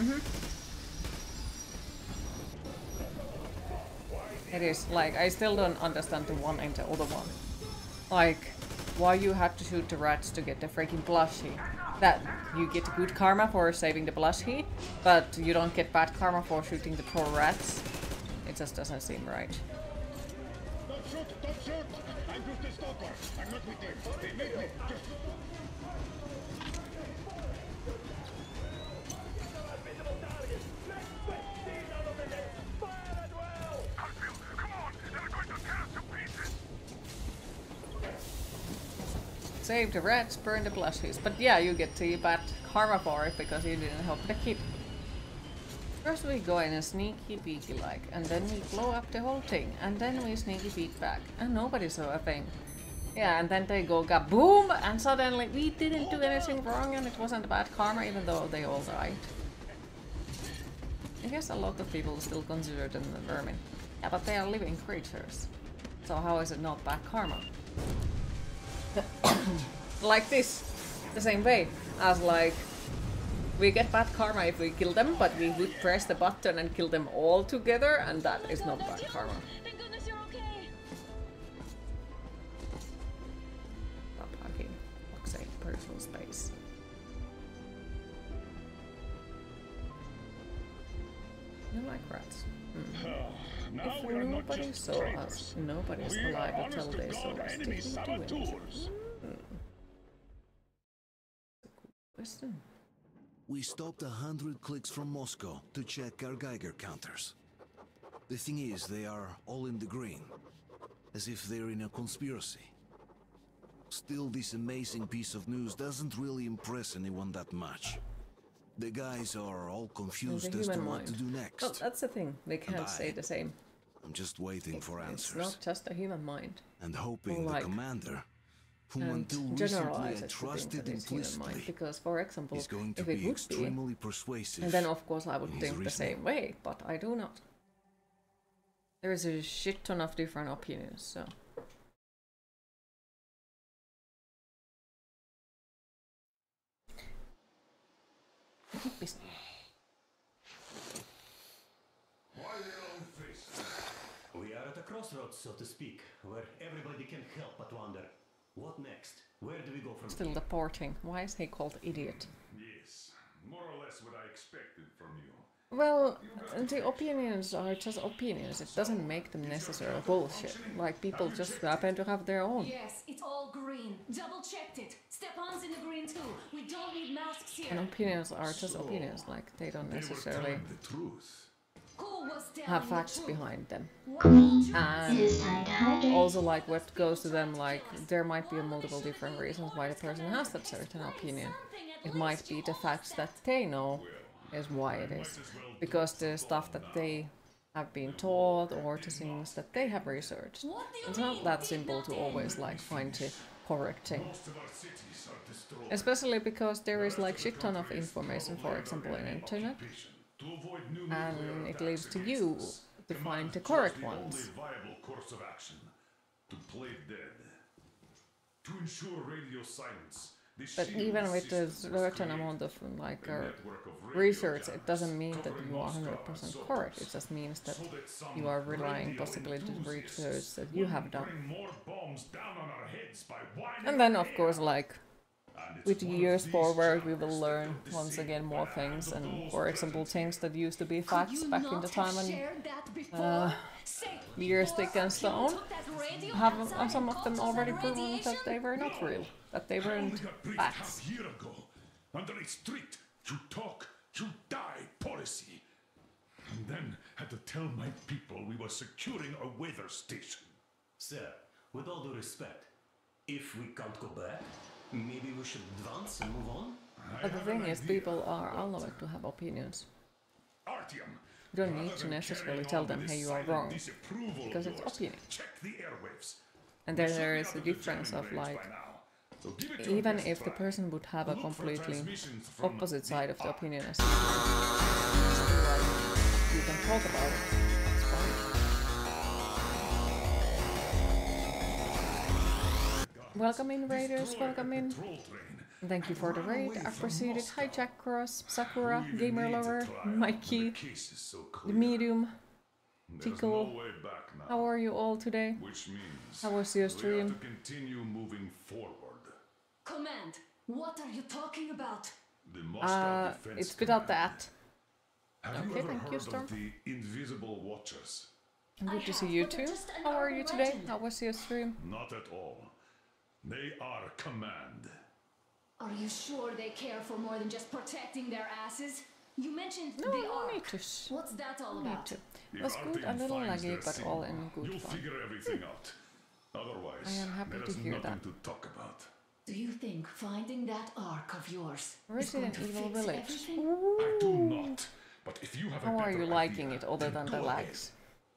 Mm-hmm. It is, like, I still don't understand the one and the other one. Like, why you had to shoot the rats to get the freaking plushie. That you get good karma for saving the plushie, but you don't get bad karma for shooting the poor rats. It just doesn't seem right. Don't shoot! Don't shoot! I'm. I'm not with them. They made me. Just... Save the rats, burn the plushies. But yeah, you get the bad karma for it because you didn't help the kid. First we go in a sneaky peeky like, and then we blow up the whole thing, and then we sneaky peek back, and nobody saw a thing. Yeah, and then they go kaboom, and suddenly we didn't do anything wrong and it wasn't bad karma even though they all died. I guess a lot of people still consider them the vermin. Yeah, but they are living creatures. So how is it not bad karma? *coughs* *coughs* like this. The same way as like we get bad karma if we kill them, but we would press the button and kill them all together, and that is not bad karma. Thank goodness you're. Stop hugging. Fuck's sake, personal space. You like rats? Hmm. Now If we are not nobody saw traitors. us, nobody's We alive until they saw us. enemy Didn't do anything. Question. We stopped a hundred clicks from Moscow to check our Geiger counters. The thing is, they are all in the green, as if they're in a conspiracy. Still, this amazing piece of news doesn't really impress anyone that much. The guys are all confused as to human what to do next. Well, that's the thing. They can't I- say the same. I'm just waiting for answers. It's not just a human mind. and hoping like- the commander, whom and until recently generalize I it to think trusted it's mind. implicitly, Because, for example, is going to if it be would extremely be, persuasive. and then of course I would in his think the same way, but I do not. There is a shit ton of different opinions, so. We are at a crossroads, so to speak, where everybody can help but wonder, what next? Where do we go from Still here? the. Why is he called idiot? Yes, more or less what I expected from you. Well, the opinions are just opinions. It doesn't make them necessarily bullshit. Like people just happen to have their own. Yes, it's all green. Double checked it. Stepan's in the green too. We don't need masks here. And opinions are just opinions. Like they don't necessarily The truth. Have facts behind them. And also, like what goes to them, like there might be a multiple different reasons why the person has that certain opinion. It might be the facts that they know is why it is, because the stuff that they have been taught or the things that they have researched. It's not that simple to always like find the correct thing. Especially because there is like shit ton of information, for example, in internet, and it leaves to you to find the correct ones. Of action. To play dead. To ensure radio silence. But even with a certain amount of like A uh, research, it doesn't mean that you are 100% correct. It just means that you are relying possibly to research that you have done. Bring more bombs down on our heads by whining And then, of course, like with years forward, we will learn once again more things. And for example, things that used to be facts back in the time when shared uh, years before thick and Artyom stone, took that radio have uh, some of them caught already proven that they were not real, that they weren't facts. half year ago. Under a strict you talk, you die policy. And then had to tell my people we were securing a weather station. Sir, with all due respect, if we can't go back, maybe we should advance and move on? But the thing is, people are allowed to have opinions. Artyom, You don't need to necessarily tell them, with hey, you are wrong, because it's opinion. Check the airwaves. And We then should there be is up a difference of like. So give it your even best if the person would have a Look for completely opposite side of the opinion as you, like, you can talk about it. Welcome in, Raiders. Welcome in. Thank you for the raid. I proceeded. Hi, Jack Cross, Sakura, Gamer Lover, Mikey, the Medium. There's Tickle. no way back now. How are you all today? Which means How was your stream? to continue moving forward. Command, what are you talking about? The Moscow Uh, Defense it's without the Command. at. Have Okay, you ever thank you, heard Storm. of the Invisible Watchers? Good to see you too. How are you today? How was your stream? Not at all. They are command. Are you sure they care for more than just protecting their asses? You mentioned No, the no Ark. need to. What's that all no about? to. If Was good, a little finds laggy, their but all in good You'll fun. figure everything out. Otherwise, I am happy to there's hear nothing that. to talk about. Do you think finding that Ark of yours is going to Evil fix Village. everything? I do not. But if you have a How are you liking idea, it other than the go lags?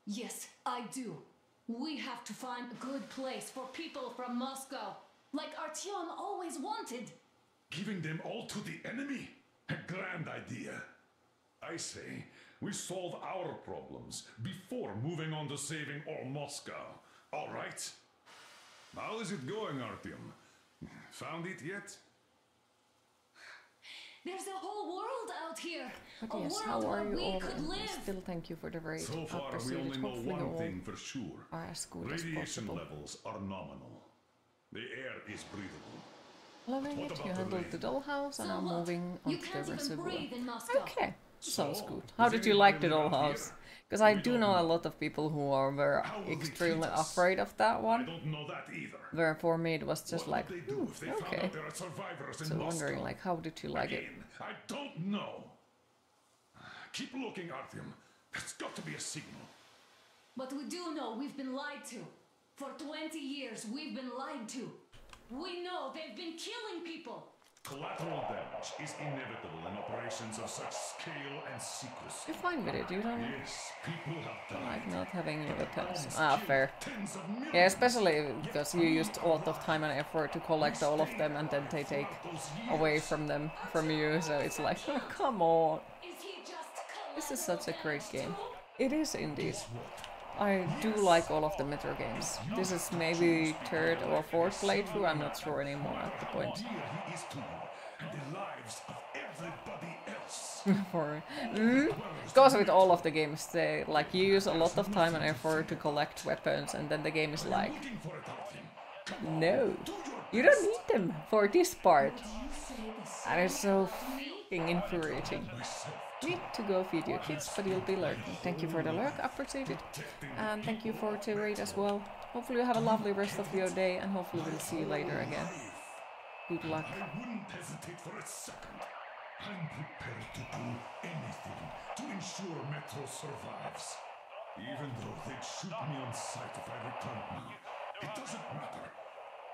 Yes, I do. We have to find a good place for people from Moscow, like Artyom always wanted. Giving them all to the enemy? A grand idea. I say, we solve our problems before moving on to saving all Moscow. All right? How is it going, Artyom? Found it yet? There's a whole world out here. But a yes, world how are where you we all? could live. still thank you for the raid. So I far, we appreciate only it. know Hopefully one all thing for sure. are as good as Radiation possible. levels are nominal. The air is breathable. Loving it. You handled the dollhouse, and So I'm moving You on to can't the even reservoir. breathe in Okay, sounds good. How did you like the anybody around dollhouse? Here? Because I We do don't know a lot of people who are very How will they extremely afraid of that I one. don't know that either. Where for me it was just what like, they do "Hmm, if they found okay. out there are survivors in So Moscow? wondering like, how did you like it? I don't know. Keep looking, Artyom. That's got to be a signal. But we do know we've been lied to. For 20 years, we've been lied to. We know they've been killing people. Collateral damage is inevitable in operations of such scale and secrecy. You're fine with it, you don't Yes, people have died. like not having your weapons. Almost Ah, fair. Tens of millions. Yeah, especially because you used a lot of time and effort to collect all of them and then they take away from them from you, so it's like, oh, *laughs* come on. Is he just This is such a great game. It is indeed. I do like all of the Metro games. This is maybe third or fourth playthrough, I'm not sure anymore at the point. Dear he is *laughs* to you, and the lives *laughs* of everybody else. For mm? Goes with all of the games, they like you use a lot of time and effort to collect weapons and then the game is like Looking for it, Artyom. No. You don't need them for this part. And it's so fucking infuriating. Need to go feed your kids, but you'll be lurking. Thank you for the lurk, appreciate it. And thank you for the raid as well. Hopefully you have a lovely rest of your day and hopefully we'll see you later again. Good luck. I wouldn't hesitate for a second. I'm prepared to do anything to ensure Metro survives. Even though they'd shoot me on sight if I returned now. It doesn't matter.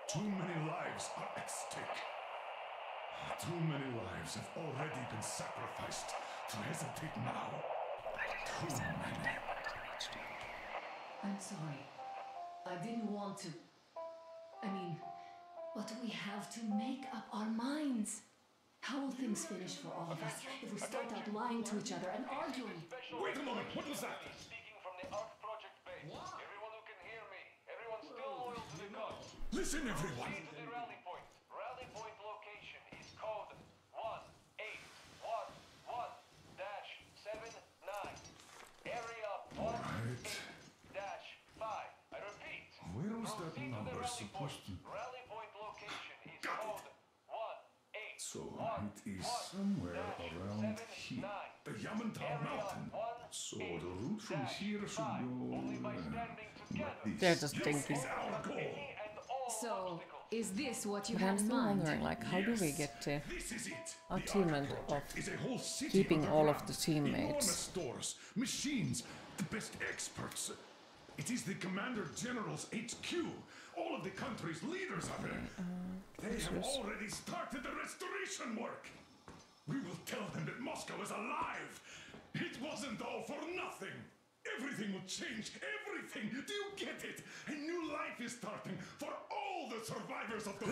Too many lives are at stake. Too many lives have already been sacrificed to hesitate now. Too many. I'm sorry. I didn't want to. I mean, but we have to make up our minds. How will things finish for all of us if we start out lying to each other and arguing? Wait a moment, what was that? Speaking from the Ark Project base. Everyone who can hear me. Everyone still loyal to the cause. Listen, everyone. Proceed to the rally point. Rally point location is code 1811-79. Area 1 dash 5. I repeat. Where was that Proceed to the number rally supposed point. to... Rally point location is code 1 So it is somewhere around here. The Yamantau Mountain. So the route from here should go uh, this. They're just thinking. Our goal. So, is this what you But I'm in still mind? wondering, like, how do we get to This is it. achievement of Is a whole city keeping all of the teammates? stores, machines, the best experts. It is the Commander General's HQ. All of the country's leaders are there. They have already started the restoration work. We will tell them that Moscow is alive. It wasn't all for nothing. Everything will change. Everything. Do you get it? A new life is starting for all the survivors of the By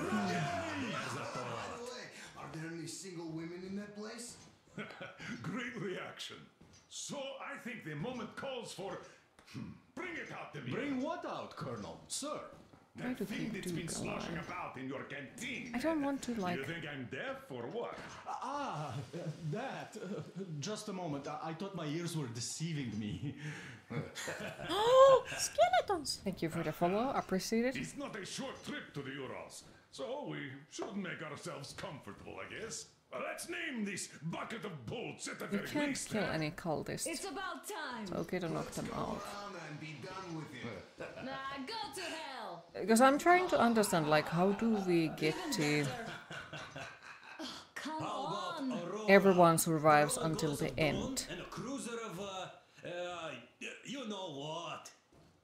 the way, are there any single women in that place? *laughs* Great reaction. So I think the moment calls for. Hmm, bring it out to me. Bring what out, Colonel? Sir? Try to thing that's been sloshing alive. about in your canteen. I don't want to, like- You think I'm deaf or what? Ah, uh, that. Uh, just a moment. I, I thought my ears were deceiving me. Oh, *laughs* *gasps* skeletons! Thank you for the follow. Appreciate it. It's not a short trip to the Urals, so we should make ourselves comfortable, I guess. Let's name this bucket of bolts at the We very can't least. kill any cultists. It's about time. It's okay to knock them out. and be done with it. Nah, go to hell. Because I'm trying to understand, like, how do we get to Come on. everyone survives until the end? And a cruiser of, uh, uh, you know what?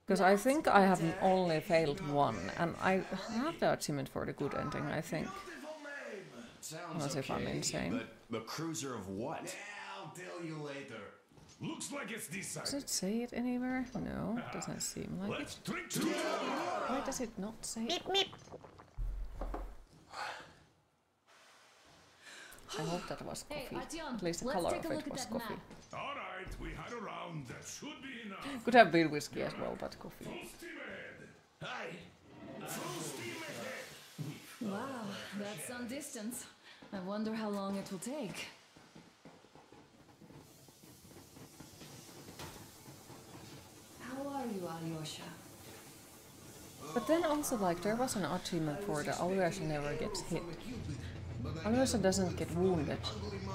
Because I think I have only failed one, and I have the achievement for the good ending, I think. Sounds Unless if I'm insane. But The cruiser of what? yeah, I'll tell you later. Looks like it's Does it say it anywhere? No, it doesn't seem like Let's it. drink to Why does it not say it? I hope that was Hey, coffee. Artyom, At least the color take of it was coffee. All right, we had a round. That should be enough. Could have been whiskey as well, but coffee. Full steam ahead. Hi. Full steam ahead. Wow, that's some distance. I wonder how long it will take. How are you, Alyosha? But then also, like, there was an achievement for the Alyosha never gets hit. Alyosha doesn't get wounded.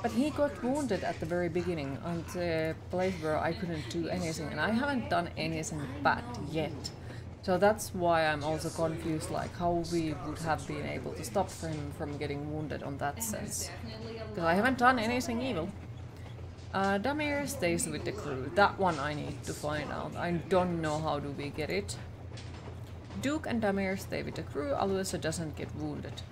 But he got wounded at the very beginning on the place where I couldn't do anything, and I haven't done anything bad yet. So that's why I'm also confused, like, how we would have been able to stop him from getting wounded on that sense. Because I haven't done anything evil. Uh, Damir stays with the crew. That one I need to find out. I don't know how do we get it. Duke and Damir stay with the crew. Alyosha doesn't get wounded.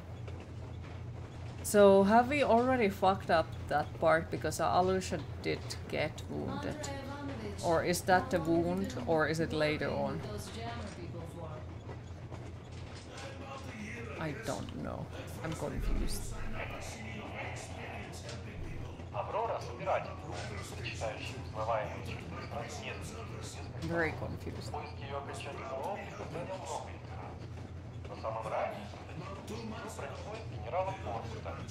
So have we already fucked up that part because Alyosha did get wounded? Or is that the wound or is it later on? I don't know. I'm confused. Аврора собирательная, сочетающая узнаваемые черты известных Very confused. Поиск ее окончательного облика занял много. Но самым ранним все происходит генерала Last Light.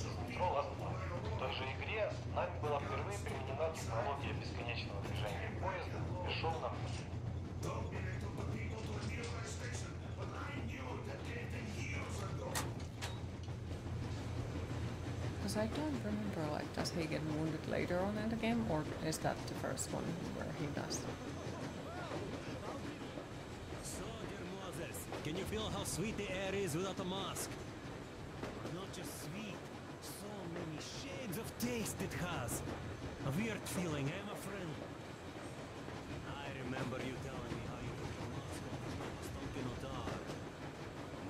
В той же игре нами была впервые применена технология бесконечного движения поезда в Because I don't remember, like, does he get wounded later on in the game or is that the first one where he does? So, dear Moses, can you feel how sweet the air is without a mask? Not just sweet, so many shades of taste it has. A weird feeling, eh, my friend? I remember you telling me how you took the mask off when stuck in a dark.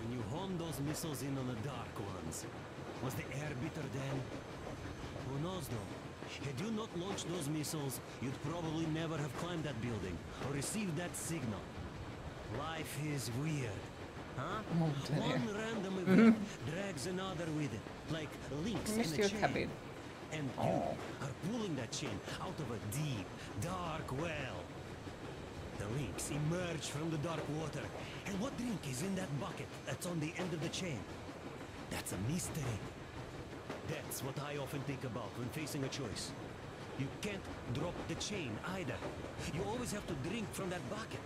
When you homed those missiles in on the dark ones, was the air bitter then? Who knows though? Had you not launched those missiles, you'd probably never have climbed that building or received that signal. Life is weird, huh? One random event drags another with it, like links in a chain. And you are pulling that chain out of a deep, dark well. The links emerge from the dark water. And what drink is in that bucket that's on the end of the chain? That's a mystery. That's what I often think about when facing a choice. You can't drop the chain either. You always have to drink from that bucket.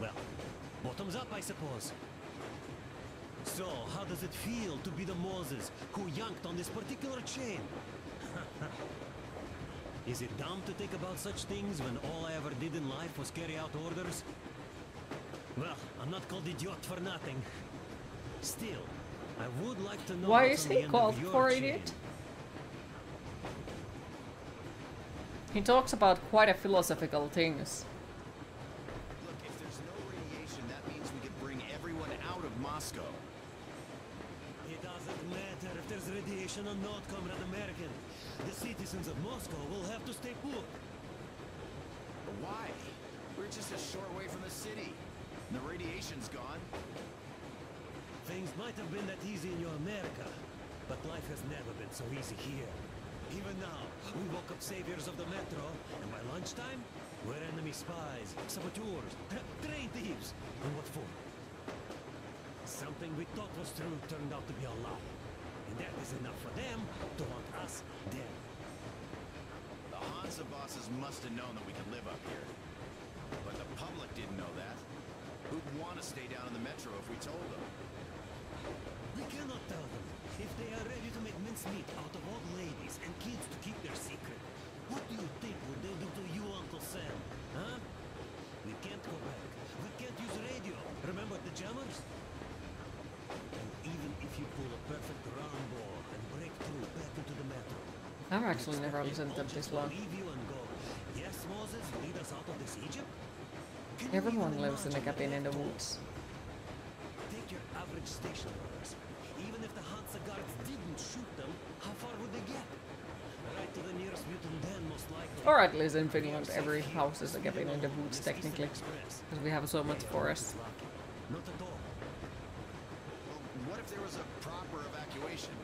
Well, bottoms up, I suppose. So, how does it feel to be the Moses who yanked on this particular chain? *laughs* Is it dumb to think about such things when all I ever did in life was carry out orders? Well, I'm not called idiot for nothing. Still, like to know Why is he called for chain. idiot? He talks about quite a philosophical things. Look, if there's no radiation, that means we could bring everyone out of Moscow. It doesn't matter if there's radiation or not, Comrade American. The citizens of Moscow will have to stay put. But why? We're just a short way from the city. The radiation's gone. Things might have been that easy in your America, but life has never been so easy here. Even now, we woke up saviors of the metro, and by lunchtime, we're enemy spies, saboteurs, tra- thieves. And what for? Something we thought was true turned out to be a lie. And that is enough for them to want us dead. The Hansa bosses must have known that we could live up here. But the public didn't know that. Who'd want to stay down in the metro if we told them? We cannot tell them. If they are ready to make mincemeat out of old ladies and kids to keep their secret, what do you think would they do to you, Uncle Sam? Huh? We can't go back. We can't use radio. Remember the jammers? And even if you pull a perfect round ball and break through back into the metro, I've actually never listened to this one. yes, Moses, lead us out of this Egypt? Everyone lives in a cabin in the woods. Take your average station Or at least in Finland, every house is a cabin in the woods, technically. Because we have so much forest. Not at all. What if there was a proper evacuation? *laughs*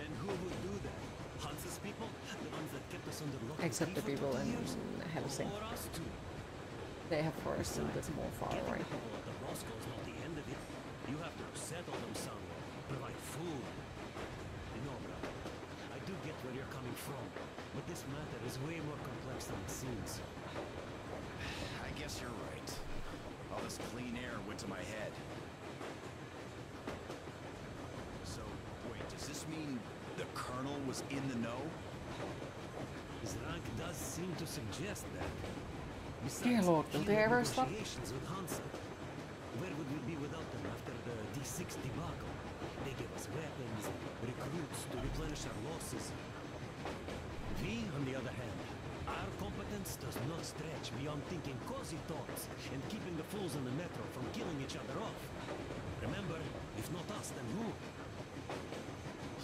And who would do that? Hansa's people? The ones that kept us under lock and Except the people 20 in years? Helsinki. Or us too? They have forests a bit more far away. People at the Roscoe's not the end of it. You have to settle them somewhere, provide food. You know, brother, I do get where you're coming from, but this matter is way more complex than it seems. I guess you're right. All this clean air went to my head. So, wait, does this mean the Colonel was in the know? His rank does seem to suggest that. Dear Besides, Lord, will he they had ever stop? with Hansa. Where would we be without them after the D6 debacle? They gave us weapons, recruits to replenish our losses. We, on the other hand, our competence does not stretch beyond thinking cozy thoughts and keeping the fools in the metro from killing each other off. Remember, if not us, then who?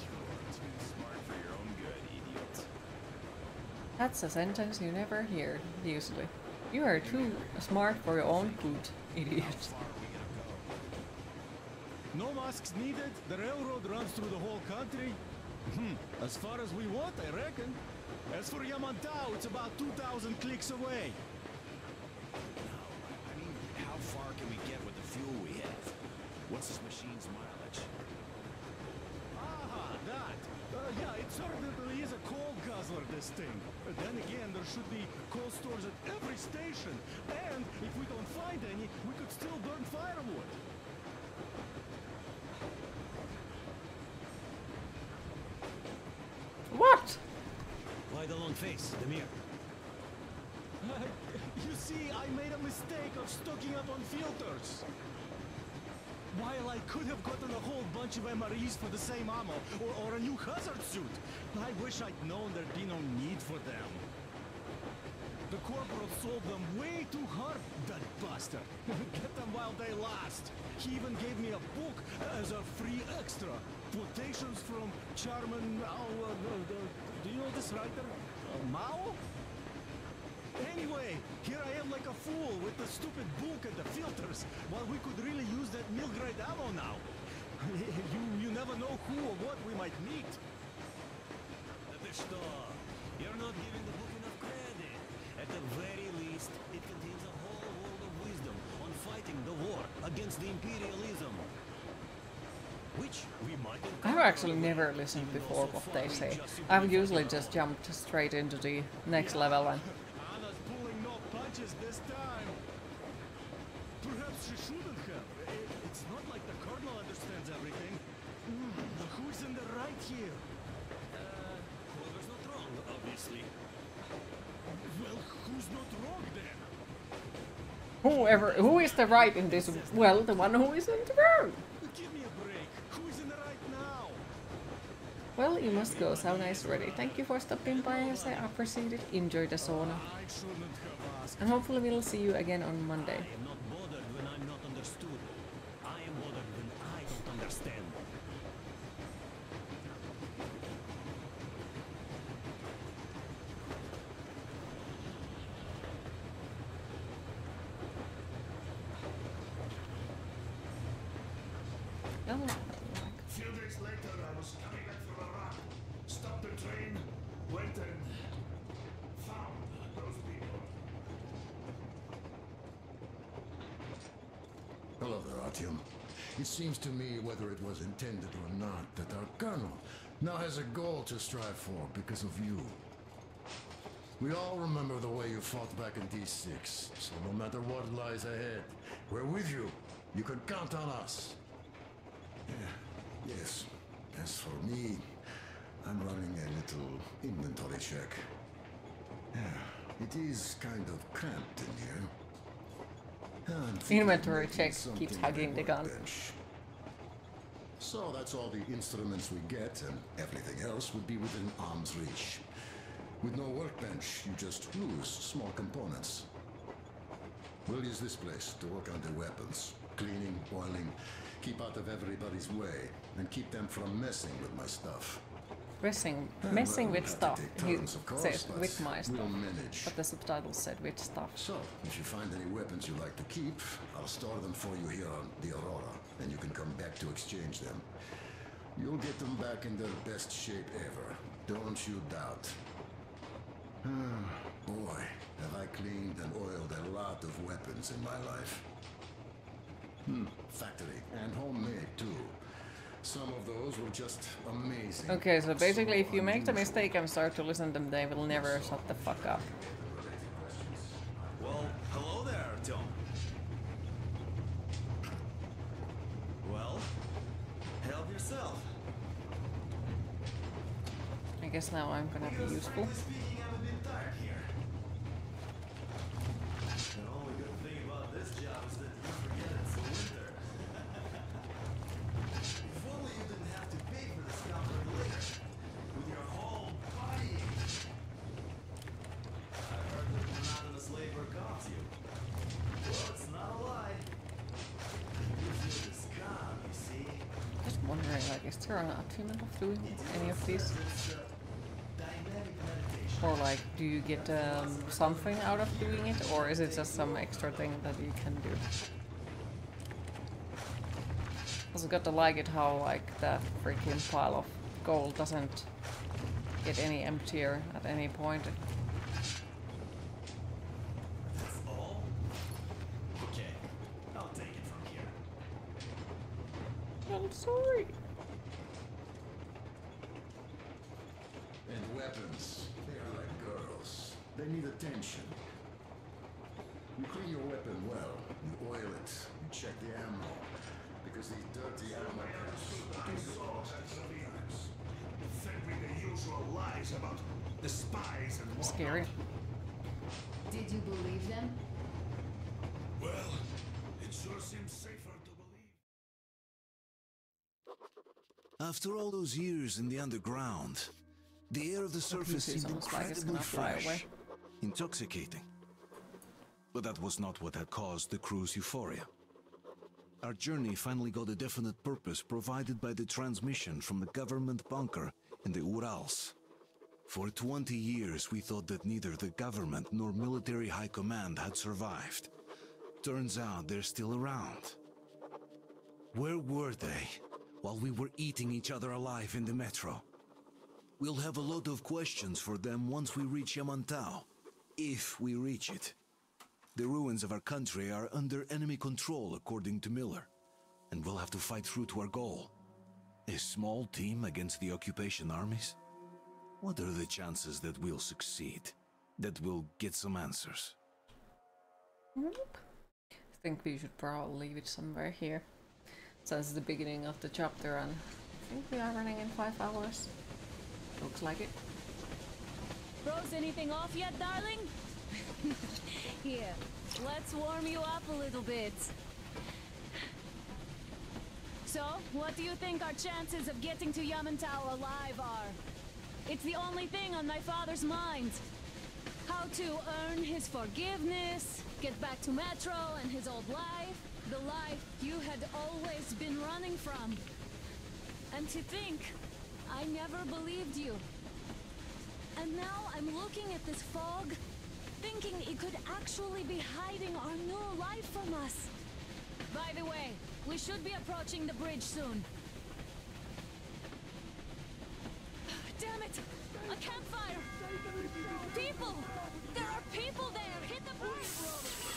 You're too smart for your own good, idiot. That's a sentence you never hear, usually. You are too smart for your own good, idiot. No masks needed. The railroad runs through the whole country. Hmm. As far as we want, I reckon. As for Yamantau, it's about 2,000 clicks away. I mean, how far can we get with the fuel we have? What's this machine's mileage? Ah, that. Uh, yeah, it certainly is a coal guzzler, this thing. But then again, there should be coal stores at every station. And if we don't find any, we could still burn firewood. What? The long face, Damir? *laughs* you see, I made a mistake of stocking up on filters. While I could have gotten a whole bunch of MREs for the same ammo, or, or a new hazard suit, I wish I'd known there'd be no need for them. The corporal sold them way too hard, that bastard. *laughs* Get them while they last. He even gave me a book as a free extra quotations from Chairman, Mao. Uh, uh, uh, do you know this writer? Uh, Mao? Anyway, here I am like a fool with the stupid book and the filters, while we could really use that Milgrade ammo now. *laughs* you, you never know who or what we might meet. You're not giving the book enough credit. At the very least, it contains a whole world of wisdom on fighting the war against the imperialism. I've actually never listened before what they say. I've usually just jumped straight into the next level and whoever who is the right in this well the one who isn't wrong. Give me a break. Who's in the right now? Well, you must go. Sauna is ready. Thank you for stopping by as I appreciate it. Enjoy the sauna. And hopefully we'll see you again on Monday. I am not bothered when I'm not understood. I am bothered when I don't understand. Oh, A few days later, I was coming back from Iraq. Stopped the train, went and found those people. Hello there, Artyom. It seems to me, whether it was intended or not, that our colonel now has a goal to strive for because of you. We all remember the way you fought back in D6, so no matter what lies ahead, we're with you. You can count on us. Yeah, yes. As for me, I'm running a little inventory check. Yeah, it is kind of cramped in here. Ah, inventory check keeps hugging the gun. workbench. So that's all the instruments we get, and everything else would be within arm's reach. With no workbench, you just lose small components. We'll use this place to work on the weapons. Cleaning, oiling, keep out of everybody's way, and keep them from messing with my stuff. Messing, Yeah, messing well, with stuff. have to take He turns, of course, says with my stuff. we'll manage. But the subtitles said with stuff. So, if you find any weapons you like to keep, I'll store them for you here on the Aurora, and you can come back to exchange them. You'll get them back in their best shape ever. Don't you doubt. *sighs* Boy, have I cleaned and oiled a lot of weapons in my life. Hmm, factory and homemade too. Some of those were just amazing. Okay, so basically, if you make the mistake and start to listen to them, they will never shut the fuck up. Well, hello there, Tom. Well, yourself. I guess now I'm gonna be useful. Do you get um, something out of doing it, or is it just some extra thing that you can do? Also got to like it how like that freaking pile of gold doesn't get any emptier at any point. That's all? Okay, I'll take it from here. I'm sorry. And weapons, they are like girls. They need attention. You clean your weapon well, you oil it, you check the ammo. Because these dirty ammo caps Fed me the usual lies about the spies and whatnot. Scary. Did you believe them? Well, it sure seems safer to believe. After all those years in the underground, the air of the surface Obviously, seemed like it's incredibly gonna fly fresh, away. Intoxicating. But that was not what had caused the crew's euphoria. Our journey finally got a definite purpose provided by the transmission from the government bunker in the Urals. For 20 years, we thought that neither the government nor military high command had survived. Turns out they're still around. Where were they while we were eating each other alive in the metro? We'll have a lot of questions for them once we reach Yamantau. If we reach it. The ruins of our country are under enemy control, according to Miller. And we'll have to fight through to our goal. A small team against the occupation armies? What are the chances that we'll succeed? That we'll get some answers? Nope. I think we should probably leave it somewhere here. Since the beginning of the chapter and I think we are running in five hours. Looks like it. Froze anything off yet, darling? *laughs* Here, let's warm you up a little bit. So, what do you think our chances of getting to Yamantau alive are? It's the only thing on my father's mind. How to earn his forgiveness, get back to Metro and his old life, the life you had always been running from. And to think, I never believed you. And now I'm looking at this fog, thinking it could actually be hiding our new life from us. By the way, we should be approaching the bridge soon. *sighs* Damn it! A campfire! People! There are people there! Hit the bridge!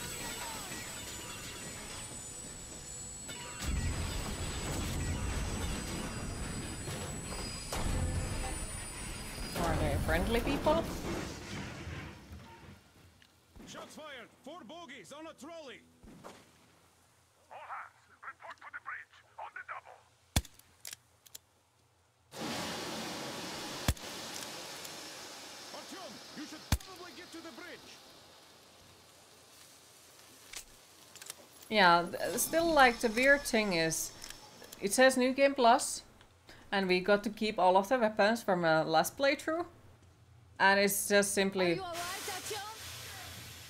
Friendly people. Shots fired! Four bogies on a trolley! All hands, report to the bridge, on the double. Artyom, you should probably get to the bridge! Yeah, still like the weird thing is, it says New Game Plus, and we got to keep all of the weapons from a last playthrough, and it's just simply.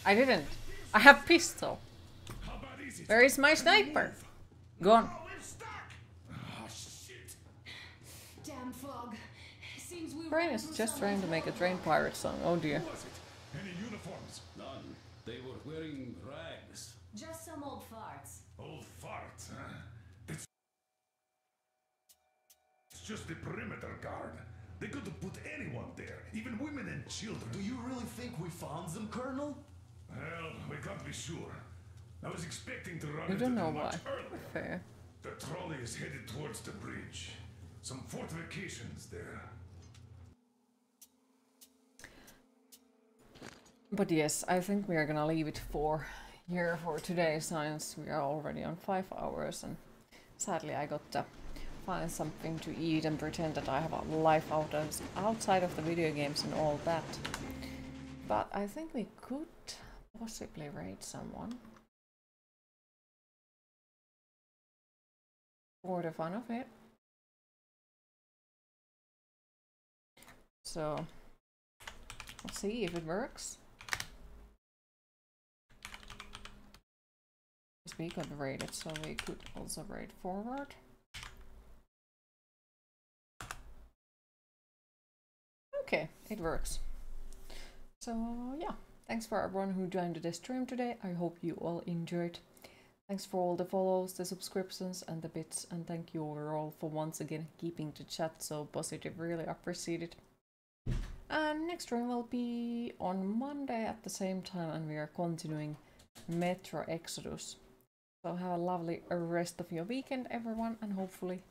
I didn't. I have pistol. Where is my sniper? Gone. Damn fog. Seems we Brain is just trying to make a train Pirate song. Oh dear. Any uniforms? None. They were wearing rags. Just some old farts. Old farts, huh? It's It's just the perimeter guard. They could have put anyone there, even women and children. Do you really think we found them, Colonel? Well, we can't be sure. I was expecting to run You into don't know them why. much earlier. Fair. The trolley is headed towards the bridge. Some fortifications there. But yes, I think we are gonna leave it for here for today since we are already on five hours and sadly I got to find something to eat and pretend that I have a life out of, outside of the video games and all that. But I think we could possibly raid someone. For the fun of it. So, let's see if it works. We got raided, so we could also raid forward. Okay, it works. So yeah, thanks for everyone who joined the stream today. I hope you all enjoyed. Thanks for all the follows, the subscriptions, and the bits, and thank you overall for once again keeping the chat so positive. Really appreciate it. And next stream will be on Monday at the same time, and we are continuing Metro Exodus. So have a lovely rest of your weekend, everyone, and hopefully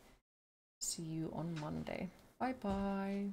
see you on Monday. Bye bye.